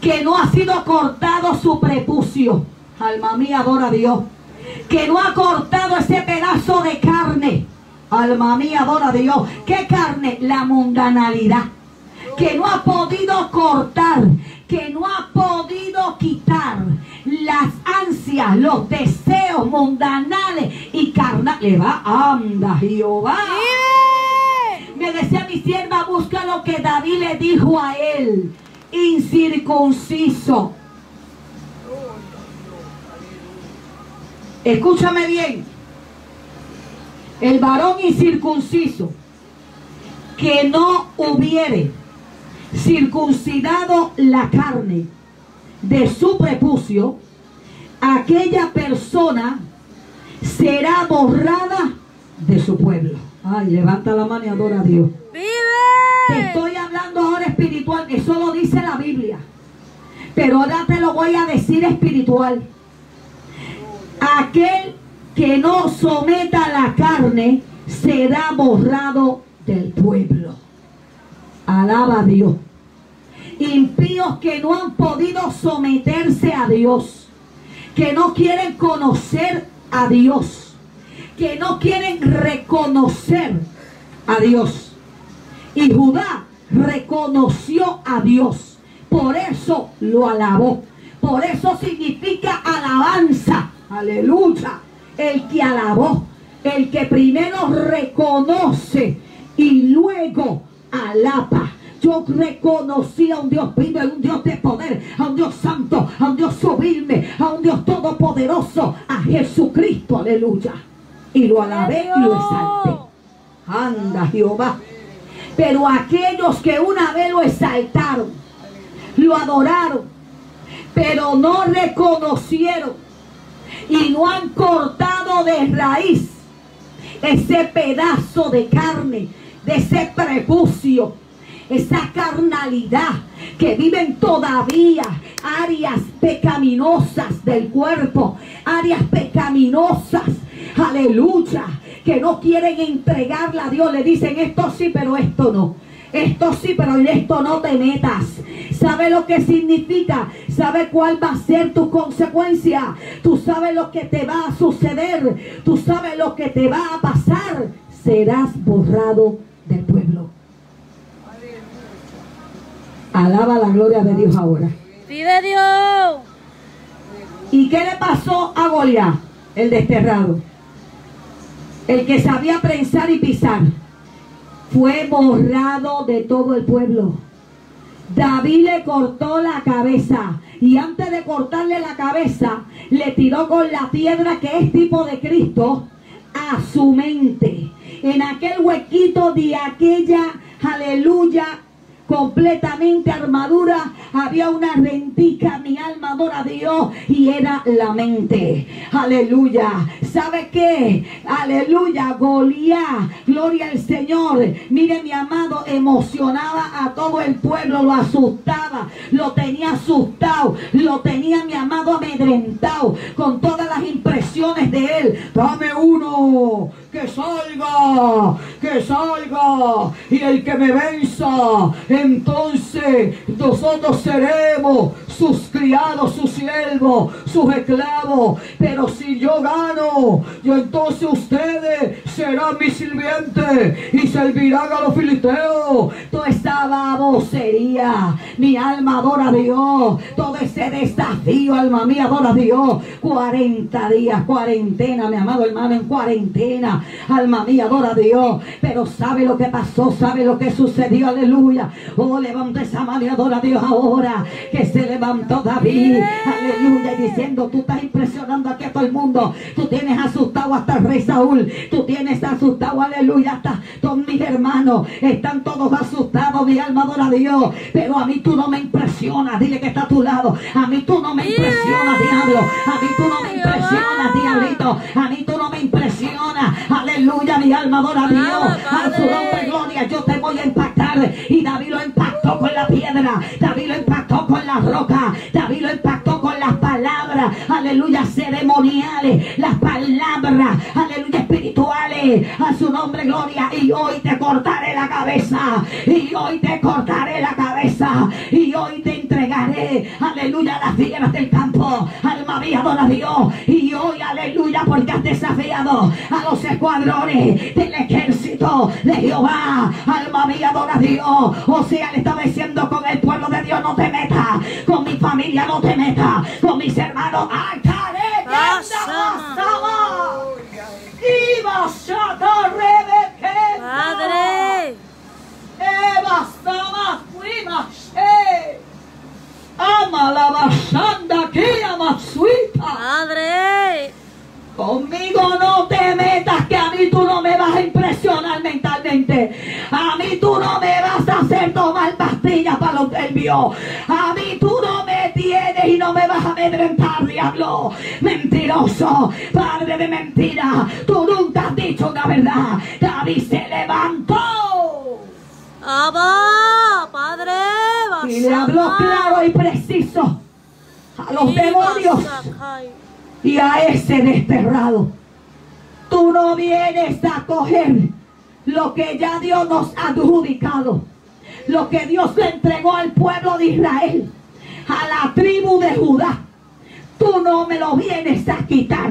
que no ha sido cortado su prepucio. Alma mía, adora a Dios. Que no ha cortado ese pedazo de carne. Alma mía, adora a Dios. ¿Qué carne? La mundanalidad. Que no ha podido cortar, que no ha podido quitar las ansias, los deseos mundanales y carnales. Va, anda, Jehová. Me decía mi sierva, busca lo que David le dijo a él. Incircunciso. Escúchame bien. El varón incircunciso que no hubiere circuncidado la carne de su prepucio, aquella persona será borrada de su pueblo. Ay, levanta la mano y adora a Dios. Te ¡Vive! estoy hablando ahora espiritual, eso lo dice la Biblia. Pero ahora te lo voy a decir espiritual. Aquel que no someta la carne será borrado del pueblo. Alaba a Dios. Impíos que no han podido someterse a Dios. Que no quieren conocer a Dios. Que no quieren reconocer a Dios. Y Judá reconoció a Dios. Por eso lo alabó. Por eso significa alabanza. Aleluya. El que alabó. El que primero reconoce y luego alaba. Yo reconocí a un Dios vivo, a un Dios de poder, a un Dios santo, a un Dios sublime, a un Dios todopoderoso, a Jesucristo, aleluya. Y lo alabé y lo exalté. Anda Jehová. Pero aquellos que una vez lo exaltaron, lo adoraron, pero no reconocieron y no han cortado de raíz ese pedazo de carne, de ese prepucio, esa carnalidad que viven todavía áreas pecaminosas del cuerpo, áreas pecaminosas, aleluya, que no quieren entregarla a Dios, le dicen esto sí, pero esto no. Esto sí, pero en esto no te metas. sabe lo que significa, sabe cuál va a ser tu consecuencia, tú sabes lo que te va a suceder, tú sabes lo que te va a pasar, serás borrado del pueblo. Alaba la gloria de Dios ahora. Vive Dios. ¿Y qué le pasó a Goliat? El desterrado. El que sabía prensar y pisar. Fue borrado de todo el pueblo. David le cortó la cabeza y antes de cortarle la cabeza le tiró con la piedra que es tipo de Cristo a su mente. En aquel huequito de aquella, aleluya, completamente armadura, había una rentica, mi alma adora a Dios, y era la mente. Aleluya. ¿Sabe qué? Aleluya, Goliat, gloria al Señor. Mire, mi amado, emocionaba a todo el pueblo, lo asustaba, lo tenía asustado, lo tenía, mi amado, amedrentado, con todas las impresiones de él. Dame uno, que salga, que salga, y el que me venza, entonces nosotros seremos sus criados, sus siervos, sus esclavos. Pero si yo gano, yo entonces ustedes serán mis sirvientes y servirán a los filisteos. Toda esta babosería, mi alma adora a Dios. Todo ese desafío, alma mía, adora a Dios. 40 días, cuarentena, mi amado hermano, en cuarentena. Alma mía, adora a Dios. Pero sabe lo que pasó, sabe lo que sucedió, aleluya. Oh, levanta esa mano y adora a Dios ahora. Que se levantó David, aleluya, y diciendo, tú estás impresionando aquí a todo el mundo. Tú tienes asustado hasta el rey Saúl. Tú tienes asustado, aleluya, hasta todos mis hermanos. Están todos asustados, mi alma adora a Dios. Pero a mí tú no me impresionas. Dile que está a tu lado. A mí tú no me impresionas, diablo. A mí tú no me impresionas, diablito. A mí tú no me impresionas. Aleluya, mi alma adora a Dios. A su nombre, gloria. Yo te voy a impactar. Y David lo impactó con la piedra. David lo impactó con la roca. David lo impactó las palabras. Aleluya, ceremoniales. Las palabras. Aleluya, espirituales. A su nombre, gloria. Y hoy te cortaré la cabeza. Y hoy te cortaré la cabeza. Y hoy te entregaré. Aleluya, a las fieras del campo. Alma mía, adora a Dios. Y hoy, aleluya, porque has desafiado a los escuadrones del ejército de Jehová. Alma mía, adora a Dios. O sea, le está diciendo con el pueblo de Dios, no te metas. Con mi familia, no te metas. Con mis hermanos, rebeque. Padre. She. Ama la basanda que ama suita. Padre. Conmigo no te metas que a mí tú no me vas a impresionar mentalmente. A mí tú no me vas a hacer tomar pastillas para los nervios. A mí tú no me tienes y no me vas a amedrentar, diablo. Mentiroso, padre de mentira. Tú nunca has dicho la verdad. David se levantó. Abba, Padre. Y le habló claro y preciso a los demonios y a ese desterrado. Tú no vienes a coger lo que ya Dios nos ha adjudicado. Lo que Dios le entregó al pueblo de Israel, a la tribu de Judá. Tú no me lo vienes a quitar.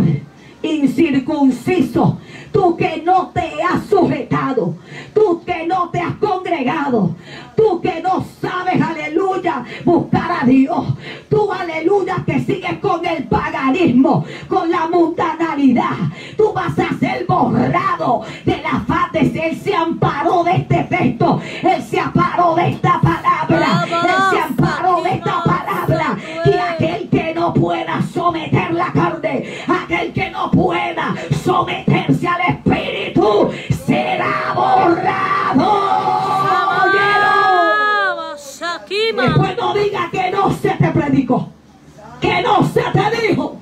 Incircunciso, tú que no te has sujetado, tú que no te has congregado, tú que no sabes, aleluya, buscar a Dios, tú, aleluya, que sigues con el paganismo, con la mundanalidad, tú vas a ser borrado de la faz de Él se amparó de este texto, Él se amparó de esta palabra, Él se amparó de esta palabra, aquel que no pueda someter la carne, aquel que no pueda someterse al Espíritu, será borrado. Después no diga que no se te predicó, que no se te dijo.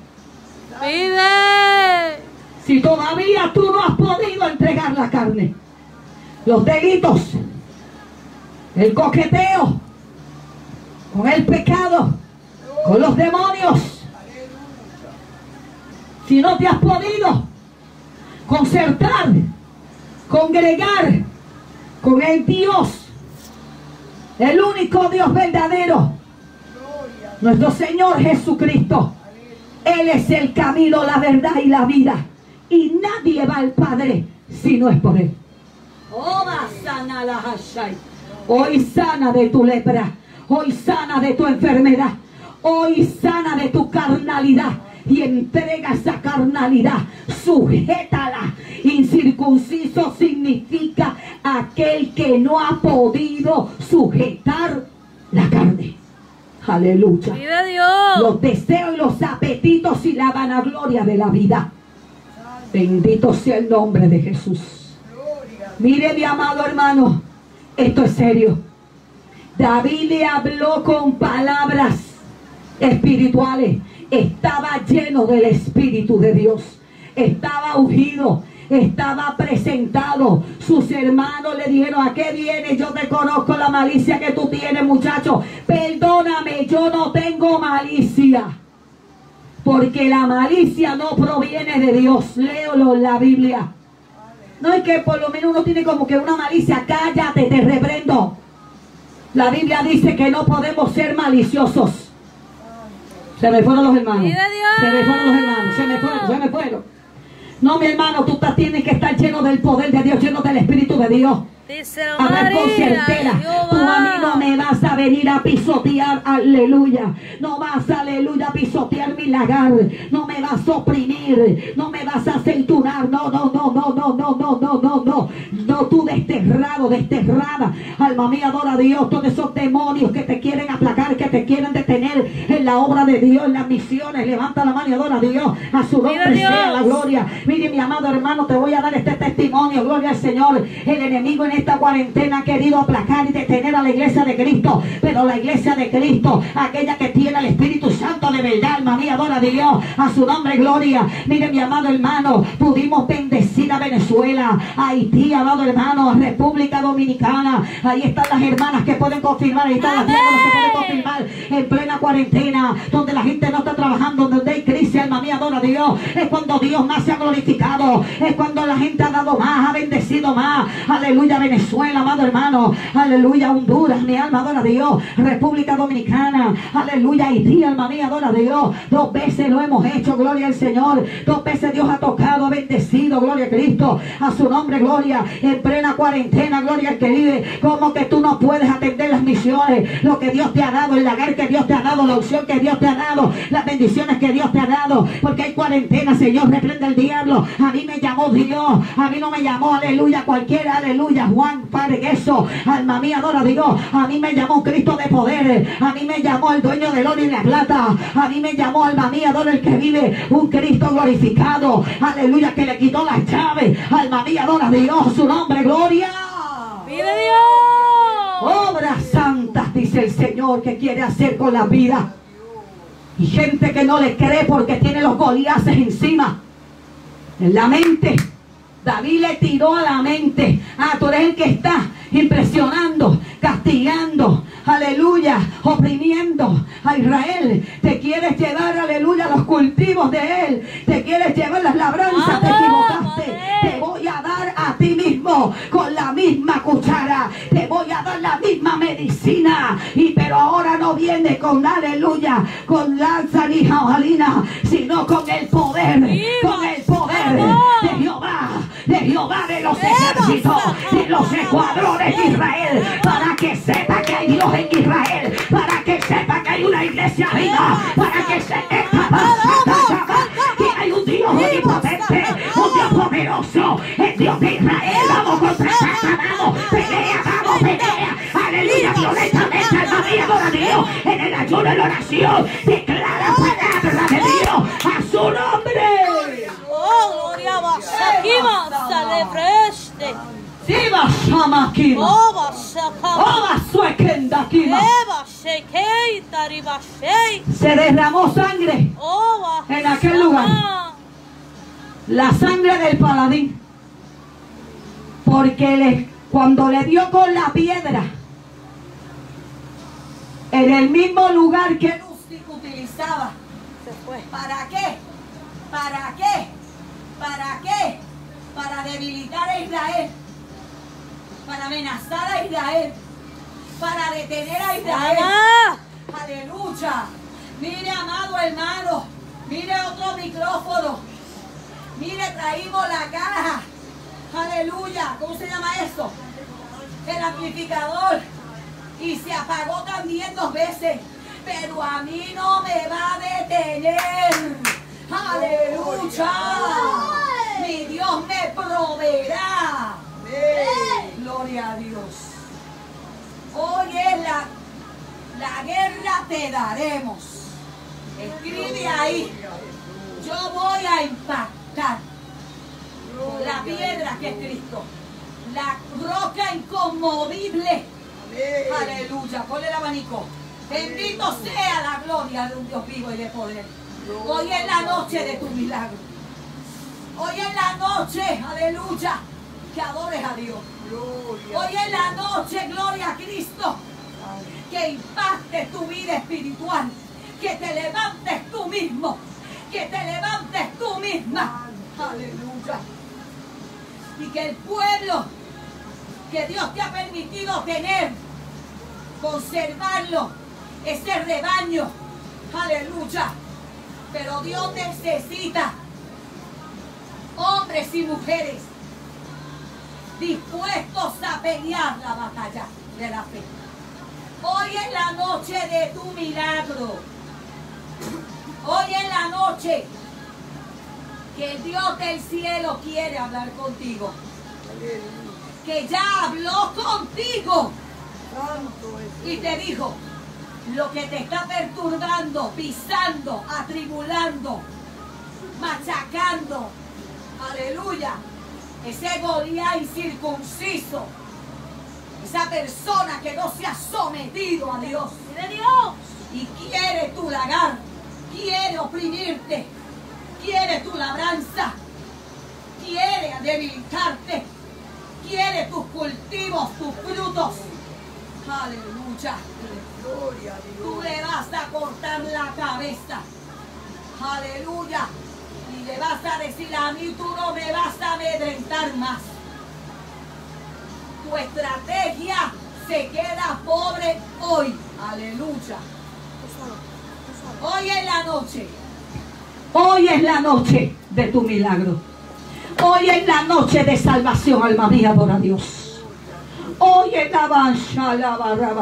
Vive. Si todavía tú no has podido entregar la carne, los delitos, el coqueteo, con el pecado, con los demonios, si no te has podido concertar, congregar con el Dios El único Dios verdadero. Nuestro Señor Jesucristo. Él es el camino, la verdad y la vida. Y nadie va al Padre si no es por Él. Sana la hashai. Hoy sana de tu lepra. Hoy sana de tu enfermedad. Hoy sana de tu carnalidad. Y entrega esa carnalidad. Sujétala. Incircunciso significa aquel que no ha podido sujetar la carne. Aleluya. Vive Dios. Los deseos los apetitos y la vanagloria de la vida. Bendito sea el nombre de Jesús. Mire mi amado hermano, esto es serio. David le habló con palabras espirituales. Estaba lleno del Espíritu de Dios. Estaba ungido. Estaba presentado. Sus hermanos le dijeron, ¿a qué viene? Yo te conozco la malicia que tú tienes, muchacho. Perdóname, yo no tengo malicia. Porque la malicia no proviene de Dios. Léelo en la Biblia. No es que por lo menos uno tiene como que una malicia. Cállate, te reprendo. La Biblia dice que no podemos ser maliciosos. Se me fueron los hermanos. Se me fueron los hermanos. Se me fueron, se me fueron. No, mi hermano, tú tienes que estar lleno del poder de Dios, lleno del Espíritu de Dios. Dice la María, certera. Tú a mí no me vas a venir a pisotear, aleluya. No vas, aleluya, a pisotear mi lagar. No me vas a oprimir. No me vas a aceitunar. No, no, no, no, no, no, no, no, no, no. No, tú desterrado, desterrada. Alma mía, adora a Dios. Todos esos demonios que te quieren aplacar, que te quieren detener en la obra de Dios, en las misiones. Levanta la mano y adora a Dios. A su nombre sea la gloria. Mire, mi amado hermano, te voy a dar este testimonio. Gloria al Señor. El enemigo en esta cuarentena ha querido aplacar y detener a la iglesia de Cristo. Pero la iglesia de Cristo, aquella que tiene el Espíritu Santo de verdad, alma mía, adora a Dios. A su nombre, gloria. Mire, mi amado hermano, pudimos bendecir a Venezuela, a Haití, amado hermano, a República Dominicana. Ahí están las hermanas que pueden confirmar. Ahí están las diáconas que pueden confirmar en plena cuarentena, donde la gente no está trabajando, donde hay crisis, alma mía, adora a Dios. Es cuando Dios más se ha glorificado. Es cuando la gente ha dado más, ha bendecido más. Aleluya, Venezuela, amado hermano. Aleluya, Honduras, mi alma adora a Dios. República Dominicana. Aleluya, Haití, alma mía, adora a Dios. Dos veces lo hemos hecho, gloria al Señor. Dos veces Dios ha tocado, bendecido, gloria a Cristo. A su nombre, gloria. En plena cuarentena, gloria al que vive. Como que tú no puedes atender las misiones. Lo que Dios te ha dado, el lagar que Dios te ha dado, la opción que Dios te ha dado, las bendiciones que Dios te ha dado. Porque hay cuarentena, Señor, reprende el diablo. A mí me llamó Dios. A mí no me llamó, aleluya, cualquiera, aleluya. Juan, Padre, eso. Alma mía, adora a Dios. A mí me llamó Cristo de poder. A mí me llamó el dueño del oro y la plata. A mí me llamó, alma mía, adora el que vive. Un Cristo glorificado. Aleluya, que le quitó las llaves. Alma mía, adora a Dios. Su nombre, gloria. ¡Vive Dios! Obras santas, dice el Señor, que quiere hacer con la vida. Y gente que no le cree porque tiene los goliases encima. En la mente. David le tiró a la mente. Ah, tú eres el que está impresionando, castigando, aleluya, oprimiendo a Israel. Te quieres llevar, aleluya, los cultivos de él. Te quieres llevar las labranzas. Te Vamos, equivocaste. Te voy a dar a ti mismo con la misma cuchara. Te voy a dar la misma medicina. Y pero ahora no viene con aleluya, con lanza ni jabalina, sino con el poder, con el poder de Jehová, de Jehová de los ejércitos, de los escuadrones de Israel, para que sepa que hay Dios en Israel, para que sepa que hay una iglesia viva, para que sepa que hay un Dios omnipotente, un Dios poderoso, el Dios de Israel. Vamos contra Satanás, pelea, vamos, pelea. Aleluya, violentamente, alma mía, adora a Dios. En el ayuno, en la oración, declara palabra de Dios a su nombre. Se derramó sangre, ¡Oh, En aquel lugar. la sangre del paladín. Porque le- cuando le dio con la piedra, en el mismo lugar que Lustig utilizaba. ¿Para qué? ¿Para qué? ¿Para qué? Para debilitar a Israel. Para amenazar a Israel. para detener a Israel. Aleluya. Mire, amado hermano. Mire otro micrófono. Mire, traímos la caja. Aleluya. ¿Cómo se llama eso? El amplificador. Y se apagó también dos veces. Pero a mí no me va a detener. Aleluya. Mi Dios me proveerá. Gloria a Dios. Hoy es la, la guerra te daremos. Escribe ahí. Yo voy a impactar la piedra que es Cristo. La roca inconmovible. Aleluya. Ponle el abanico. Bendito sea la gloria de un Dios vivo y de poder. Hoy es la noche de tu milagro. Hoy es la noche, aleluya, que adores a Dios. Hoy es la noche, gloria a Cristo, que impacte tu vida espiritual, que te levantes tú mismo, que te levantes tú misma. Aleluya. Y que el pueblo que Dios te ha permitido tener, conservarlo, ese rebaño. Aleluya. Pero Dios necesita hombres y mujeres dispuestos a pelear la batalla de la fe. Hoy es la noche de tu milagro. Hoy es la noche que el Dios del cielo quiere hablar contigo. Que ya habló contigo y te dijo, lo que te está perturbando, pisando, atribulando, machacando, aleluya, ese Goliat incircunciso, esa persona que no se ha sometido a Dios, y quiere tu lagar, quiere oprimirte, quiere tu labranza, quiere debilitarte, quiere tus cultivos, tus frutos. Aleluya. Tú le vas a cortar la cabeza. Aleluya. Y le vas a decir a mí, tú no me vas a amedrentar más. Tu estrategia se queda pobre hoy. Aleluya. Hoy es la noche. Hoy es la noche de tu milagro. Hoy es la noche de salvación, alma mía, a Dios. Hoy es la bancha, la barra.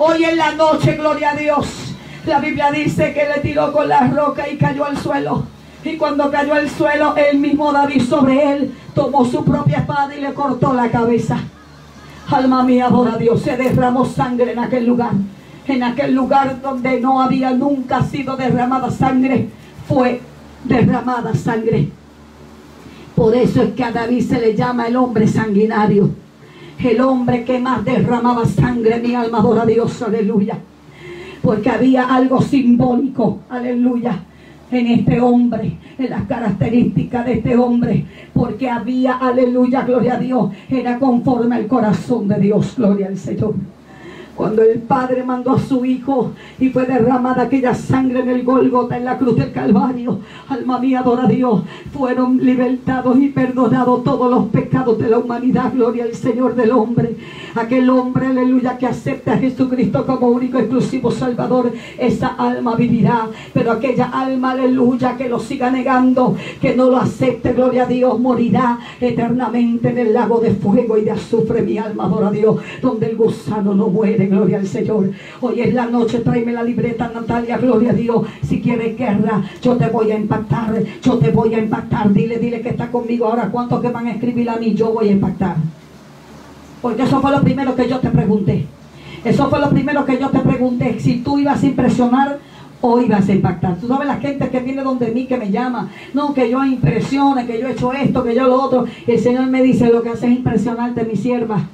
Hoy en la noche, gloria a Dios. La Biblia dice que le tiró con la roca y cayó al suelo. Y cuando cayó al suelo, el mismo David sobre él tomó su propia espada y le cortó la cabeza. Alma mía, adora Dios. Se derramó sangre en aquel lugar. En aquel lugar donde no había nunca sido derramada sangre, fue derramada sangre. Por eso es que a David se le llama el hombre sanguinario. El hombre que más derramaba sangre, mi alma adora a Dios, aleluya. Porque había algo simbólico, aleluya, en este hombre, en las características de este hombre. Porque había, aleluya, gloria a Dios, era conforme al corazón de Dios, gloria al Señor. Cuando el Padre mandó a su Hijo y fue derramada aquella sangre en el Golgota, en la cruz del Calvario, alma mía, adora a Dios, fueron libertados y perdonados todos los pecados de la humanidad, gloria al Señor del hombre. Aquel hombre, aleluya, que acepta a Jesucristo como único exclusivo Salvador, esa alma vivirá. Pero aquella alma, aleluya, que lo siga negando, que no lo acepte, gloria a Dios, morirá eternamente en el lago de fuego y de azufre, mi alma, adora a Dios, donde el gusano no muere, gloria al Señor. Hoy es la noche, tráeme la libreta, Natalia, gloria a Dios. Si quieres guerra, yo te voy a impactar, yo te voy a impactar. Dile, dile que está conmigo ahora. ¿Cuántos que van a escribir a mí? Yo voy a impactar. Porque eso fue lo primero que yo te pregunté. Eso fue lo primero que yo te pregunté. Si tú ibas a impresionar o ibas a impactar. Tú sabes la gente que viene donde mí, que me llama. No, que yo impresione, que yo he hecho esto, que yo lo otro. El Señor me dice, lo que hace es impresionarte, mi sierva.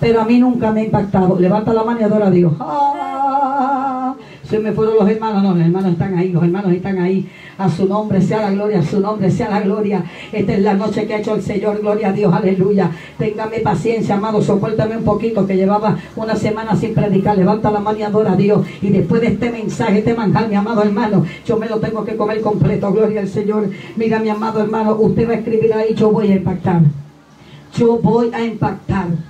Pero a mí nunca me ha impactado. Levanta la mano y adora a Dios. Ah, se me fueron los hermanos. No, los hermanos están ahí. Los hermanos están ahí. A su nombre sea la gloria. A su nombre sea la gloria. Esta es la noche que ha hecho el Señor. Gloria a Dios. Aleluya. Téngame paciencia, amado. Soportame un poquito que llevaba una semana sin predicar. Levanta la mano y adora a Dios. Y después de este mensaje, este manjar, mi amado hermano, yo me lo tengo que comer completo. Gloria al Señor. Mira, mi amado hermano, usted va a escribir ahí. Yo voy a impactar. Yo voy a impactar.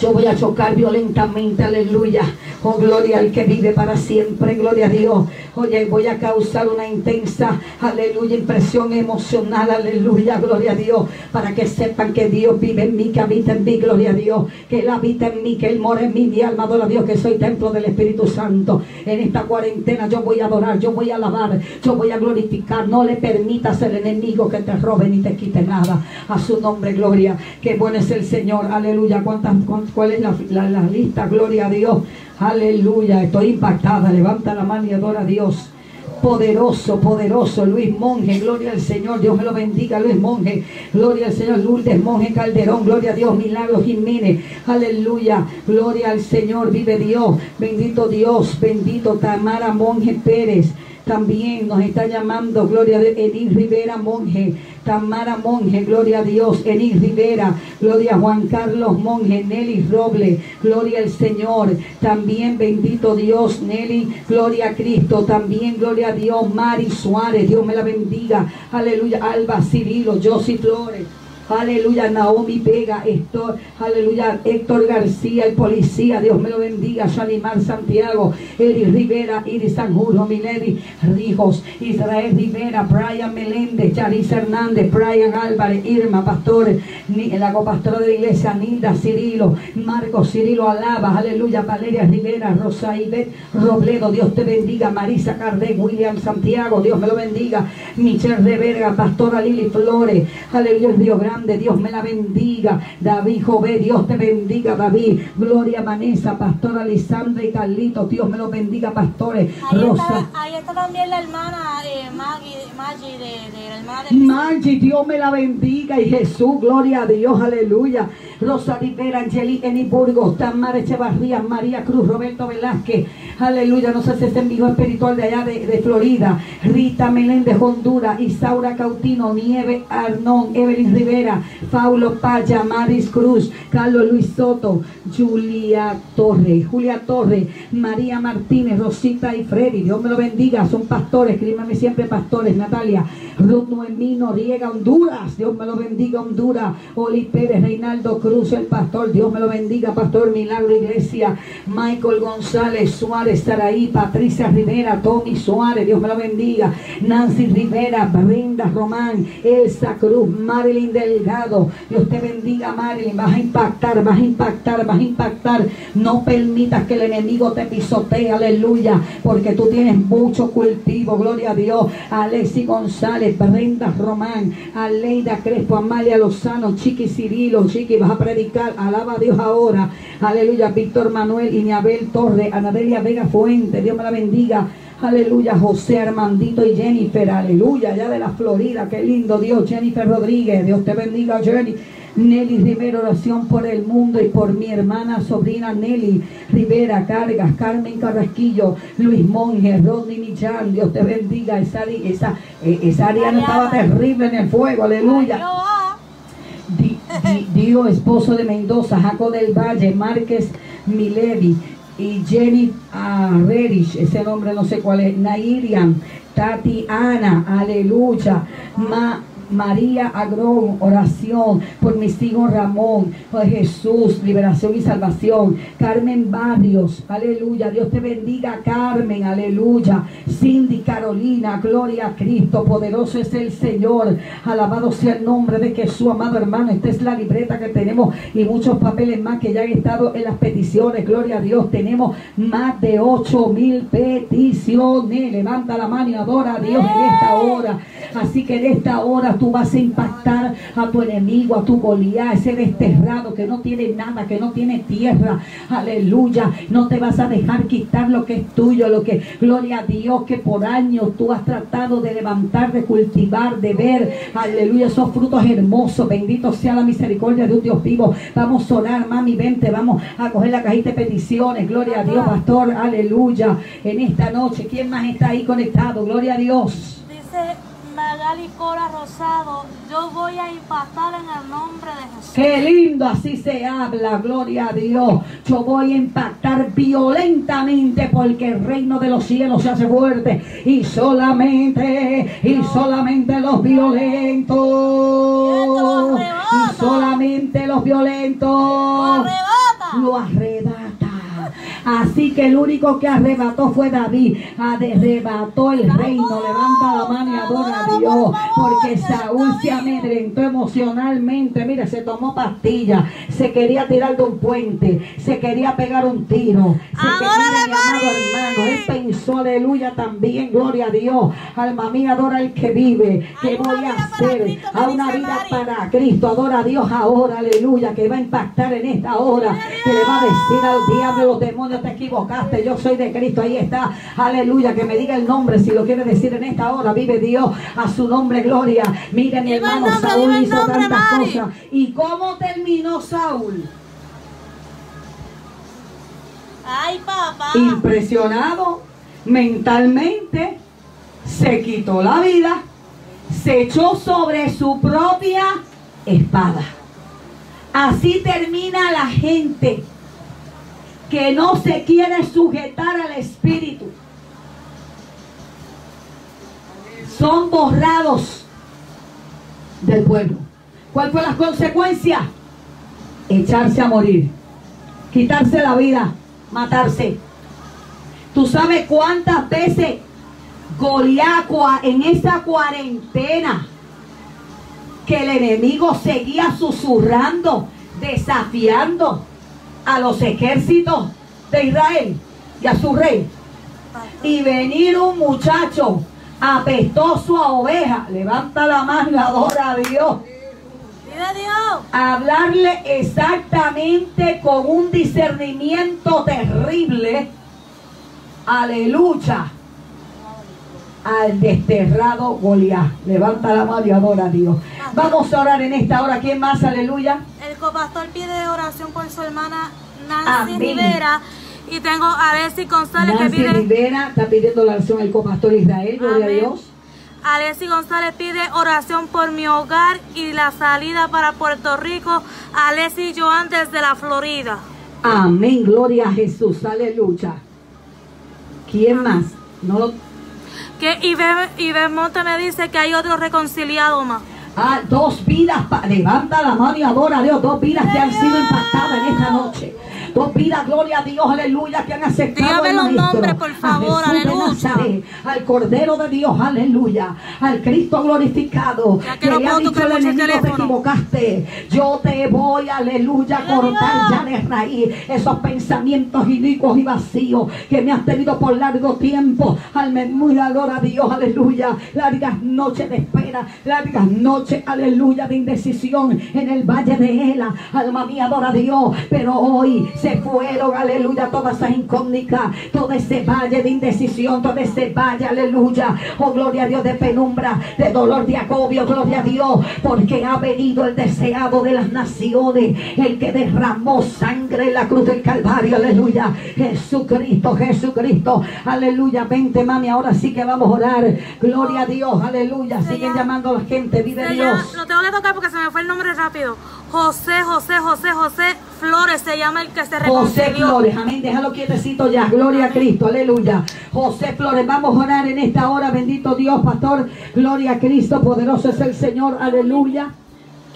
Yo voy a chocar violentamente, aleluya. Oh, gloria al que vive para siempre, gloria a Dios. Oye, voy a causar una intensa, aleluya, impresión emocional, aleluya, gloria a Dios. Para que sepan que Dios vive en mí, que habita en mí, gloria a Dios. Que Él habita en mí, que Él mora en mí, mi alma, adora a Dios, que soy templo del Espíritu Santo. En esta cuarentena yo voy a adorar, yo voy a alabar, yo voy a glorificar. No le permitas al enemigo que te robe ni te quite nada. A su nombre, gloria. Que bueno es el Señor, aleluya. ¿Cuántas, ¿Cuál es la, la lista? Gloria a Dios. Aleluya, estoy impactada. Levanta la mano y adora a Dios. Poderoso, poderoso, Luis Monje, gloria al Señor, Dios me lo bendiga, Luis Monje, gloria al Señor, Lourdes Monje Calderón, gloria a Dios, Milagros Jiménez, aleluya, gloria al Señor, vive Dios, bendito Dios, bendito Tamara Monje Pérez, también nos está llamando, gloria de Edith Rivera Monje, Tamara Monje, gloria a Dios, Edith Rivera, gloria a Juan Carlos Monje, Nelly Roble, gloria al Señor, también bendito Dios, Nelly, gloria a Cristo, también gloria a Dios, Mari Suárez, Dios me la bendiga, aleluya, Alba Cirilo, Josie Flores. Aleluya, Naomi Vega, Héctor, aleluya, Héctor García, el policía, Dios me lo bendiga, Shalimar Santiago, Eri Rivera, Iris Sanjuro, Milady Rijos, Israel Rivera, Brian Meléndez, Charissa Hernández, Brian Álvarez, Irma, pastor, la copastora de la iglesia, Nilda Cirilo, Marcos Cirilo Alaba, aleluya, Valeria Rivera, Rosa Ivette Robledo, Dios te bendiga, Marisa Cardé, William Santiago, Dios me lo bendiga, Michelle Reverga, pastora Lili Flores, aleluya, Río Grande, Dios me la bendiga. David Jové, Dios te bendiga, David. Gloria Vanessa, Pastora Alessandra y Carlito, Dios me lo bendiga, pastores. Ahí Rosa. está, ahí está también la hermana eh, Maggie, Margie, Dios me la bendiga. Y Jesús, gloria a Dios, aleluya. Rosa Rivera, Angelique Eni Burgos, Tamara Echevarría, María Cruz, Roberto Velázquez, aleluya. No sé si es envío espiritual de allá de, Florida, Rita Meléndez, Honduras, Isaura Cautino, Nieve Arnón, Evelyn Rivera, Paulo Paya, Maris Cruz, Carlos Luis Soto, Julia Torre, Julia Torre, María Martínez, Rosita y Freddy, Dios me lo bendiga, son pastores, escríbame siempre pastores, Natalia, Ruth Noemí Noriega, Honduras, Dios me lo bendiga, Honduras, Oli Pérez, Reinaldo Cruz, el pastor, Dios me lo bendiga, Pastor Milagro Iglesia, Michael González Suárez, Saraí, Patricia Rivera, Tommy Suárez, Dios me lo bendiga, Nancy Rivera, Brenda Román, Elsa Cruz, Marilyn Delgado, Dios te bendiga, Marilyn, vas a impactar, vas a impactar, vas a impactar, no permitas que el enemigo te pisotee, aleluya, porque tú tienes mucho cultivo, gloria a Dios, Alexi González, Brenda Román, Aleida Crespo, Amalia Lozano, Chiqui Cirilo, Chiqui, vas a predicar, alaba a Dios ahora, aleluya, Víctor Manuel, Iniabel Torre, Anadelia Vega Fuente, Dios me la bendiga, Aleluya, José Armandito y Jennifer, aleluya, allá de la Florida, qué lindo Dios, Jennifer Rodríguez, Dios te bendiga, Jenny. Nelly Rivera, oración por el mundo y por mi hermana sobrina Nelly Rivera, Cargas, Carmen Carrasquillo, Luis Monge, Rodney Millán, Dios te bendiga, esa, esa, eh, esa Ariana estaba terrible en el fuego, aleluya. Di- Di- Dio, esposo de Mendoza, Jaco del Valle, Márquez Milevi y Jenny Rerich, ese nombre no sé cuál es, Nairian, Tatiana, aleluya, Ma- María Agrón, oración por mis hijos Ramón, por Jesús, liberación y salvación. Carmen Barrios, aleluya. Dios te bendiga, Carmen, aleluya. Cindy Carolina, gloria a Cristo, poderoso es el Señor. Alabado sea el nombre de Jesús, amado hermano. Esta es la libreta que tenemos y muchos papeles más que ya han estado en las peticiones. Gloria a Dios. Tenemos más de 8 mil peticiones. Levanta la mano y adora a Dios en esta hora. Así que en esta hora tú vas a impactar a tu enemigo, a tu Goliat, ese desterrado que no tiene nada, que no tiene tierra. Aleluya. No te vas a dejar quitar lo que es tuyo, lo que, gloria a Dios, que por años tú has tratado de levantar, de cultivar, de ver. Aleluya, esos frutos hermosos. Bendito sea la misericordia de un Dios vivo. Vamos a orar, mami, vente, vamos a coger la cajita de peticiones. Gloria a Dios, pastor. Aleluya. En esta noche, ¿quién más está ahí conectado? Gloria a Dios. Dice Magali Cora Rosado, yo voy a impactar en el nombre de Jesús. Qué lindo, así se habla, gloria a Dios. Yo voy a impactar violentamente porque el reino de los cielos se hace fuerte y solamente, y solamente los violentos, y solamente los violentos. Lo arrebata. Así que el único que arrebató fue David. Arrebató el reino. Levanta la mano y adora a Dios. Porque Saúl se amedrentó emocionalmente. Mire, se tomó pastillas. Se quería tirar de un puente. Se quería pegar un tiro. Se quería, mi amado hermano. Él pensó, aleluya, también. Gloria a Dios. Alma mía, adora al que vive. ¿Qué voy a hacer? A una vida para Cristo. Adora a Dios ahora. Aleluya. Que va a impactar en esta hora. Que le va a decir al diablo los demonios te equivocaste, yo soy de Cristo, ahí está, aleluya, que me diga el nombre, si lo quiere decir en esta hora, vive Dios, a su nombre, gloria. Mire mi hermano, Saúl hizo tantas cosas. ¿Y cómo terminó Saúl? Ay, papá. Impresionado mentalmente, se quitó la vida, se echó sobre su propia espada. Así termina la gente que no se quiere sujetar al Espíritu. Son borrados del pueblo. ¿Cuál fue la consecuencia? Echarse a morir, quitarse la vida, matarse. ¿Tú sabes cuántas veces Goliacua en esa cuarentena que el enemigo seguía susurrando, desafiando? A los ejércitos de Israel y a su rey. Y venir un muchacho apestoso a oveja, levanta la mano, adora a Dios. Hablarle exactamente con un discernimiento terrible. Aleluya. Al desterrado Goliat. Levanta la mano y adora a Dios. Vamos a orar en esta hora. ¿Quién más? Aleluya. El copastor pide oración por su hermana Nancy Rivera. Y tengo a Alessi González Nancy que pide. Rivera está pidiendo la oración el copastor Israel. Gloria a Dios. Alessi González pide oración por mi hogar y la salida para Puerto Rico. Alessi Joan desde la Florida. Amén, gloria a Jesús, aleluya. ¿Quién más? No lo... Que Monte me dice que hay otro reconciliado más. Ah, dos vidas, levanta la mano y adora a Dios, dos vidas que han sido impactadas en esta noche. Dos vidas, gloria a Dios, aleluya, que han aceptado Dígame al los nombres, por favor, aleluya. Nazaret, al Cordero de Dios, aleluya, al Cristo glorificado, Ya que que no le ha dicho el mucho el enemigo, te equivocaste, yo te voy, aleluya, a cortar ya de raíz esos pensamientos inicuos y vacíos que me has tenido por largo tiempo, aleluya, gloria a Dios, aleluya, largas noches de espera, largas noches, aleluya, de indecisión en el valle de Ela, alma mía, adora a Dios, pero hoy se fueron, aleluya, todas esas incógnitas, todo ese valle de indecisión, todo ese valle, aleluya, oh gloria a Dios de penumbra, de dolor, de agobio, gloria a Dios, porque ha venido el deseado de las naciones, el que derramó sangre en la cruz del Calvario, aleluya, Jesucristo, Jesucristo, aleluya, vente mami, ahora sí que vamos a orar, gloria a Dios, aleluya, siguen llamando a la gente, vive Dios. lo tengo que tocar porque se me fue el nombre rápido. José, José, José, José Flores se llama el que se José reconcilió. Flores, amén, déjalo quietecito ya, gloria a Cristo, aleluya. José Flores, vamos a orar en esta hora, bendito Dios, pastor, gloria a Cristo, poderoso es el Señor, aleluya.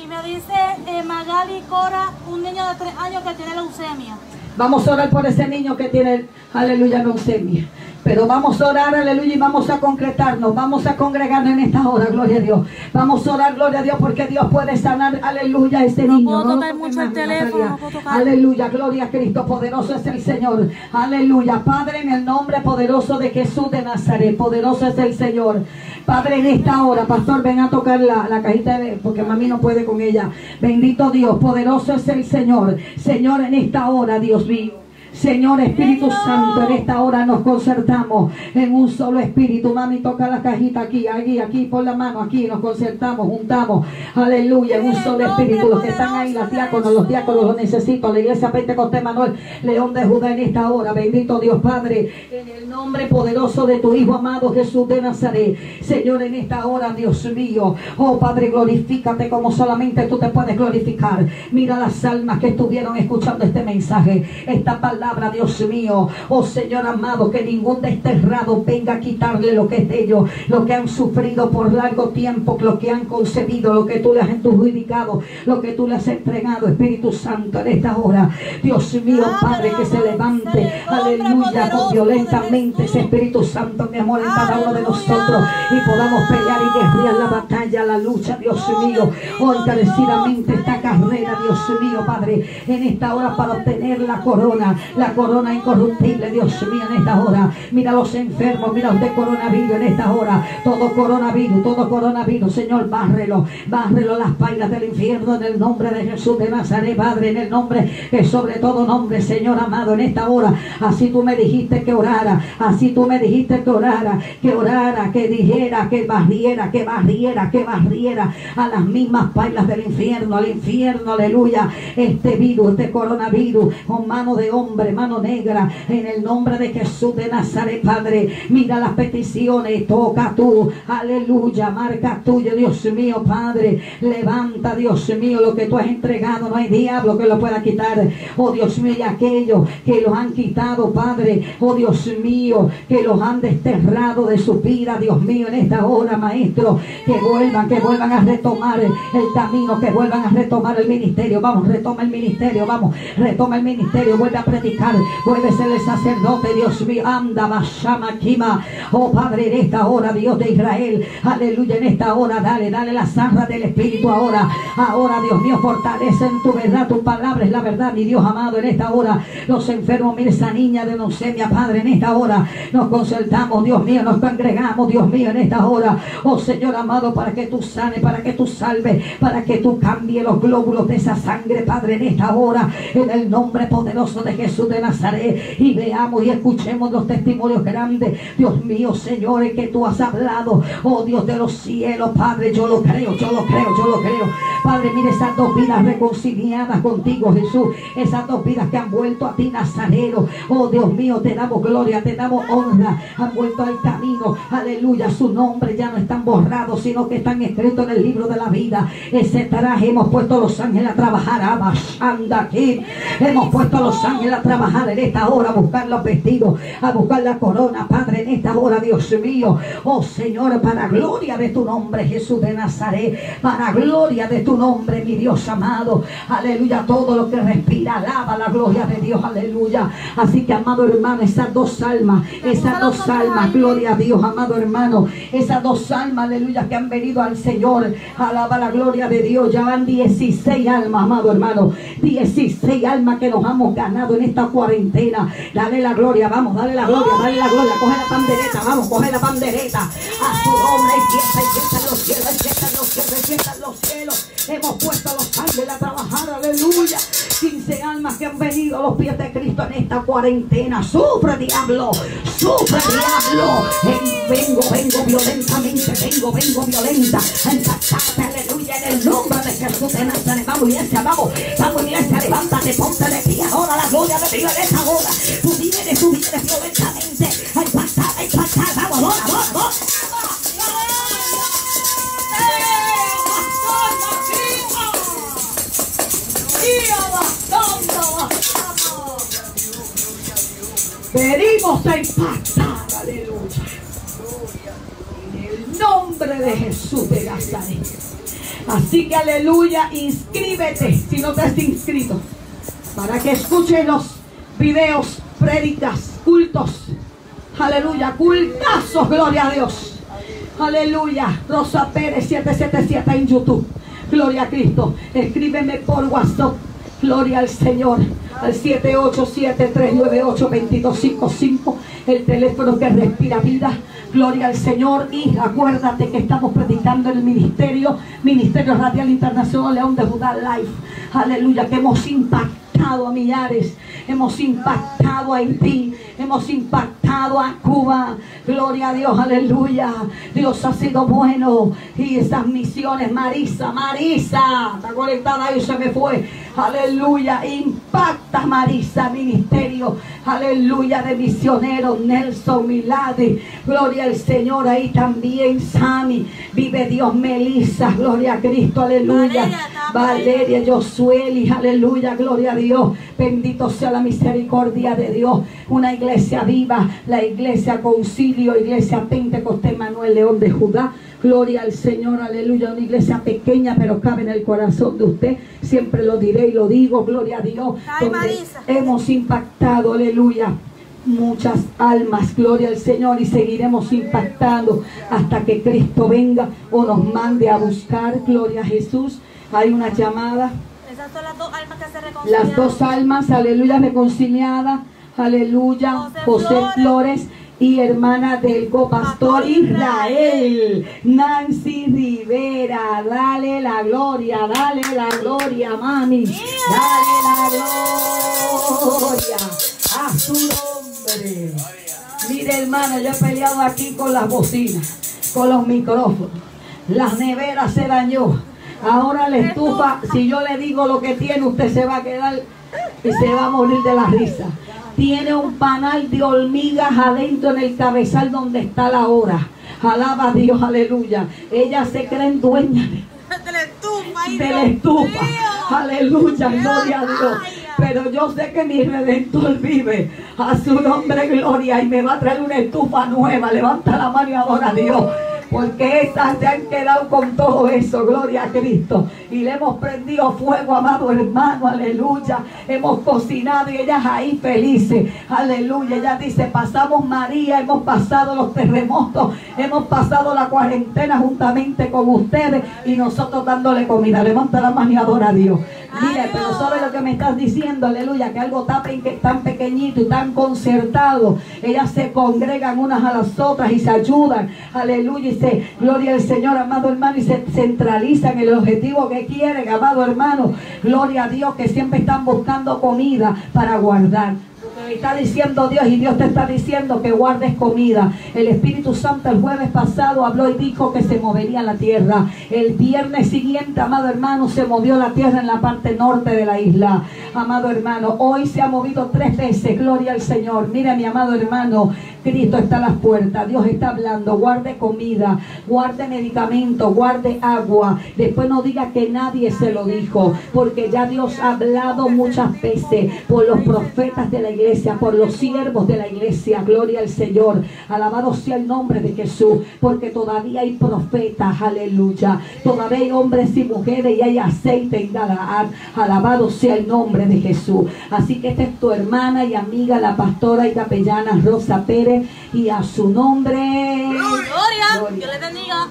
Y me dice eh, Magali Cora, un niño de tres años que tiene leucemia. Vamos a orar por ese niño que tiene, aleluya, leucemia. Pero vamos a orar, aleluya, y vamos a concretarnos, vamos a congregarnos en esta hora, gloria a Dios. Vamos a orar, gloria a Dios, porque Dios puede sanar, aleluya, a este No niño. puedo tocar toques mucho el teléfono, no puedo tocar. Aleluya, gloria a Cristo, poderoso es el Señor. Aleluya, Padre, en el nombre poderoso de Jesús de Nazaret, poderoso es el Señor. Padre, en esta hora, pastor, ven a tocar la, la cajita de, porque mami no puede con ella. Bendito Dios, poderoso es el Señor. Señor, en esta hora, Dios mío. Señor Espíritu Santo, en esta hora nos concertamos en un solo espíritu. Mami, toca la cajita aquí, aquí, aquí, por la mano, aquí, nos concertamos, juntamos. Aleluya, en un solo espíritu. Los que están ahí, las diáconos, los diáconos los necesito. La iglesia Pentecostés Manuel, León de Judá en esta hora. Bendito Dios Padre, en el nombre poderoso de tu Hijo amado Jesús de Nazaret. Señor, en esta hora, Dios mío. Oh Padre, glorifícate como solamente tú te puedes glorificar. Mira las almas que estuvieron escuchando este mensaje. Esta palabra palabra, Dios mío. Oh Señor amado, que ningún desterrado venga a quitarle lo que es de ellos, lo que han sufrido por largo tiempo, lo que han concebido, lo que tú les has adjudicado, lo que tú les has entregado, Espíritu Santo, en esta hora. Dios mío, Padre, que se levante, aleluya, con violentamente ese Espíritu Santo, mi amor, en cada uno de nosotros y podamos pelear y guerrear la batalla, la lucha, Dios mío. Oh, encarecidamente esta carrera, Dios mío, Padre, en esta hora para obtener la corona, la corona incorruptible, Dios mío, en esta hora. Mira los enfermos, mira los de coronavirus en esta hora. Todo coronavirus, todo coronavirus, Señor, bárrelo, bárrelo las pailas del infierno en el nombre de Jesús de Nazaret, Padre, en el nombre que sobre todo nombre, Señor amado, en esta hora. Así tú me dijiste que orara, así tú me dijiste que orara, que orara, que dijera, que barriera, que barriera, que barriera a las mismas pailas del infierno, al infierno, aleluya. Este virus, este coronavirus, con mano de hombre, mano negra, en el nombre de Jesús de Nazaret, Padre. Mira las peticiones, toca tú, aleluya, marca tuyo, Dios mío, Padre. Levanta, Dios mío, lo que tú has entregado, no hay diablo que lo pueda quitar. Oh Dios mío, y aquellos que los han quitado, Padre, oh Dios mío, que los han desterrado de su vida, Dios mío, en esta hora, Maestro, que vuelvan, que vuelvan a retomar el camino, que vuelvan a retomar el ministerio. Vamos, retoma el ministerio, vamos, retoma el ministerio, vuelve a predicar, a ser el sacerdote, Dios mío, anda, Bashama, Kima, oh Padre, en esta hora, Dios de Israel, aleluya, en esta hora, dale, dale la zarra del Espíritu ahora, ahora, Dios mío, fortalece en tu verdad, tu palabra es la verdad, mi Dios amado, en esta hora, los enfermos, mire esa niña de leucemia, Padre, en esta hora, nos consultamos, Dios mío, nos congregamos, Dios mío, en esta hora, oh Señor amado, para que tú sanes, para que tú salves, para que tú cambies los glóbulos de esa sangre, Padre, en esta hora, en el nombre poderoso de Jesús de Nazaret, y veamos y escuchemos los testimonios grandes, Dios mío, señores, que tú has hablado, oh Dios de los cielos, Padre, yo lo creo, yo lo creo, yo lo creo, Padre, mire esas dos vidas reconciliadas contigo, Jesús, esas dos vidas que han vuelto a ti, Nazareno, oh Dios mío, te damos gloria, te damos honra, han vuelto al camino, aleluya, su nombre ya no están borrados, sino que están escritos en el libro de la vida, ese traje hemos puesto a los ángeles a trabajar, anda aquí, hemos puesto a los ángeles a trabajar en esta hora, a buscar los vestidos, a buscar la corona, Padre, en esta hora, Dios mío, oh Señor, para gloria de tu nombre, Jesús de Nazaret, para gloria de tu nombre, mi Dios amado, aleluya, todo lo que respira, alaba la gloria de Dios, aleluya, así que amado hermano, esas dos almas, esas dos almas, gloria a Dios, amado hermano, esas dos almas, aleluya, que han venido al Señor, alaba la gloria de Dios, ya van 16 almas, amado hermano, 16 almas que nos hemos ganado en esta cuarentena, dale la gloria, vamos, dale la gloria, dale la gloria, coge la pandereta, vamos, coge la pandereta, a su nombre, empieza, empieza los cielos, empieza los cielos, empieza los cielos, hemos puesto a los ángeles a trabajar, aleluya, 15 almas que han venido a los pies de Cristo en esta cuarentena, sufre diablo, sufre diablo, En- vengo, vengo violentamente, vengo, vengo violenta, a impactarte, aleluya, en el nombre de Jesús de Nazaret, vamos iglesia, vamos, vamos iglesia, levántate, ponte de pie, gloria de esta hora, tú vienes, tú vienes violentamente, a impactar, a impactar, vamos, ahora, vamos, vamos. Venimos a impactar, aleluya. En el nombre de Jesús de Nazaret. Así que aleluya, inscríbete si no te has inscrito. Para que escuchen los videos, prédicas, cultos. Aleluya, cultazos, gloria a Dios. Aleluya, Rosa Pérez 777 en YouTube. Gloria a Cristo. Escríbeme por WhatsApp. Gloria al Señor. Al 787-398-2255. El teléfono que respira vida. Gloria al Señor. Y acuérdate que estamos predicando el ministerio. Ministerio Radial Internacional León de Judá Life. Aleluya. Que hemos impactado a millares. Hemos impactado a Haití. Hemos impactado a Cuba. Gloria a Dios, aleluya. Dios ha sido bueno. Y esas misiones, Marisa, Marisa, está conectada ahí, se me fue. Aleluya. Impacta Marisa Ministerio. Aleluya de misioneros. Nelson Miladi. Gloria al Señor. Ahí también Sami. Vive Dios Melissa. Gloria a Cristo. Aleluya. Valeria Josueli. Aleluya. Gloria a Dios. Bendito sea la misericordia de Dios. Una iglesia viva. La iglesia concilio. Iglesia Pentecostés Manuel León de Judá. Gloria al Señor, aleluya. Una iglesia pequeña, pero cabe en el corazón de usted. Siempre lo diré y lo digo, gloria a Dios. Ay, Donde hemos impactado, aleluya. Muchas almas, gloria al Señor, y seguiremos impactando hasta que Cristo venga o nos mande a buscar, gloria a Jesús. Hay una llamada, Esas son las dos almas que se reconciliaron. las dos almas, aleluya, reconciliadas, aleluya, José Flores. Y hermana del copastor Pastor Israel, Nancy Rivera, dale la gloria, dale la gloria, mami, dale la gloria a su nombre. Mire hermano, yo he peleado aquí con las bocinas, con los micrófonos, las neveras se dañó. Ahora la estufa, si yo le digo lo que tiene, usted se va a quedar y se va a morir de la risa. Tiene un panal de hormigas adentro en el cabezal donde está la hora. Alaba a Dios, aleluya. Ellas se creen dueñas de De la estufa. Aleluya, gloria a Dios. Pero yo sé que mi redentor vive. A su nombre, gloria. Y me va a traer una estufa nueva. Levanta la mano y adora a Dios. Porque estas se han quedado con todo eso, gloria a Cristo. Y le hemos prendido fuego, amado hermano, aleluya. Hemos cocinado y ellas ahí felices, aleluya. Ella dice, pasamos María, hemos pasado los terremotos, hemos pasado la cuarentena juntamente con ustedes y nosotros dándole comida. Levanta la mano y adora a Dios. Mire, pero ¿sabe lo que me estás diciendo? Aleluya, que algo tan pequeñito y tan concertado. Ellas se congregan unas a las otras y se ayudan. Aleluya, y se, gloria al Señor, amado hermano, y se centralizan en el objetivo que quieren, amado hermano. Gloria a Dios, que siempre están buscando comida para guardar. Está diciendo Dios y Dios te está diciendo que guardes comida. El Espíritu Santo el jueves pasado habló y dijo que se movería la tierra. El viernes siguiente, amado hermano, se movió la tierra en la parte norte de la isla. Amado hermano, hoy se ha movido tres veces. Gloria al Señor. Mira, mi amado hermano, Cristo está a las puertas. Dios está hablando. Guarde comida, guarde medicamento, guarde agua. Después no diga que nadie se lo dijo, porque ya Dios ha hablado muchas veces por los profetas de la iglesia, por los siervos de la iglesia. Gloria al Señor. Alabado sea el nombre de Jesús, porque todavía hay profetas. Aleluya. Todavía hay hombres y mujeres y hay aceite en Galaad. Alabado sea el nombre de Jesús. Así que esta es tu hermana y amiga, la pastora y capellana Rosa Pérez, y a su nombre. Gloria. Gloria. Dios les bendiga.